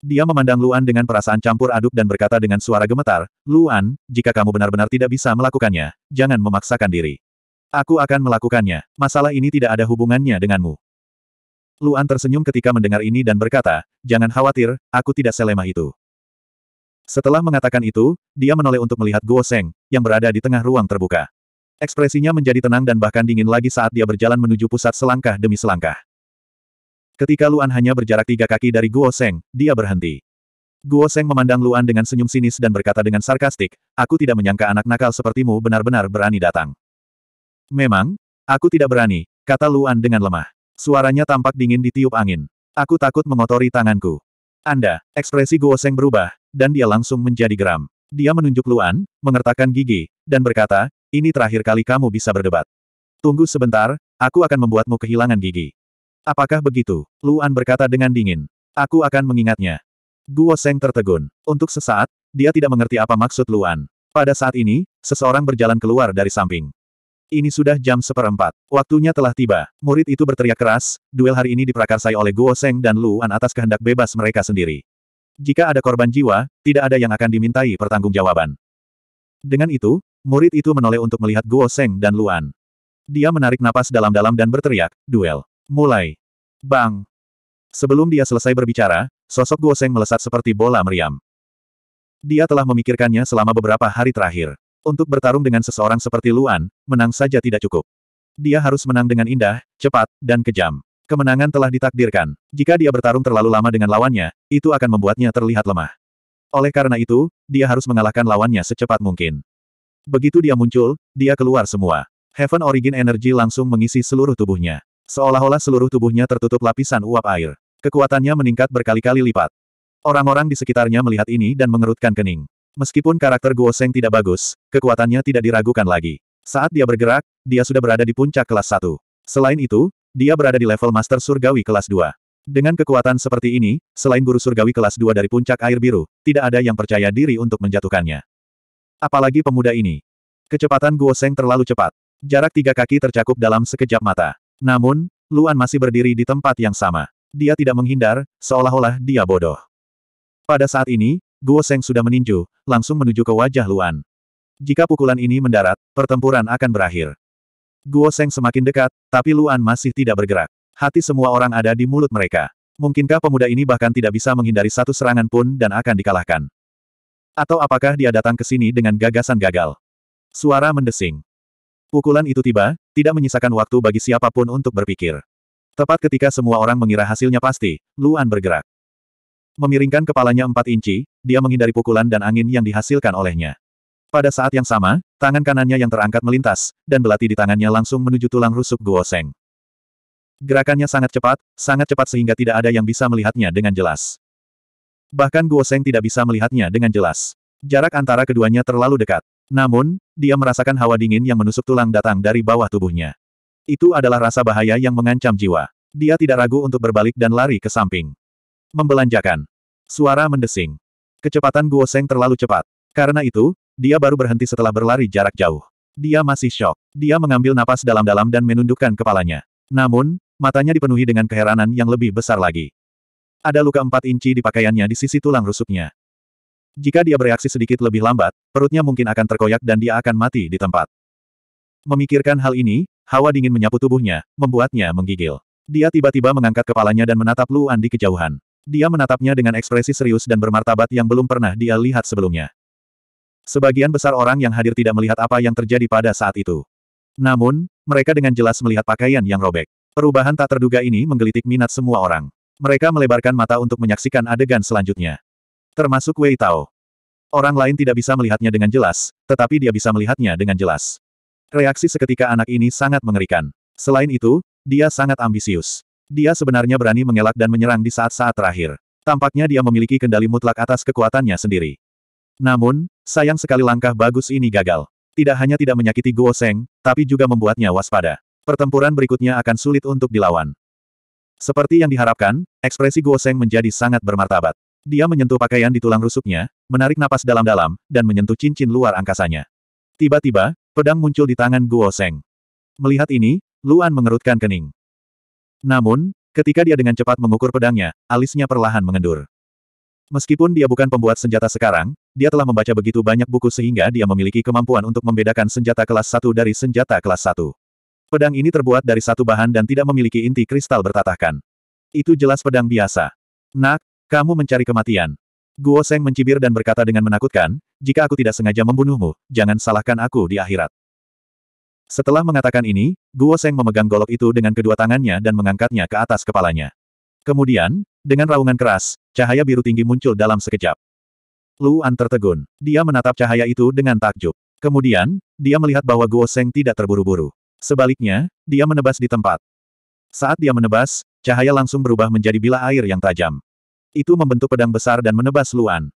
Speaker 1: Dia memandang Luan dengan perasaan campur aduk dan berkata dengan suara gemetar, Luan, jika kamu benar-benar tidak bisa melakukannya, jangan memaksakan diri. Aku akan melakukannya. Masalah ini tidak ada hubungannya denganmu. Luan tersenyum ketika mendengar ini dan berkata, jangan khawatir, aku tidak selemah itu. Setelah mengatakan itu, dia menoleh untuk melihat Guo Seng, yang berada di tengah ruang terbuka. Ekspresinya menjadi tenang dan bahkan dingin lagi saat dia berjalan menuju pusat selangkah demi selangkah. Ketika Luan hanya berjarak tiga kaki dari Guo Seng, dia berhenti. Guo Seng memandang Luan dengan senyum sinis dan berkata dengan sarkastik, aku tidak menyangka anak nakal sepertimu benar-benar berani datang. Memang, aku tidak berani, kata Luan dengan lemah. Suaranya tampak dingin ditiup angin. Aku takut mengotori tanganku. Anda, ekspresi Guo Seng berubah, dan dia langsung menjadi geram. Dia menunjuk Luan, mengertakkan gigi, dan berkata, ini terakhir kali kamu bisa berdebat. Tunggu sebentar, aku akan membuatmu kehilangan gigi. Apakah begitu? Luan berkata dengan dingin. Aku akan mengingatnya. Guo Seng tertegun. Untuk sesaat, dia tidak mengerti apa maksud Luan. Pada saat ini, seseorang berjalan keluar dari samping. Ini sudah jam seperempat. Waktunya telah tiba. Murid itu berteriak keras, duel hari ini diprakarsai oleh Guo Seng dan Luan atas kehendak bebas mereka sendiri. Jika ada korban jiwa, tidak ada yang akan dimintai pertanggungjawaban. Dengan itu, murid itu menoleh untuk melihat Guo Seng dan Luan. Dia menarik napas dalam-dalam dan berteriak, duel. Mulai. Bang. Sebelum dia selesai berbicara, sosok Guo Seng melesat seperti bola meriam. Dia telah memikirkannya selama beberapa hari terakhir. Untuk bertarung dengan seseorang seperti Luan, menang saja tidak cukup. Dia harus menang dengan indah, cepat, dan kejam. Kemenangan telah ditakdirkan. Jika dia bertarung terlalu lama dengan lawannya, itu akan membuatnya terlihat lemah. Oleh karena itu, dia harus mengalahkan lawannya secepat mungkin. Begitu dia muncul, dia keluar semua. Heaven Origin Energy langsung mengisi seluruh tubuhnya. Seolah-olah seluruh tubuhnya tertutup lapisan uap air. Kekuatannya meningkat berkali-kali lipat. Orang-orang di sekitarnya melihat ini dan mengerutkan kening. Meskipun karakter Guo Seng tidak bagus, kekuatannya tidak diragukan lagi. Saat dia bergerak, dia sudah berada di puncak kelas 1. Selain itu, dia berada di level Master Surgawi kelas 2. Dengan kekuatan seperti ini, selain guru surgawi kelas 2 dari puncak air biru, tidak ada yang percaya diri untuk menjatuhkannya. Apalagi pemuda ini. Kecepatan Guo Seng terlalu cepat. Jarak tiga kaki tercakup dalam sekejap mata. Namun, Luan masih berdiri di tempat yang sama. Dia tidak menghindar, seolah-olah dia bodoh. Pada saat ini, Guo Seng sudah meninju, langsung menuju ke wajah Luan. Jika pukulan ini mendarat, pertempuran akan berakhir. Guo Seng semakin dekat, tapi Luan masih tidak bergerak. Hati semua orang ada di mulut mereka. Mungkinkah pemuda ini bahkan tidak bisa menghindari satu serangan pun dan akan dikalahkan? Atau apakah dia datang ke sini dengan gagasan gagal? Suara mendesing. Pukulan itu tiba, tidak menyisakan waktu bagi siapa pun untuk berpikir. Tepat ketika semua orang mengira hasilnya pasti, Luan bergerak. Memiringkan kepalanya empat inci, dia menghindari pukulan dan angin yang dihasilkan olehnya. Pada saat yang sama, tangan kanannya yang terangkat melintas, dan belati di tangannya langsung menuju tulang rusuk Guo Seng. Gerakannya sangat cepat, sangat cepat sehingga tidak ada yang bisa melihatnya dengan jelas. Bahkan Guo Seng tidak bisa melihatnya dengan jelas. Jarak antara keduanya terlalu dekat. Namun, dia merasakan hawa dingin yang menusuk tulang datang dari bawah tubuhnya. Itu adalah rasa bahaya yang mengancam jiwa. Dia tidak ragu untuk berbalik dan lari ke samping. Membelanjakan. Suara mendesing. Kecepatan Guo Seng terlalu cepat. Karena itu, dia baru berhenti setelah berlari jarak jauh. Dia masih syok. Dia mengambil napas dalam-dalam dan menundukkan kepalanya. Namun, matanya dipenuhi dengan keheranan yang lebih besar lagi. Ada luka empat inci di pakaiannya di sisi tulang rusuknya. Jika dia bereaksi sedikit lebih lambat, perutnya mungkin akan terkoyak dan dia akan mati di tempat. Memikirkan hal ini, hawa dingin menyapu tubuhnya, membuatnya menggigil. Dia tiba-tiba mengangkat kepalanya dan menatap Luan di kejauhan. Dia menatapnya dengan ekspresi serius dan bermartabat yang belum pernah dia lihat sebelumnya. Sebagian besar orang yang hadir tidak melihat apa yang terjadi pada saat itu. Namun, mereka dengan jelas melihat pakaian yang robek. Perubahan tak terduga ini menggelitik minat semua orang. Mereka melebarkan mata untuk menyaksikan adegan selanjutnya. Termasuk Wei Tao. Orang lain tidak bisa melihatnya dengan jelas, tetapi dia bisa melihatnya dengan jelas. Reaksi seketika anak ini sangat mengerikan. Selain itu, dia sangat ambisius. Dia sebenarnya berani mengelak dan menyerang di saat-saat terakhir. Tampaknya dia memiliki kendali mutlak atas kekuatannya sendiri. Namun, sayang sekali langkah bagus ini gagal. Tidak hanya tidak menyakiti Guo Seng, tapi juga membuatnya waspada. Pertempuran berikutnya akan sulit untuk dilawan. Seperti yang diharapkan, ekspresi Guo Seng menjadi sangat bermartabat. Dia menyentuh pakaian di tulang rusuknya, menarik napas dalam-dalam, dan menyentuh cincin luar angkasanya. Tiba-tiba, pedang muncul di tangan Guo Seng. Melihat ini, Luan mengerutkan kening. Namun, ketika dia dengan cepat mengukur pedangnya, alisnya perlahan mengendur. Meskipun dia bukan pembuat senjata sekarang, dia telah membaca begitu banyak buku sehingga dia memiliki kemampuan untuk membedakan senjata kelas 1 dari senjata kelas 1. Pedang ini terbuat dari satu bahan dan tidak memiliki inti kristal bertatahkan. Itu jelas pedang biasa. Nak, kamu mencari kematian. Guo Seng mencibir dan berkata dengan menakutkan, jika aku tidak sengaja membunuhmu, jangan salahkan aku di akhirat. Setelah mengatakan ini, Guo Seng memegang golok itu dengan kedua tangannya dan mengangkatnya ke atas kepalanya. Kemudian, dengan raungan keras, cahaya biru tinggi muncul dalam sekejap. Lu An tertegun. Dia menatap cahaya itu dengan takjub. Kemudian, dia melihat bahwa Guo Seng tidak terburu-buru. Sebaliknya, dia menebas di tempat. Saat dia menebas, cahaya langsung berubah menjadi bila air yang tajam. Itu membentuk pedang besar dan menebas Luan.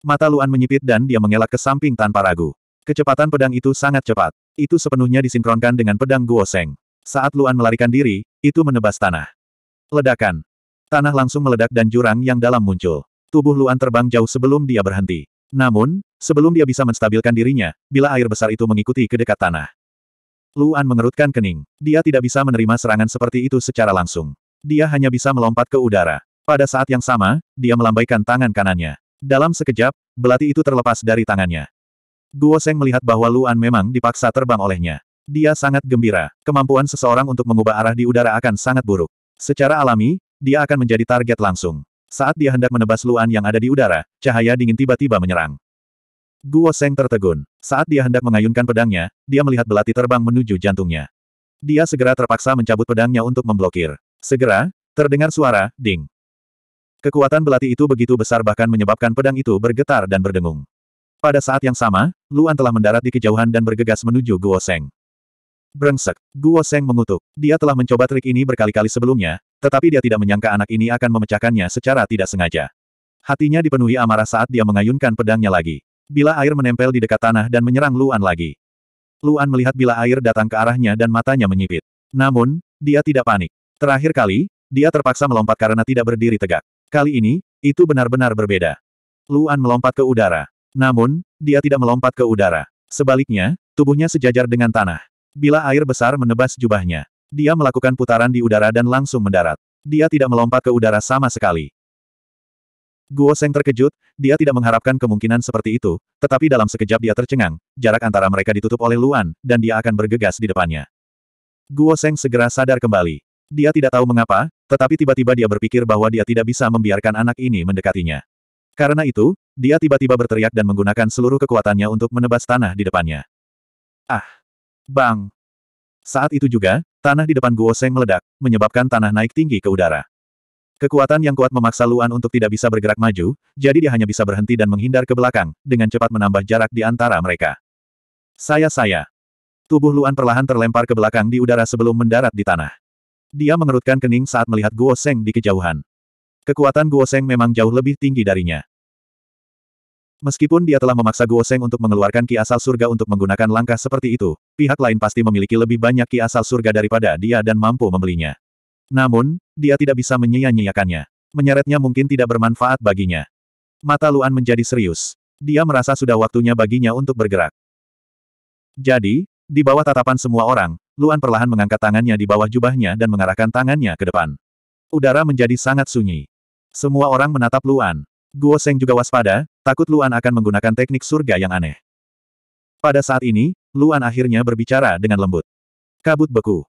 Speaker 1: Mata Luan menyipit dan dia mengelak ke samping tanpa ragu. Kecepatan pedang itu sangat cepat. Itu sepenuhnya disinkronkan dengan pedang Guo Seng. Saat Luan melarikan diri, itu menebas tanah. Ledakan. Tanah langsung meledak dan jurang yang dalam muncul. Tubuh Luan terbang jauh sebelum dia berhenti. Namun, sebelum dia bisa menstabilkan dirinya, bila air besar itu mengikuti ke dekat tanah. Luan mengerutkan kening. Dia tidak bisa menerima serangan seperti itu secara langsung. Dia hanya bisa melompat ke udara. Pada saat yang sama, dia melambaikan tangan kanannya. Dalam sekejap, belati itu terlepas dari tangannya. Guo Seng melihat bahwa Luan memang dipaksa terbang olehnya. Dia sangat gembira. Kemampuan seseorang untuk mengubah arah di udara akan sangat buruk. Secara alami, dia akan menjadi target langsung. Saat dia hendak menebas Luan yang ada di udara, cahaya dingin tiba-tiba menyerang. Guo Seng tertegun. Saat dia hendak mengayunkan pedangnya, dia melihat belati terbang menuju jantungnya. Dia segera terpaksa mencabut pedangnya untuk memblokir. Segera, terdengar suara, ding. Kekuatan belati itu begitu besar bahkan menyebabkan pedang itu bergetar dan berdengung. Pada saat yang sama, Luan telah mendarat di kejauhan dan bergegas menuju Guo Seng. Brengsek. Guo Seng mengutuk. Dia telah mencoba trik ini berkali-kali sebelumnya, tetapi dia tidak menyangka anak ini akan memecahkannya secara tidak sengaja. Hatinya dipenuhi amarah saat dia mengayunkan pedangnya lagi. Bila air menempel di dekat tanah dan menyerang Luan lagi. Luan melihat bila air datang ke arahnya dan matanya menyipit. Namun, dia tidak panik. Terakhir kali, dia terpaksa melompat karena tidak berdiri tegak. Kali ini, itu benar-benar berbeda. Luan melompat ke udara. Namun, dia tidak melompat ke udara. Sebaliknya, tubuhnya sejajar dengan tanah. Bila air besar menebas jubahnya, dia melakukan putaran di udara dan langsung mendarat. Dia tidak melompat ke udara sama sekali. Guo Seng terkejut, dia tidak mengharapkan kemungkinan seperti itu, tetapi dalam sekejap dia tercengang, jarak antara mereka ditutup oleh Luan, dan dia akan bergegas di depannya. Guo Seng segera sadar kembali. Dia tidak tahu mengapa, tetapi tiba-tiba dia berpikir bahwa dia tidak bisa membiarkan anak ini mendekatinya. Karena itu, dia tiba-tiba berteriak dan menggunakan seluruh kekuatannya untuk menebas tanah di depannya. Ah! Bang! Saat itu juga, tanah di depan Guo Seng meledak, menyebabkan tanah naik tinggi ke udara. Kekuatan yang kuat memaksa Luan untuk tidak bisa bergerak maju, jadi dia hanya bisa berhenti dan menghindar ke belakang, dengan cepat menambah jarak di antara mereka. Saya-saya. Tubuh Luan perlahan terlempar ke belakang di udara sebelum mendarat di tanah. Dia mengerutkan kening saat melihat Guo Seng di kejauhan. Kekuatan Guo Seng memang jauh lebih tinggi darinya. Meskipun dia telah memaksa Guo Seng untuk mengeluarkan ki asal surga untuk menggunakan langkah seperti itu, pihak lain pasti memiliki lebih banyak ki asal surga daripada dia dan mampu membelinya. Namun, dia tidak bisa menyia-nyiakannya. Menyeretnya mungkin tidak bermanfaat baginya. Mata Luan menjadi serius. Dia merasa sudah waktunya baginya untuk bergerak. Jadi, di bawah tatapan semua orang, Luan perlahan mengangkat tangannya di bawah jubahnya dan mengarahkan tangannya ke depan. Udara menjadi sangat sunyi. Semua orang menatap Luan. Guo Seng juga waspada, takut Luan akan menggunakan teknik surga yang aneh. Pada saat ini, Luan akhirnya berbicara dengan lembut. Kabut beku.